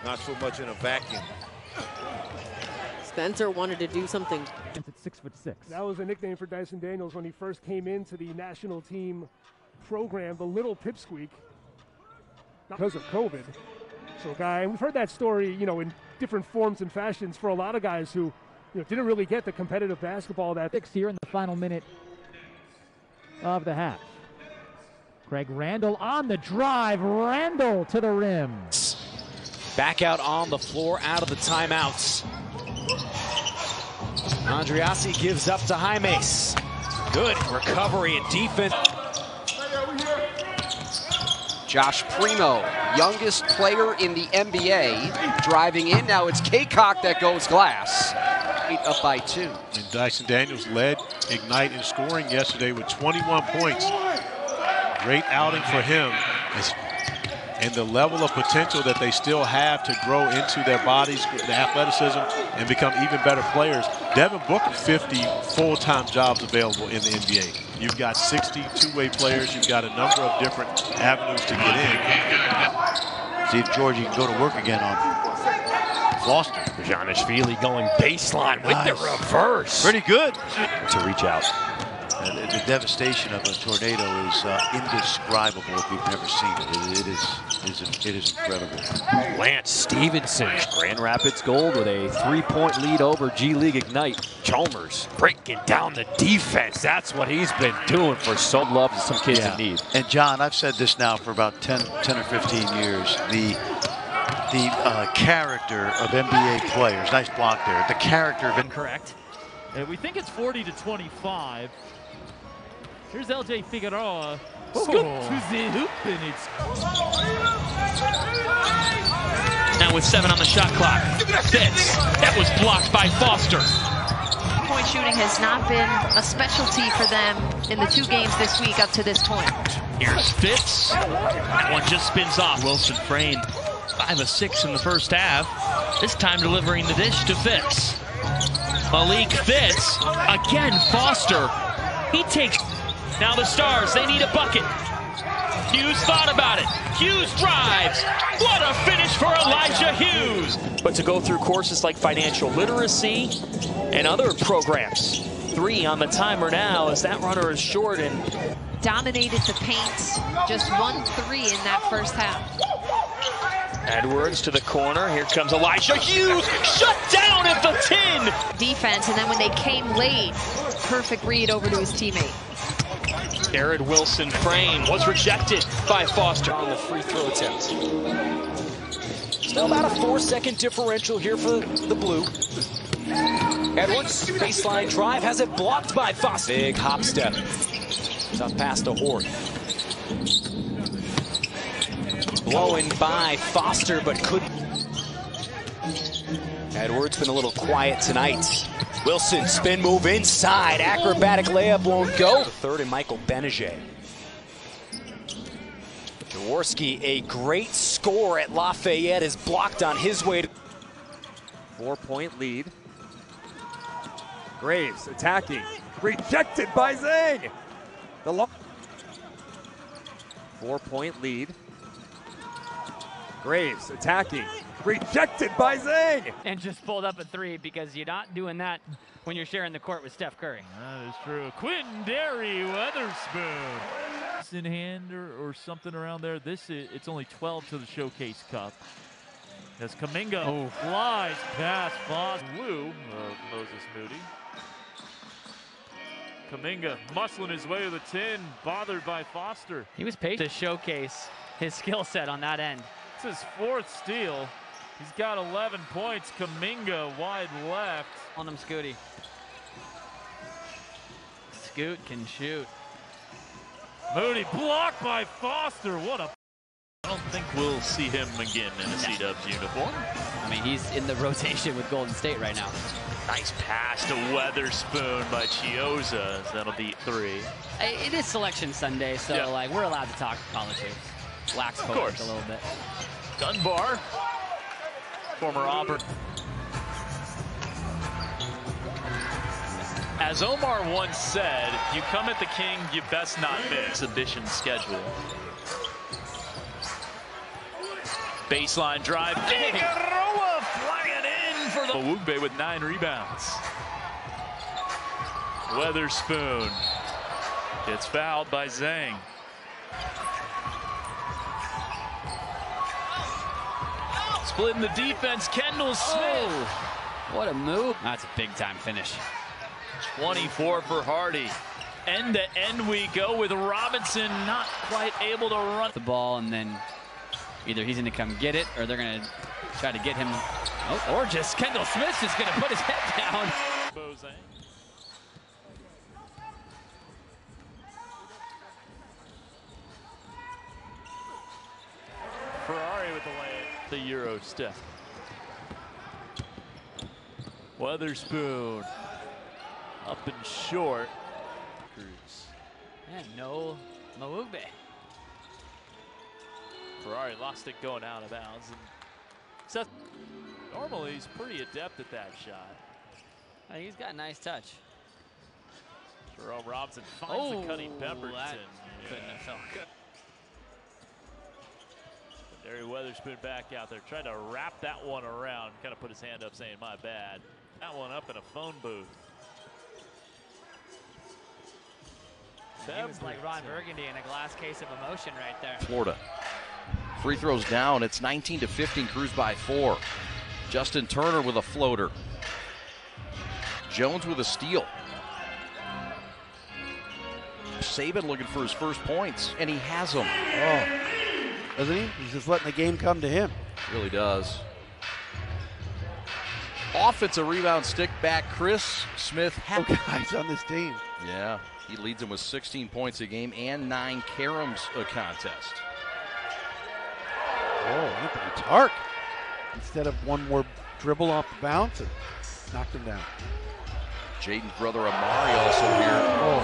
not so much in a vacuum. Spencer wanted to do something. At six foot six. That was a nickname for Dyson Daniels when he first came into the national team program, the little pipsqueak, because of COVID. So, guy, we've heard that story, you know, in different forms and fashions for a lot of guys who, you know, didn't really get the competitive basketball that. Six here in the final minute of the half. Craig Randall on the drive. Randall to the rim. Back out on the floor, out of the timeouts. Andriassi gives up to Jaimes. Good recovery and defense. Josh Primo, youngest player in the NBA, driving in. Now it's Cacok that goes glass. Up by two. And Dyson Daniels led Ignite in scoring yesterday with 21 points. Great outing for him. And the level of potential that they still have to grow into their bodies, the athleticism, and become even better players. Devin Booker, 50 full-time jobs available in the NBA. You've got 60 two-way players. You've got a number of different avenues to get in. See if Georgie can go to work again on Foster. Janishvili going baseline with the reverse. Pretty good. To reach out. And the, the devastation of a tornado is uh, indescribable if you've never seen it. It, it is, is it is incredible. Lance Stephenson, Grand Rapids Gold with a three-point lead over G League Ignite. Chalmers breaking down the defense. That's what he's been doing for some love to some kids in need. And John, I've said this now for about 10, 10 or 15 years. The the uh, character of NBA players. Nice block there. The character of Correct. And we think it's 40 to 25. Here's LJ Figueroa. Oh. Scoop to the hoop, and it's Now with seven on the shot clock. Fitts. That was blocked by Foster. Point shooting has not been a specialty for them in the two games this week up to this point. Here's Fitts. That one just spins off. Wilson Frame, five of six in the first half. This time delivering the dish to Fitts. Malik Fitts. Again, Foster. He takes. Now the Stars, they need a bucket. Hughes thought about it. Hughes drives. What a finish for Elijah Hughes. But to go through courses like financial literacy and other programs. Three on the timer now as that runner is short and Dominated the paint. Just one three in that first half. Edwards to the corner. Here comes Elijah Hughes. Shut down at the 10. Defense, and then when they came late, perfect read over to his teammate. Jared Wilson frame was rejected by Foster on the free throw attempt. Still about a four second differential here for the blue. Edwards, baseline drive, has it blocked by Foster. Big hop step. Tough pass to Hort. Blown by Foster, but couldn't. Edwards been a little quiet tonight. Wilson, spin move inside. Acrobatic layup won't go. The third and Michael Benejet. Jaworski, a great score at Lafayette, is blocked on his way to. Four point lead. Graves attacking. Rejected by Zeng. The lo- Four point lead. Graves attacking. Rejected by Zeng. And just pulled up a three because you're not doing that when you're sharing the court with Steph Curry. That is true. Quinndary Weatherspoon. In hand or, or something around there. This is it's only 12 to the Showcase Cup. As Kuminga Oh. flies past Foss Woo, uh, Moses Moody. Kuminga muscling his way to the 10, bothered by Foster. He was paid to showcase his skill set on that end. It's his fourth steal. He's got 11 points. Kuminga wide left. On him, Scooty. Scoot can shoot. Moody blocked by Foster. What a. I don't think we'll see him again in a C-Dubs uniform. I mean, he's in the [laughs] rotation with Golden State right now. Nice pass to Weatherspoon by Chiozza. That'll beat three. It is Selection Sunday, so Yeah. like we're allowed to talk politics. Wax Of course. a little bit. Dunbar, former Auburn. As Omar once said, you come at the king, you best not miss. Exhibition schedule. Baseline drive. Figueroa flying in for the Wugbe with nine rebounds. Weatherspoon gets fouled by Zeng. Splitting the defense, Kendall Smith. Oh, what a move. That's a big time finish. 24 for Hardy. End to end we go with Robinson not quite able to run. The ball, and then either he's going to come get it or they're going to try to get him. Oh, or just Kendall Smith's just going to put his head down. The Euro step. Weatherspoon up and short. Cruz. And no Mawugbe. Ferrari lost it going out of bounds. And Seth, normally he's pretty adept at that shot. Hey, he's got a nice touch. Jerome Robinson finds Oh, the Cuddy Pemberton. that couldn't have felt good. Derry Weatherspoon back out there, trying to wrap that one around. Kind of put his hand up saying, my bad. That one up in a phone booth. He was like Ron Burgundy in a glass case of emotion right there. Florida. Free throws down. It's 19 to 15. Cruise by four. Justin Turner with a floater. Jones with a steal. Saben looking for his first points, and he has them. Oh, doesn't he? He's just letting the game come to him. Really does. Offensive rebound stick back. Chris Smith. Oh, guys on this team. Yeah, he leads them with 16 points a game and nine caroms a contest. Oh, Anthony Tark. Instead of one more dribble off the bounce, and knocked him down. Jaden's brother Amari also here. Oh,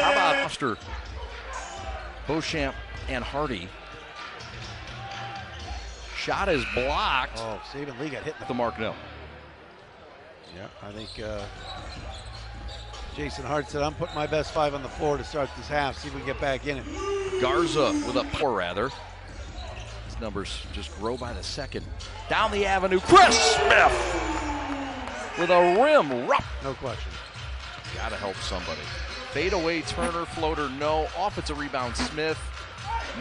how about Foster, Beauchamp, and Hardy? Shot is blocked. Oh, Saben Lee got hit in the mark. No. Yeah, I think uh, Jason Hart said, I'm putting my best five on the floor to start this half, see if we can get back in it. Garza with a four, rather. His numbers just grow by the second. Down the avenue, Chris Smith with a rim rough. No question. Gotta help somebody. Fade away, Turner, floater, no. Offensive rebound, Smith,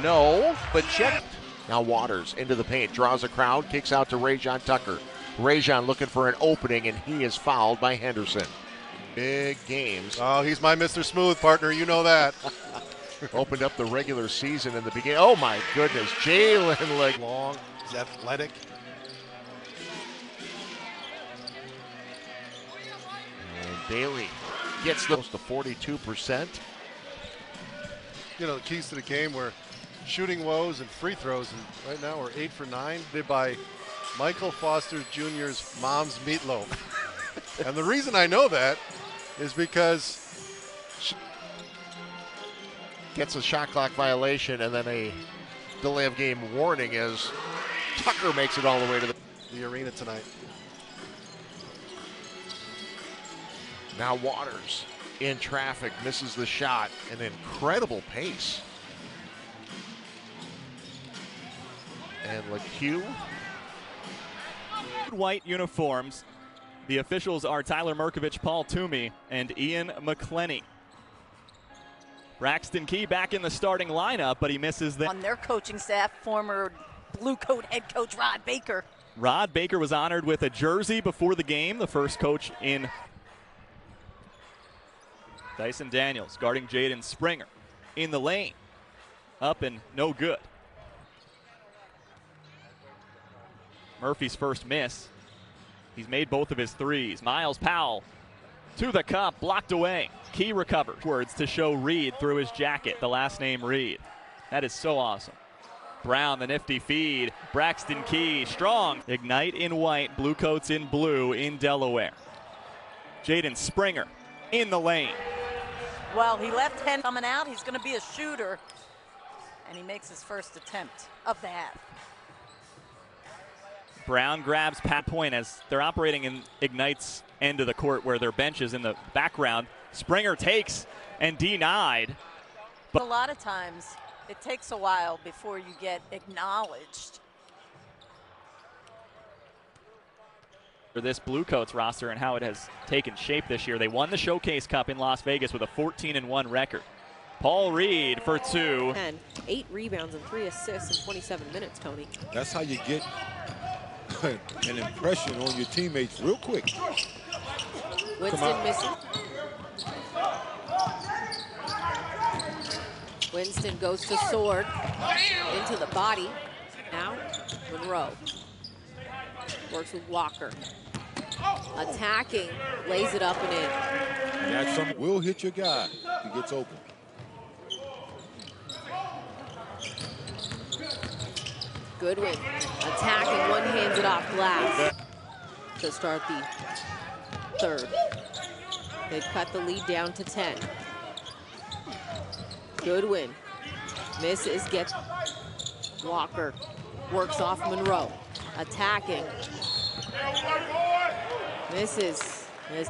no. But check. Now Waters into the paint, draws a crowd, kicks out to Rayjon Tucker. Rayjon looking for an opening, and he is fouled by Henderson. Big games. Oh, he's my Mr. Smooth partner. You know that. [laughs] Opened up the regular season in the beginning. Oh my goodness, Jalen Leg long. He's athletic. And Bailey gets close to 42%. You know, the keys to the game were shooting woes and free throws, and right now we're eight for nine. They by Michael Foster Jr.'s mom's meatloaf. [laughs] and the reason I know that is because she gets a shot clock violation and then a delay of game warning as Tucker makes it all the way to the, the arena tonight. Now Waters in traffic, misses the shot, an incredible pace. And LeCue. White uniforms. The officials are Tyler Merkovich, Paul Toomey, and Ian McClenny. Braxton Key back in the starting lineup, but he misses the. On their coaching staff, former Blue Coat head coach Rod Baker. Rod Baker was honored with a jersey before the game, the first coach in. Dyson Daniels guarding Jaden Springer in the lane. Up and no good. Murphy's first miss. He's made both of his threes. Myles Powell to the cup, blocked away. Key recovers. Words to show Reed through his jacket, the last name Reed. That is so awesome. Brown, the nifty feed. Braxton Key, strong. Ignite in white, blue coats in blue in Delaware. Jaden Springer in the lane. Well, he left hand coming out. He's going to be a shooter. And he makes his first attempt of the half. Brown grabs Pat Point as they're operating in Ignite's end of the court where their bench is in the background. Springer takes and denied. But a lot of times it takes a while before you get acknowledged. For this Blue Coats roster and how it has taken shape this year, they won the Showcase Cup in Las Vegas with a 14 and 1 record. Paul Reed for two. And eight rebounds and three assists in 27 minutes, Tony. That's how you get an impression on your teammates real quick. Winston missing. Winston goes to sword into the body. Now Monroe works with Walker. Attacking, lays it up and in. That's some will hit your guy. He gets open. Goodwin attacking, one hands it off glass to start the third. They've cut the lead down to 10. Goodwin misses, gets Walker, works off Monroe, attacking. Misses. Miss.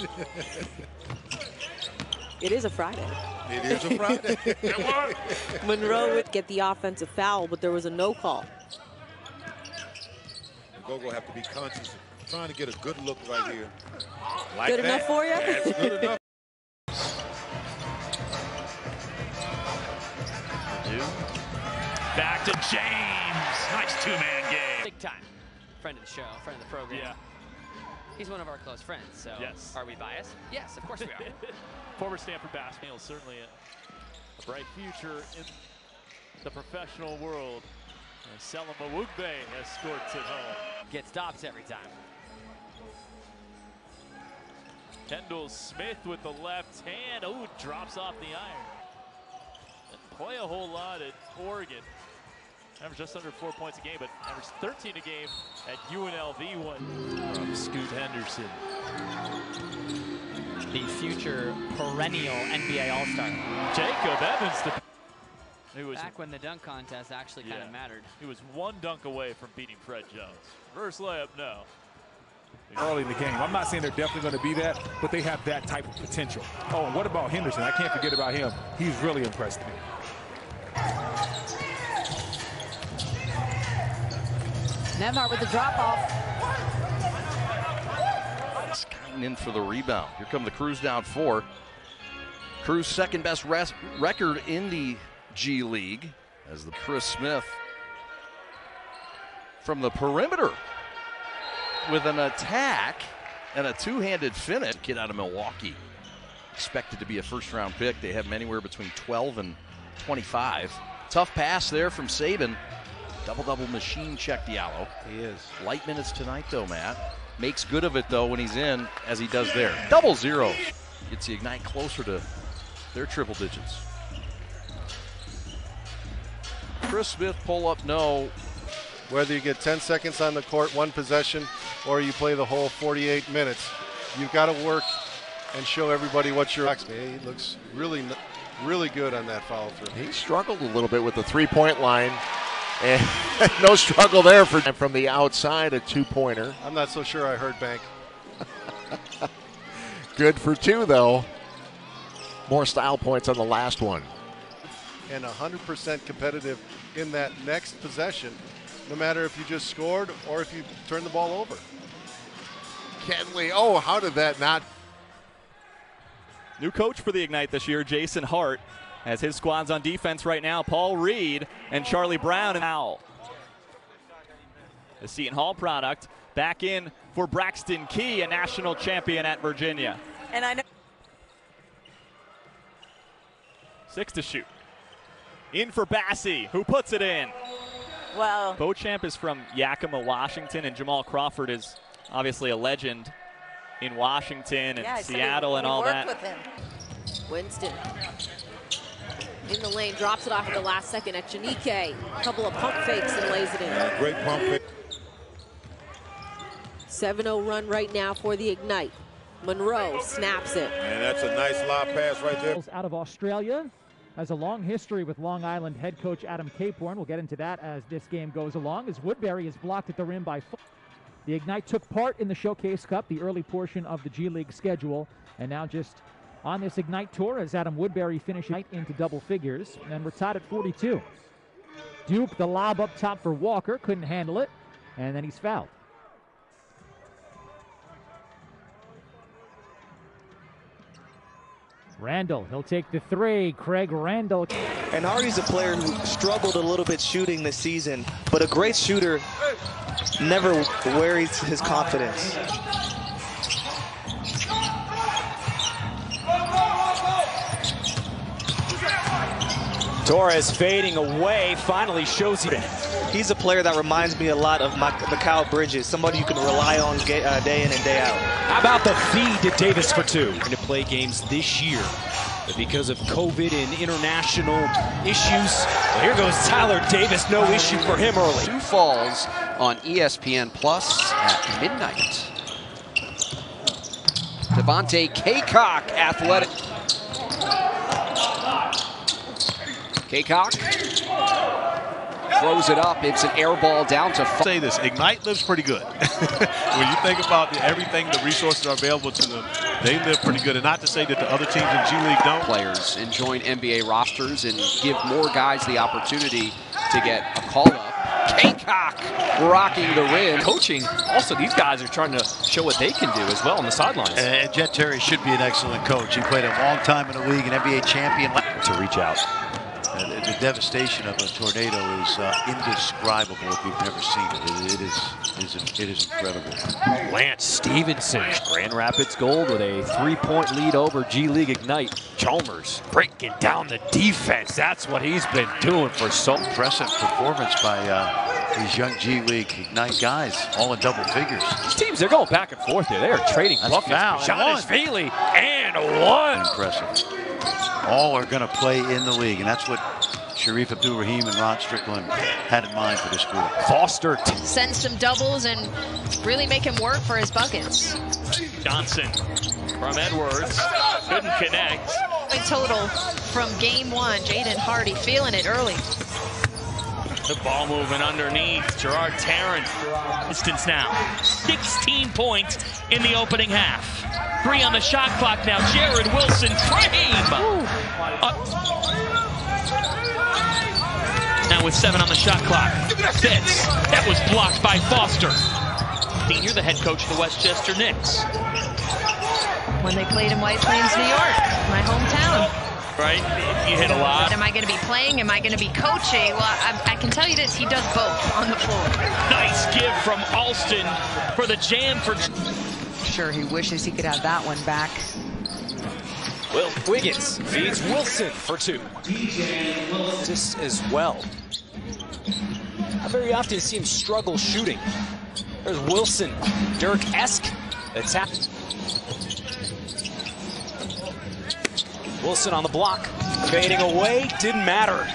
[laughs] it is a Friday. It is a Friday. [laughs] Monroe would get the offensive foul, but there was a no call. Gogo have to be conscious of trying to get a good look right here. Like good that. enough for you? That's good enough. Back to James. Nice two-man game. Big time. Friend of the show, friend of the program. Yeah. He's one of our close friends, so yes. are we biased? Yes, of course we are. [laughs] Former Stanford basketball, certainly a, a, bright future in the professional world. And Selom Mawugbe escorts it home. Get stops every time. Kendall Smith with the left hand. Oh, drops off the iron. Didn't play a whole lot at Oregon. Averaged just under four points a game, but averaged 13 a game at UNLV one from Scoot Henderson. The future perennial NBA All-Star. Jacob Evans. The who was Back when the dunk contest actually yeah, kind of mattered. He was one dunk away from beating Fred Jones. First layup, no. early in the game. I'm not saying they're definitely going to be that, but they have that type of potential. Oh, and what about Henderson? I can't forget about him. He's really impressed me. Nembhard with the drop off. Skying in for the rebound. Here come the Crews down four. Crews second best res- record in the G League as the Chris Smith from the perimeter with an attack and a two-handed finish. Kid out of Milwaukee, expected to be a first-round pick. They have him anywhere between 12 and 25. Tough pass there from Saben. Double-double machine Cheick Diallo. He is. Light minutes tonight, though, Matt. Makes good of it, though, when he's in, as he does there. Double zero. Gets the Ignite closer to their triple digits. Chris Smith pull up no. Whether you get 10 seconds on the court, one possession, or you play the whole 48 minutes, you've got to work and show everybody what you're. He looks really, really good on that follow through. He struggled a little bit with the three point line. And [laughs] no struggle there for from the outside, a two pointer. I'm not so sure I heard Bank. [laughs] Good for two, though. More style points on the last one. And 100% competitive in that next possession, no matter if you just scored or if you turn the ball over. Kenley, oh, how did that not? New coach for the Ignite this year, Jason Hart, as his squad's on defense right now. Paul Reed and Charlie Brown and Howell. The Seton Hall product back in for Braxton Key, a national champion at Virginia. And I know. Six to shoot. In for Bassey, who puts it in. Well, Beauchamp is from Yakima, Washington, and Jamal Crawford is obviously a legend in Washington and yeah, Seattle and all that. With him. Winston in the lane, drops it off at the last second at Janike. A couple of pump fakes and lays it in. Great pump fake. 7-0 run right now for the Ignite. Monroe snaps it. And that's a nice lob pass right there. Out of Australia, has a long history with Long Island head coach Adam Caporn. We'll get into that as this game goes along. As Woodbury is blocked at the rim by. The Ignite took part in the Showcase Cup, the early portion of the G League schedule, and now just on this Ignite tour as Adam Woodbury finishes into double figures, and we're tied at 42. Duke, the lob up top for Walker, couldn't handle it, and then he's fouled. Randall, he'll take the three. Craig Randall. And Hardy's a player who struggled a little bit shooting this season, but a great shooter never worries his confidence. Torres fading away, finally shows you. He's a player that reminds me a lot of Mikal Bridges, somebody you can rely on uh, day in and day out. How about the feed to Davis for two? Going to play games this year. But because of COVID and international issues, well, here goes Tyler Davis. No issue for him early. Two falls on E ESPN Plus at midnight. Devontae Cacok, athletic. Cacok throws it up. It's an air ball down to. Say this: Ignite lives pretty good. [laughs] when you think about everything, the resources are available to them. They live pretty good, and not to say that the other teams in G League don't. Players and join NBA rosters and give more guys the opportunity to get a call up. Cacok rocking the rim. Coaching, also these guys are trying to show what they can do as well on the sidelines. Uh, and Jet Terry should be an excellent coach. He played a long time in the league, an NBA champion. To reach out. Uh, the, devastation of a tornado is uh, indescribable if you've never seen it. It, it is, is it is incredible. Lance Stephenson, Grand Rapids Gold with a three-point lead over G League Ignite. Chalmers breaking down the defense. That's what he's been doing for so impressive performance by uh, these young G League Ignite guys, all in double figures. These teams, they're going back and forth here. They are trading That's buckets. foul. Jonas Feely and one. Impressive. All are going to play in the league, and that's what Shareef Abdur-Rahim and Rod Strickland had in mind for this group. Foster. Send some doubles and really make him work for his buckets. Johnson from Edwards. Couldn't connect. In total from game one, Jaden Hardy feeling it early. The ball moving underneath. Gerard Tarrant. Distance now. 16 points in the opening half. Three on the shot clock now. Jared Wilson frame. Uh, now with seven on the shot clock. Fitts. That was blocked by Foster. Senior, the head coach of the Westchester Knicks. When they played in White Plains, New York, my hometown. Right? You hit a lot. Am I going to be playing? Am I going to be coaching? Well, I, I can tell you this, he does both on the floor. Nice give from Alston for the jam for... Sure, he wishes he could have that one back. Will Wiggins feeds Wilson for two. Just as well. I very often see him struggle shooting. There's Wilson, Dirk-esque attack. Wilson on the block, fading away, didn't matter.